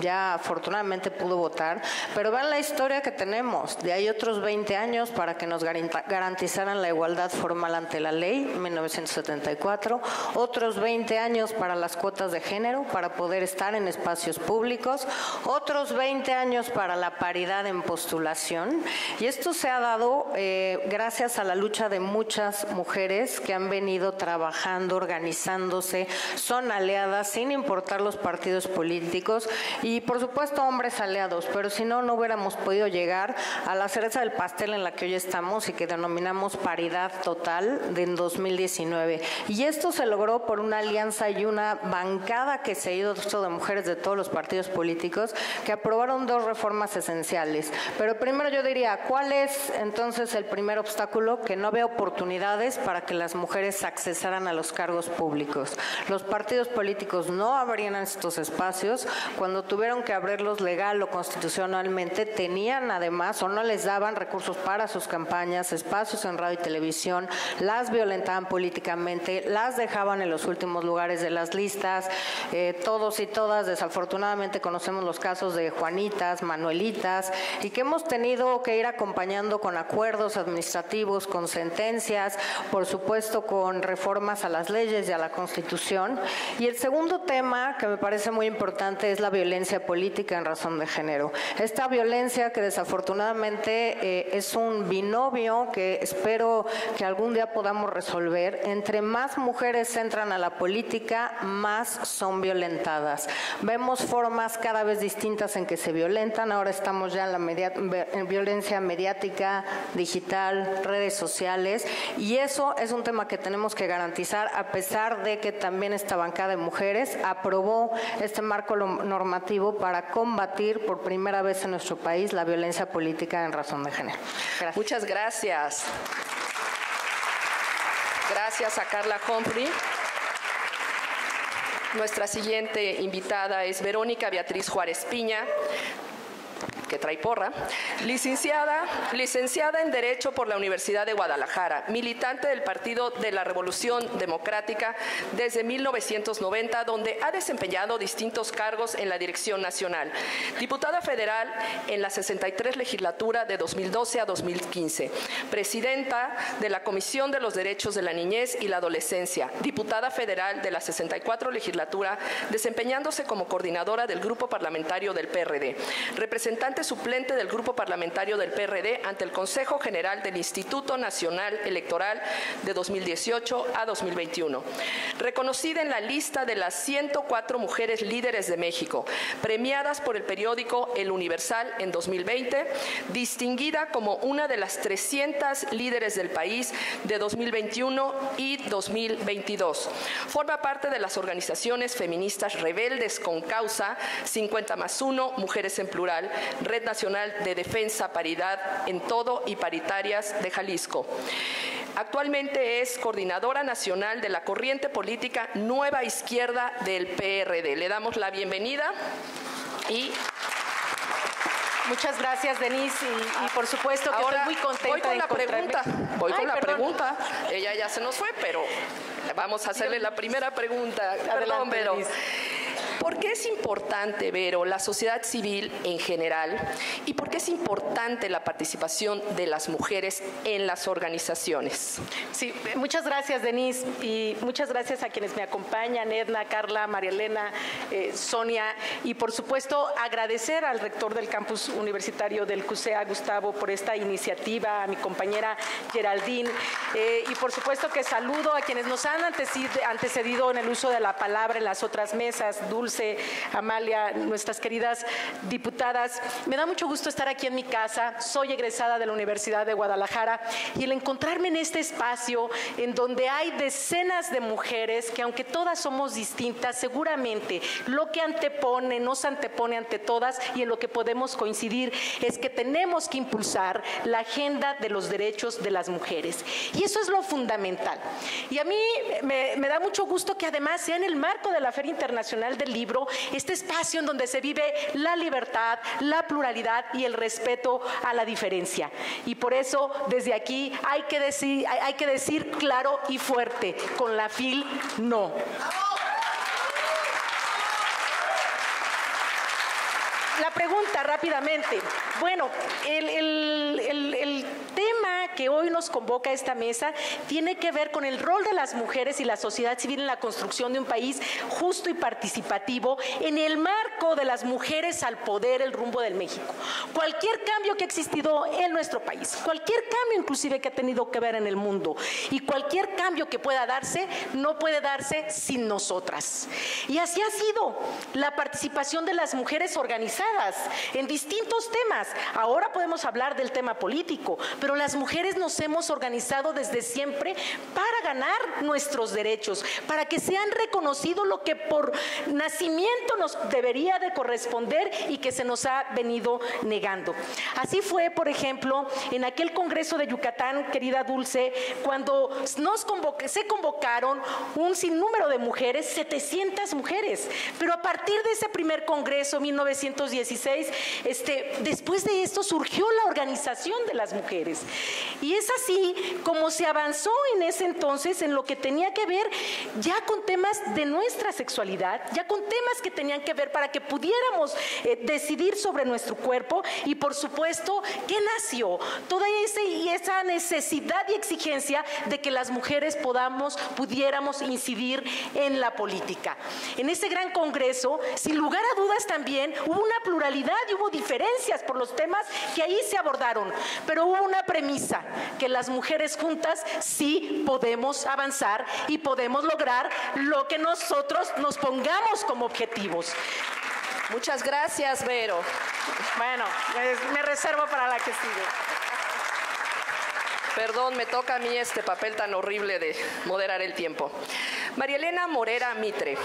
ya afortunadamente pudo votar, pero vean la historia que tenemos. De ahí otros 20 años para que nos garantizaran la igualdad formal ante la ley, 1974. Otros 20 años para las cuotas de género, para poder estar en espacios públicos. Otros 20 años para la paridad en postulación. Y esto se ha dado eh, gracias a la lucha de muchas mujeres que han venido trabajando, organizándose, son aliadas sin importar los partidos políticos y por supuesto hombres aliados, pero si no, no hubiera hemos podido llegar a la cereza del pastel en la que hoy estamos y que denominamos paridad total de en 2019. Y esto se logró por una alianza y una bancada que se ha ido de mujeres de todos los partidos políticos que aprobaron dos reformas esenciales. Pero primero yo diría, ¿cuál es entonces el primer obstáculo? Que no había oportunidades para que las mujeres accesaran a los cargos públicos. Los partidos políticos no abrían estos espacios. Cuando tuvieron que abrirlos legal o constitucionalmente, tenían además o no les daban recursos para sus campañas, espacios en radio y televisión, las violentaban políticamente, las dejaban en los últimos lugares de las listas. Eh, todos y todas, desafortunadamente, conocemos los casos de Juanitas, Manuelitas, y que hemos tenido que ir acompañando con acuerdos administrativos, con sentencias, por supuesto con reformas a las leyes y a la Constitución. Y el segundo tema que me parece muy importante es la violencia política en razón de género. Esta violencia que desafortunadamente eh, es un binomio que espero que algún día podamos resolver. Entre más mujeres entran a la política, más son violentadas. Vemos formas cada vez distintas en que se violentan. Ahora estamos ya en la violencia mediática, digital, redes sociales. Y eso es un tema que tenemos que garantizar a pesar de que también esta bancada de mujeres aprobó este marco normativo para combatir por primera vez en nuestro país la violencia política en razón de género. Muchas gracias. Gracias a Carla Humphrey. Nuestra siguiente invitada es Verónica Beatriz Juárez Piña, que trae porra, licenciada, licenciada en Derecho por la Universidad de Guadalajara, militante del Partido de la Revolución Democrática desde 1990, donde ha desempeñado distintos cargos en la dirección nacional, diputada federal en la 63 legislatura de 2012 a 2015, presidenta de la Comisión de los Derechos de la Niñez y la Adolescencia, diputada federal de la 64 legislatura, desempeñándose como coordinadora del Grupo Parlamentario del PRD, representante suplente del Grupo Parlamentario del PRD ante el Consejo General del Instituto Nacional Electoral de 2018 a 2021. Reconocida en la lista de las 104 mujeres líderes de México, premiadas por el periódico El Universal en 2020, distinguida como una de las 300 líderes del país de 2021 y 2022. Forma parte de las organizaciones feministas rebeldes con causa 50 más 1, Mujeres en Plural, Red Nacional de Defensa Paridad en Todo y Paritarias de Jalisco. Actualmente es coordinadora nacional de la corriente política Nueva Izquierda del PRD. Le damos la bienvenida y Muchas gracias, Denise, y, por supuesto que Ahora, estoy muy contenta voy con de la pregunta. Voy con la perdón. pregunta. Ella ya se nos fue, pero vamos a hacerle la primera pregunta. Perdón, Adelante, Vero. Denise. ¿Por qué es importante, Vero, la sociedad civil en general y por qué es importante la participación de las mujeres en las organizaciones? Sí, muchas gracias, Denise, y muchas gracias a quienes me acompañan, Edna, Carla, María Elena, eh, Sonia, y por supuesto agradecer al rector del campus universitario del CUSEA, Gustavo, por esta iniciativa, a mi compañera Geraldine, eh, y por supuesto que saludo a quienes nos han anteced- antecedido en el uso de la palabra en las otras mesas, Dulce, Amalia, nuestras queridas diputadas. Me da mucho gusto estar aquí en mi casa, soy egresada de la Universidad de Guadalajara, y el encontrarme en este espacio en donde hay decenas de mujeres que aunque todas somos distintas, seguramente lo que antepone, nos antepone ante todas y en lo que podemos coincidir es que tenemos que impulsar la agenda de los derechos de las mujeres. Y eso es lo fundamental. Y a mí me, da mucho gusto que además sea en el marco de la Feria Internacional del Libro, este espacio en donde se vive la libertad, la pluralidad y el respeto a la diferencia. Y por eso desde aquí hay que decir, hay que decir claro y fuerte, con la FIL no. La pregunta rápidamente. Bueno, el, el- el- el que hoy nos convoca a esta mesa tiene que ver con el rol de las mujeres y la sociedad civil en la construcción de un país justo y participativo en el marco de las mujeres al poder, el rumbo del México. Cualquier cambio que ha existido en nuestro país, cualquier cambio inclusive que ha tenido que ver en el mundo y cualquier cambio que pueda darse, no puede darse sin nosotras. Y así ha sido la participación de las mujeres organizadas en distintos temas. Ahora podemos hablar del tema político, pero las mujeres nos hemos organizado desde siempre para ganar nuestros derechos, para que sean reconocido lo que por nacimiento nos debería de corresponder y que se nos ha venido negando. Así fue, por ejemplo, en aquel Congreso de Yucatán, querida Dulce, cuando nos convoca- se convocaron un sinnúmero de mujeres, 700 mujeres, pero a partir de ese primer Congreso, 1916, este, después de esto surgió la organización de las mujeres. Y es así como se avanzó en ese entonces en lo que tenía que ver ya con temas de nuestra sexualidad, ya con temas que tenían que ver para que pudiéramos eh, decidir sobre nuestro cuerpo y por supuesto, ¿qué nació? Toda ese, y esa necesidad y exigencia de que las mujeres podamos, pudiéramos incidir en la política. En ese gran congreso, sin lugar a dudas también hubo una pluralidad y hubo diferencias por los temas que ahí se abordaron, pero hubo una premisa, que las mujeres juntas sí podemos avanzar y podemos lograr lo que nosotros nos pongamos como objetivos. Muchas gracias, Vero. Bueno, me, me reservo para la que sigue. Perdón, me toca a mí este papel tan horrible de moderar el tiempo. María Elena Morera Mitre,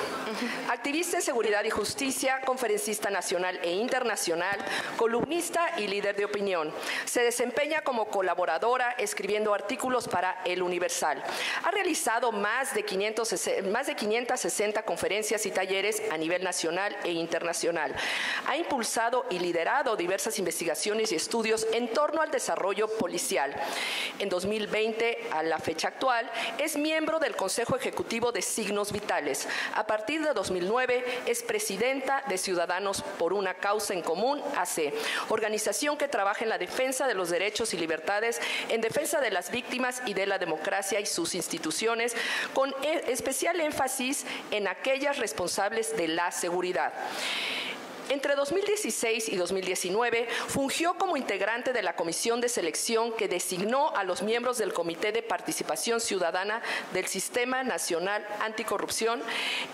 activista en seguridad y justicia, conferencista nacional e internacional, columnista y líder de opinión. Se desempeña como colaboradora escribiendo artículos para El Universal. Ha realizado más de, 500, más de 560 conferencias y talleres a nivel nacional e internacional. Ha impulsado y liderado diversas investigaciones y estudios en torno al desarrollo policial. En 2020, a la fecha actual, es miembro del Consejo Ejecutivo de Signos Vitales. A partir de 2009, es presidenta de Ciudadanos por una Causa en Común, AC, organización que trabaja en la defensa de los derechos y libertades, en defensa de las víctimas y de la democracia y sus instituciones, con e- especial énfasis en aquellas responsables de la seguridad. Entre 2016 y 2019 fungió como integrante de la comisión de selección que designó a los miembros del Comité de Participación Ciudadana del Sistema Nacional Anticorrupción.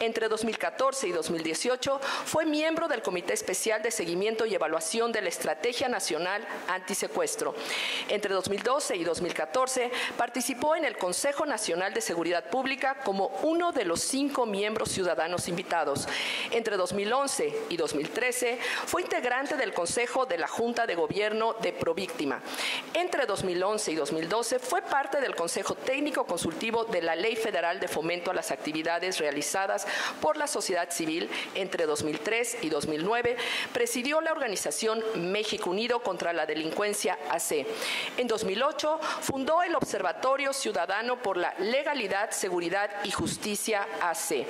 Entre 2014 y 2018 fue miembro del Comité Especial de Seguimiento y Evaluación de la Estrategia Nacional Antisecuestro. Entre 2012 y 2014 participó en el Consejo Nacional de Seguridad Pública como uno de los cinco miembros ciudadanos invitados. Entre 2011 y 2013 2013 fue integrante del Consejo de la Junta de Gobierno de Províctima. Entre 2011 y 2012 fue parte del Consejo Técnico Consultivo de la Ley Federal de Fomento a las Actividades realizadas por la sociedad civil entre 2003 y 2009. Presidió la organización México Unido contra la Delincuencia AC. En 2008 fundó el Observatorio Ciudadano por la Legalidad, Seguridad y Justicia AC.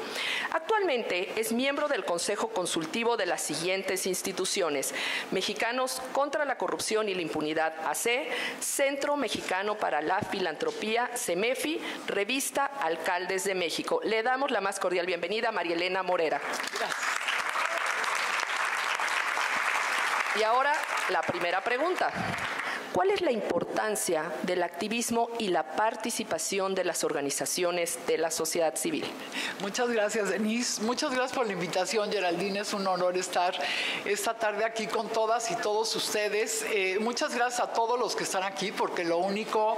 Actualmente es miembro del Consejo Consultivo de las siguientes instituciones: Mexicanos contra la Corrupción y la Impunidad AC, Centro Mexicano para la Filantropía, CEMEFI, Revista Alcaldes de México. Le damos la más cordial bienvenida a María Elena Morera. Y ahora la primera pregunta. ¿Cuál es la importancia del activismo y la participación de las organizaciones de la sociedad civil? Muchas gracias, Denise. Muchas gracias por la invitación, Geraldine. Es un honor estar esta tarde aquí con todas y todos ustedes. Eh, muchas gracias a todos los que están aquí, porque lo único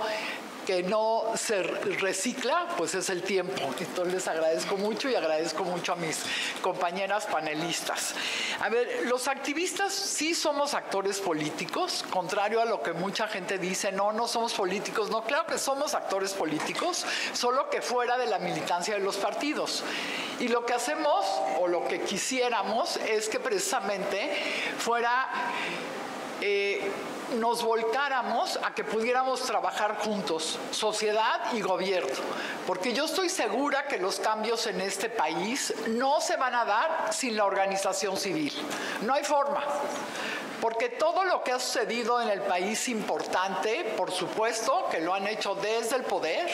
que no se recicla, pues es el tiempo. Entonces les agradezco mucho y agradezco mucho a mis compañeras panelistas. A ver, los activistas sí somos actores políticos, contrario a lo que mucha gente dice, no, no somos políticos. No, claro que somos actores políticos, solo que fuera de la militancia de los partidos. Y lo que hacemos, o lo que quisiéramos, es que precisamente fuera... Eh, nos volcáramos a que pudiéramos trabajar juntos, sociedad y gobierno, porque yo estoy segura que los cambios en este país no se van a dar sin la organización civil. No hay forma. Porque todo lo que ha sucedido en el país importante, por supuesto, que lo han hecho desde el poder,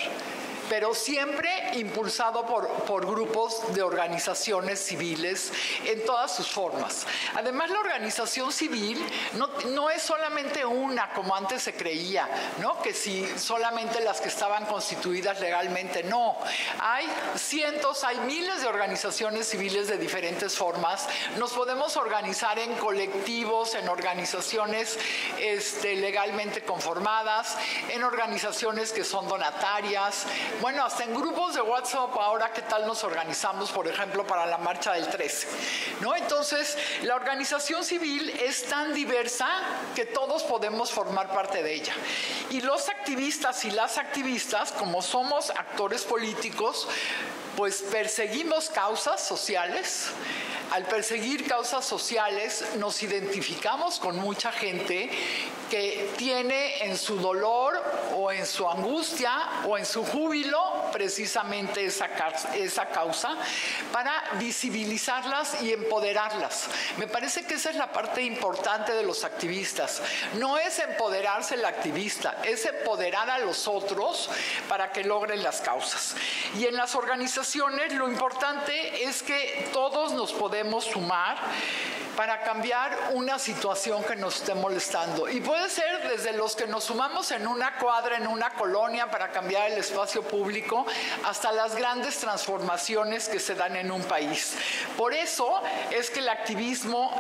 pero siempre impulsado por, por grupos de organizaciones civiles en todas sus formas. Además, la organización civil no, no es solamente una, como antes se creía, ¿no? que si solamente las que estaban constituidas legalmente, no. Hay cientos, hay miles de organizaciones civiles de diferentes formas. Nos podemos organizar en colectivos, en organizaciones este, legalmente conformadas, en organizaciones que son donatarias, bueno, hasta en grupos de WhatsApp ahora qué tal nos organizamos, por ejemplo, para la marcha del 13. ¿No? Entonces, la organización civil es tan diversa que todos podemos formar parte de ella. Y los activistas y las activistas, como somos actores políticos, pues perseguimos causas sociales. Al perseguir causas sociales nos identificamos con mucha gente que tiene en su dolor o en su angustia o en su júbilo precisamente esa, esa causa para visibilizarlas y empoderarlas. Me parece que esa es la parte importante de los activistas. No es empoderarse el activista, es empoderar a los otros para que logren las causas. Y en las organizaciones lo importante es que todos nos podemos sumar para cambiar una situación que nos esté molestando. Y puede ser desde los que nos sumamos en una cuadra, en una colonia para cambiar el espacio público, hasta las grandes transformaciones que se dan en un país. Por eso es que el activismo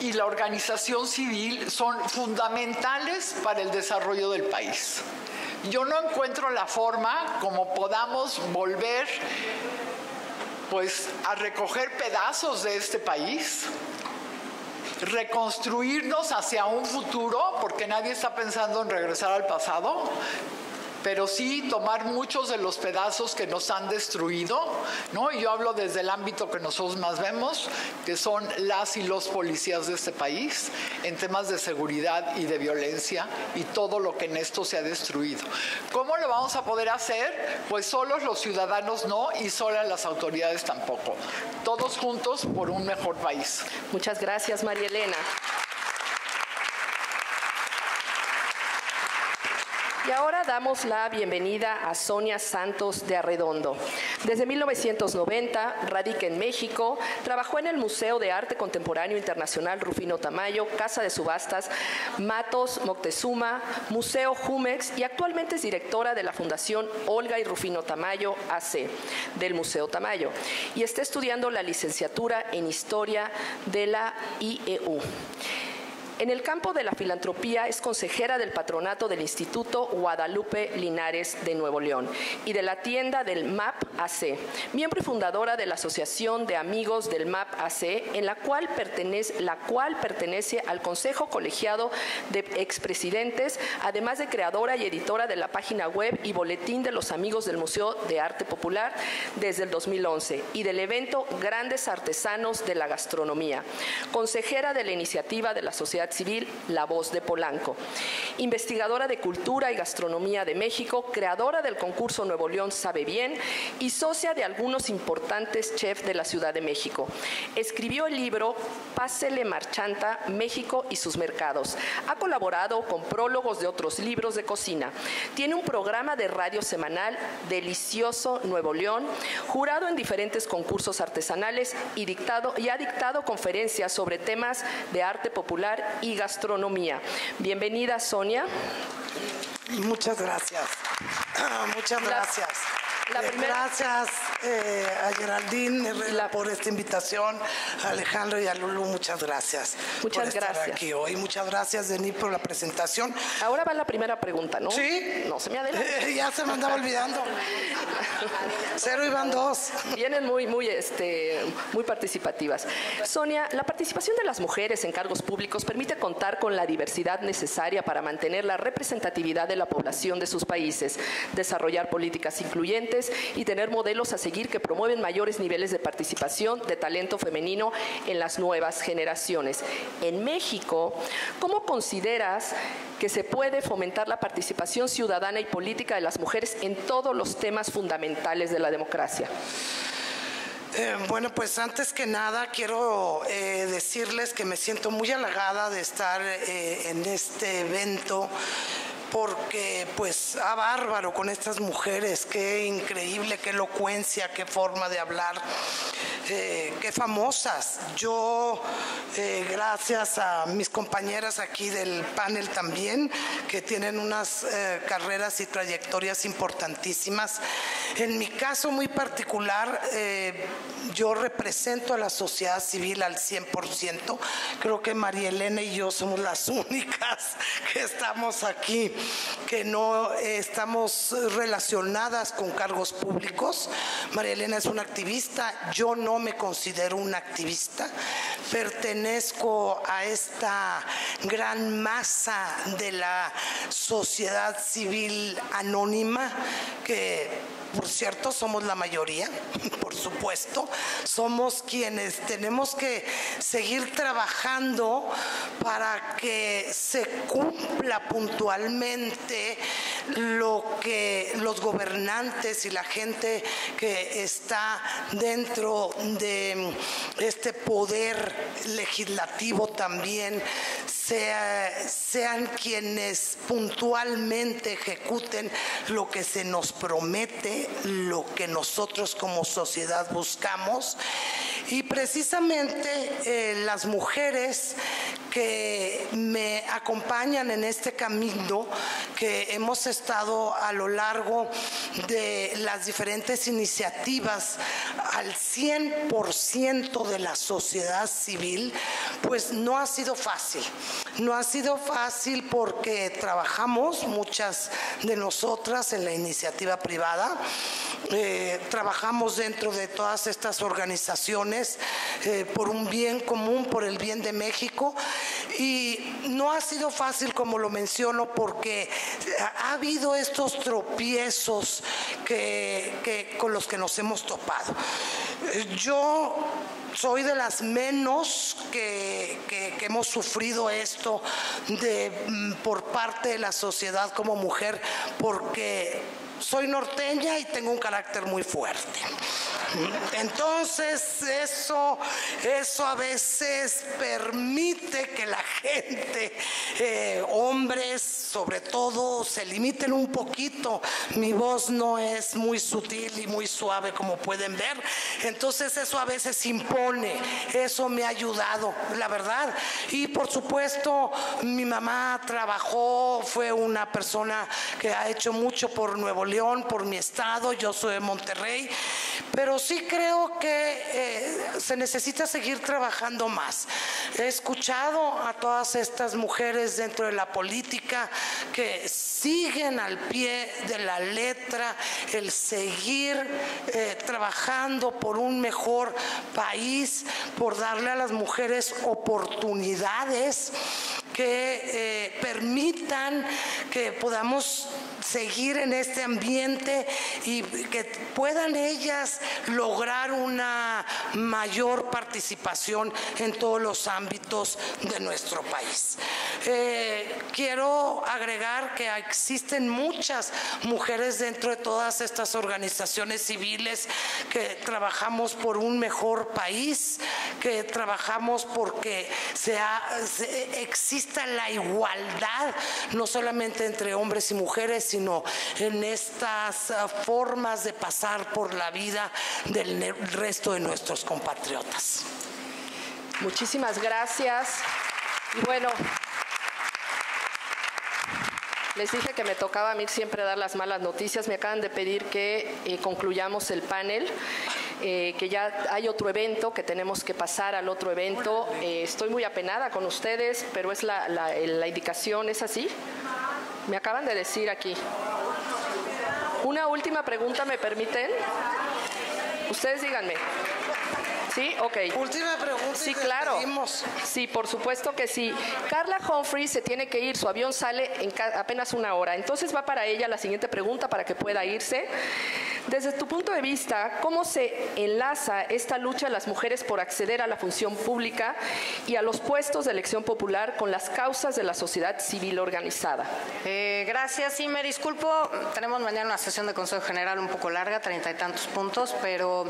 y la organización civil son fundamentales para el desarrollo del país. Yo no encuentro la forma como podamos volver pues a recoger pedazos de este país, reconstruirnos hacia un futuro, porque nadie está pensando en regresar al pasado, pero sí tomar muchos de los pedazos que nos han destruido, ¿no? Y yo hablo desde el ámbito que nosotros más vemos, que son las y los policías de este país, en temas de seguridad y de violencia y todo lo que en esto se ha destruido. ¿Cómo lo vamos a poder hacer? Pues solos los ciudadanos no y solas las autoridades tampoco. Todos juntos por un mejor país. Muchas gracias, María Elena. Y ahora damos la bienvenida a Sonia Santos de Arredondo. Desde 1990 radica en México, trabajó en el Museo de Arte Contemporáneo Internacional Rufino Tamayo, Casa de Subastas, Matos Moctezuma, Museo Jumex y actualmente es directora de la Fundación Olga y Rufino Tamayo AC del Museo Tamayo y está estudiando la licenciatura en Historia de la IEU. En el campo de la filantropía es consejera del patronato del Instituto Guadalupe Linares de Nuevo León y de la tienda del MAP AC, miembro y fundadora de la Asociación de Amigos del MAP AC, en la cual pertenece, la cual pertenece al Consejo Colegiado de Expresidentes, además de creadora y editora de la página web y boletín de los Amigos del Museo de Arte Popular desde el 2011 y del evento Grandes Artesanos de la Gastronomía, consejera de la iniciativa de la sociedad civil La Voz de Polanco, investigadora de Cultura y Gastronomía de México, creadora del concurso Nuevo León Sabe Bien y socia de algunos importantes chefs de la Ciudad de México. Escribió el libro Pásele Marchanta, México y sus mercados. Ha colaborado con prólogos de otros libros de cocina. Tiene un programa de radio semanal, Delicioso Nuevo León, jurado en diferentes concursos artesanales y, dictado, y ha dictado conferencias sobre temas de arte popular y gastronomía. Bienvenida, Sonia. Muchas gracias. [CLEARS THROAT] Muchas gracias. Eh, gracias eh, a Geraldine por esta invitación, a Alejandro y a Lulu, muchas gracias. Muchas por gracias. Estar aquí hoy. Muchas gracias, Denis, por la presentación. Ahora va la primera pregunta, ¿no? Sí. No se me adelante. [LAUGHS] ya se me andaba olvidando. Cero y van dos. Vienen muy, muy, este, muy participativas. Sonia, la participación de las mujeres en cargos públicos permite contar con la diversidad necesaria para mantener la representatividad de la población de sus países, desarrollar políticas incluyentes y tener modelos a seguir que promueven mayores niveles de participación de talento femenino en las nuevas generaciones. En México, ¿cómo consideras que se puede fomentar la participación ciudadana y política de las mujeres en todos los temas fundamentales de la democracia? Eh, bueno, pues antes que nada quiero eh, decirles que me siento muy halagada de estar eh, en este evento porque pues a bárbaro con estas mujeres, qué increíble, qué elocuencia, qué forma de hablar, qué famosas. Yo, gracias a mis compañeras aquí del panel también, que tienen unas carreras y trayectorias importantísimas. En mi caso muy particular, yo represento a la sociedad civil al 100%. Creo que María Elena y yo somos las [LAUGHS] únicas que estamos aquí que no estamos relacionadas con cargos públicos. María Elena es una activista, yo no me considero una activista, pertenezco a esta gran masa de la sociedad civil anónima que por cierto, somos la mayoría, [LAUGHS] por supuesto. Somos quienes tenemos que seguir trabajando para que se cumpla puntualmente lo que los gobernantes y la gente que está dentro de este poder legislativo también sean quienes puntualmente ejecuten lo que se nos promete, lo que nosotros como sociedad buscamos. Y precisamente eh, las mujeres que me acompañan en este camino que hemos estado a lo largo de las diferentes iniciativas al 100% de la sociedad civil, pues no ha sido fácil. No ha sido fácil porque trabajamos muchas de nosotras en la iniciativa privada, eh, trabajamos dentro de todas estas organizaciones eh, por un bien común, por el bien de México y no ha sido fácil como lo menciono porque ha habido estos tropiezos que, con los que nos hemos topado. Yo soy de las menos que, hemos sufrido esto mm, por parte de la sociedad como mujer, porque soy norteña y tengo un carácter muy fuerte. Entonces eso, eso a veces permite que la gente, eh, hombres sobre todo, se limiten un poquito. Mi voz no es muy sutil y muy suave como pueden ver. Entonces eso a veces impone. Eso me ha ayudado, la verdad. Y por supuesto, mi mamá trabajó, fue una persona que ha hecho mucho por Nuevo León, por mi estado. Yo soy de Monterrey pero sí creo que eh, se necesita seguir trabajando más. He escuchado a todas estas mujeres dentro de la política que siguen al pie de la letra el seguir eh, trabajando por un mejor país, por darle a las mujeres oportunidades que eh, permitan que podamos seguir en este ambiente y que puedan ellas lograr una mayor participación en todos los ámbitos de nuestro país. Eh, quiero agregar que existen muchas mujeres dentro de todas estas organizaciones civiles que trabajamos por un mejor país, que trabajamos porque sea, exista la igualdad, no solamente entre hombres y mujeres, sino en estas ah, formas de pasar por la vida del resto de nuestros compatriotas. Muchísimas gracias. Y bueno, les dije que me tocaba a mí siempre dar las malas noticias. Me acaban de pedir que eh, concluyamos el panel. Eh, que ya hay otro evento, que tenemos que pasar al otro evento. Eh, estoy muy apenada con ustedes, pero es la, la indicación, ¿es así? Me acaban de decir aquí. Una última pregunta, ¿me permiten? Ustedes díganme. Sí, ok. Última pregunta. Sí, claro. Sí, por supuesto que sí. Carla Humphrey se tiene que ir, su avión sale en apenas una hora. Entonces va para ella la siguiente pregunta para que pueda irse. Desde tu punto de vista, ¿cómo se enlaza esta lucha de las mujeres por acceder a la función pública y a los puestos de elección popular con las causas de la sociedad civil organizada? Eh, gracias, y me disculpo, tenemos mañana una sesión de Consejo General un poco larga, treinta y tantos puntos, pero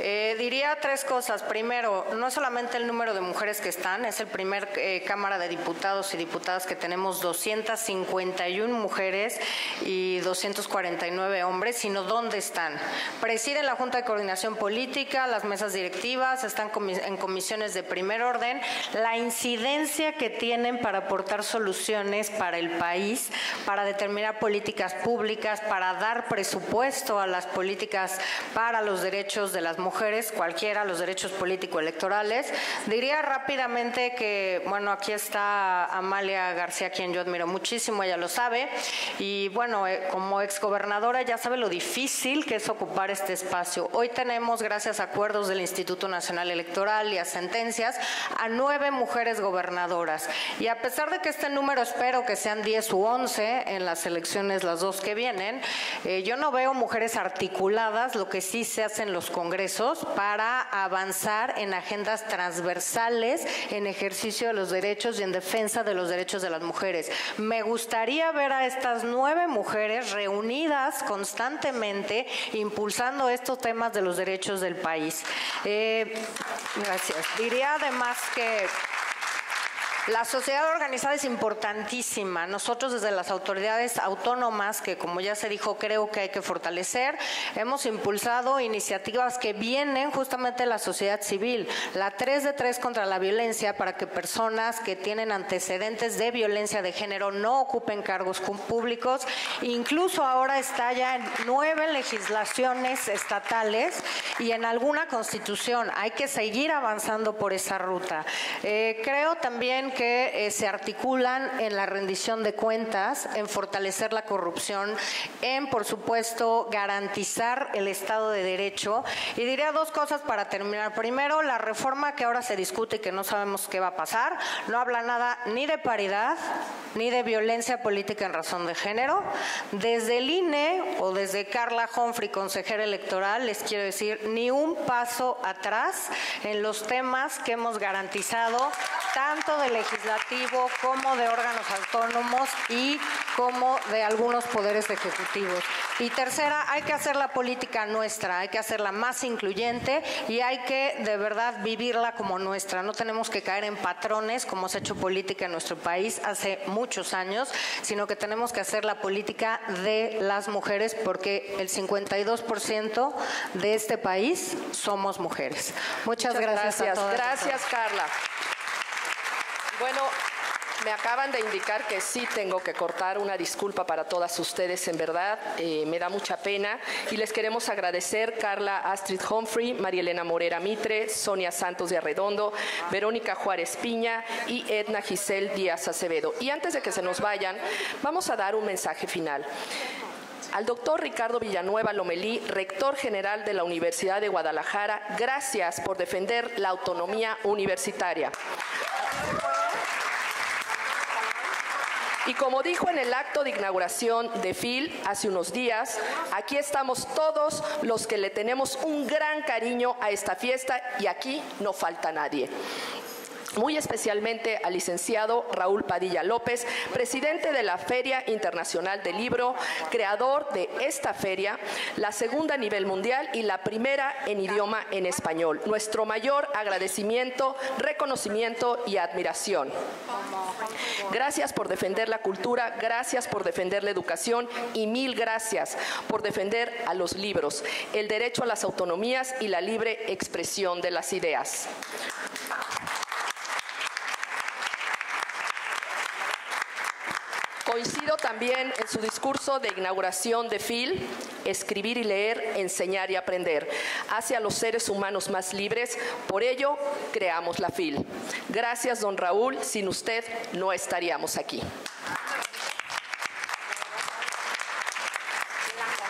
eh, diría tres cosas. Primero, no solamente el número de mujeres que están, es el primer eh, Cámara de Diputados y Diputadas que tenemos 251 mujeres y 249 hombres, sino dónde están. Presiden la Junta de Coordinación Política, las mesas directivas, están en comisiones de primer orden. La incidencia que tienen para aportar soluciones para el país, para determinar políticas públicas, para dar presupuesto a las políticas para los derechos de las mujeres, cualquiera, los derechos político-electorales. Diría rápidamente que, bueno, aquí está Amalia García, quien yo admiro muchísimo, ella lo sabe. Y bueno, eh, como exgobernadora ya sabe lo difícil que es ocupar este espacio. Hoy tenemos, gracias a acuerdos del Instituto Nacional Electoral y a sentencias, a nueve mujeres gobernadoras. Y a pesar de que este número espero que sean 10 u 11 en las elecciones, las dos que vienen, eh, yo no veo mujeres articuladas, lo que sí se hace en los congresos, para avanzar en agendas transversales en ejercicio de los derechos y en defensa de los derechos de las mujeres. Me gustaría ver a estas nueve mujeres reunidas constantemente impulsando estos temas de los derechos del país. Eh, gracias. Diría además que la sociedad organizada es importantísima. Nosotros desde las autoridades autónomas, que como ya se dijo, creo que hay que fortalecer, hemos impulsado iniciativas que vienen justamente de la sociedad civil. La 3 de 3 contra la violencia para que personas que tienen antecedentes de violencia de género no ocupen cargos públicos. Incluso ahora está ya en nueve legislaciones estatales y en alguna constitución. Hay que seguir avanzando por esa ruta. Eh, creo también que eh, se articulan en la rendición de cuentas, en fortalecer la corrupción, en, por supuesto, garantizar el Estado de Derecho. Y diría dos cosas para terminar. Primero, la reforma que ahora se discute y que no sabemos qué va a pasar, no habla nada ni de paridad, ni de violencia política en razón de género. Desde el INE o desde Carla Humphrey, consejera electoral, les quiero decir, ni un paso atrás en los temas que hemos garantizado, tanto de legislativo como de órganos autónomos y como de algunos poderes ejecutivos. Y tercera, hay que hacer la política nuestra, hay que hacerla más incluyente y hay que de verdad vivirla como nuestra. No tenemos que caer en patrones como se ha hecho política en nuestro país hace muchos años, sino que tenemos que hacer la política de las mujeres porque el 52% de este país somos mujeres. Muchas, gracias. Gracias, gracias Carla. Bueno, Me acaban de indicar que sí tengo que cortar. Una disculpa para todas ustedes, en verdad. Eh, me da mucha pena. Y les queremos agradecer Carla Astrid Humphrey, María Elena Morera Mitre, Sonia Santos de Arredondo, Verónica Juárez Piña y Edna Giselle Díaz Acevedo. Y antes de que se nos vayan, vamos a dar un mensaje final. Al doctor Ricardo Villanueva Lomelí, rector general de la Universidad de Guadalajara, gracias por defender la autonomía universitaria. Y como dijo en el acto de inauguración de FIL hace unos días, aquí estamos todos los que le tenemos un gran cariño a esta fiesta y aquí no falta nadie muy especialmente al licenciado Raúl Padilla López, presidente de la Feria Internacional del Libro, creador de esta feria, la segunda a nivel mundial y la primera en idioma en español. Nuestro mayor agradecimiento, reconocimiento y admiración. Gracias por defender la cultura, gracias por defender la educación y mil gracias por defender a los libros, el derecho a las autonomías y la libre expresión de las ideas. Coincido también en su discurso de inauguración de FIL, escribir y leer, enseñar y aprender, hacia los seres humanos más libres, por ello creamos la FIL. Gracias, don Raúl, sin usted no estaríamos aquí.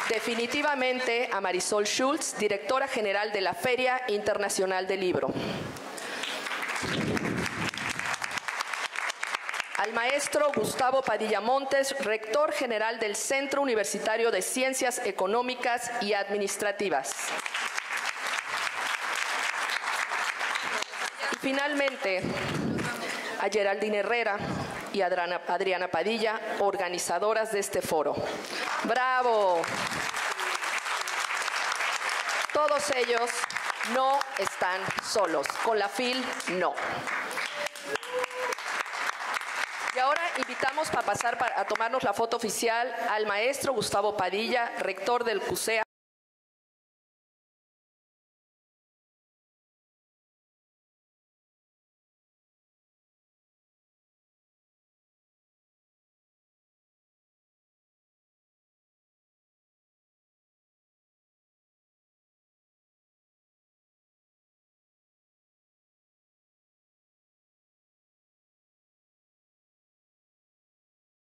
Definitivamente a Marisol Schultz, directora general de la Feria Internacional del Libro. Al maestro Gustavo Padilla Montes, rector general del Centro Universitario de Ciencias Económicas y Administrativas. Y finalmente, a Geraldine Herrera y Adriana Padilla, organizadoras de este foro. ¡Bravo! Todos ellos no están solos. Con la FIL, no. Ahora invitamos para pasar a tomarnos la foto oficial al maestro Gustavo Padilla, rector del CUSEA.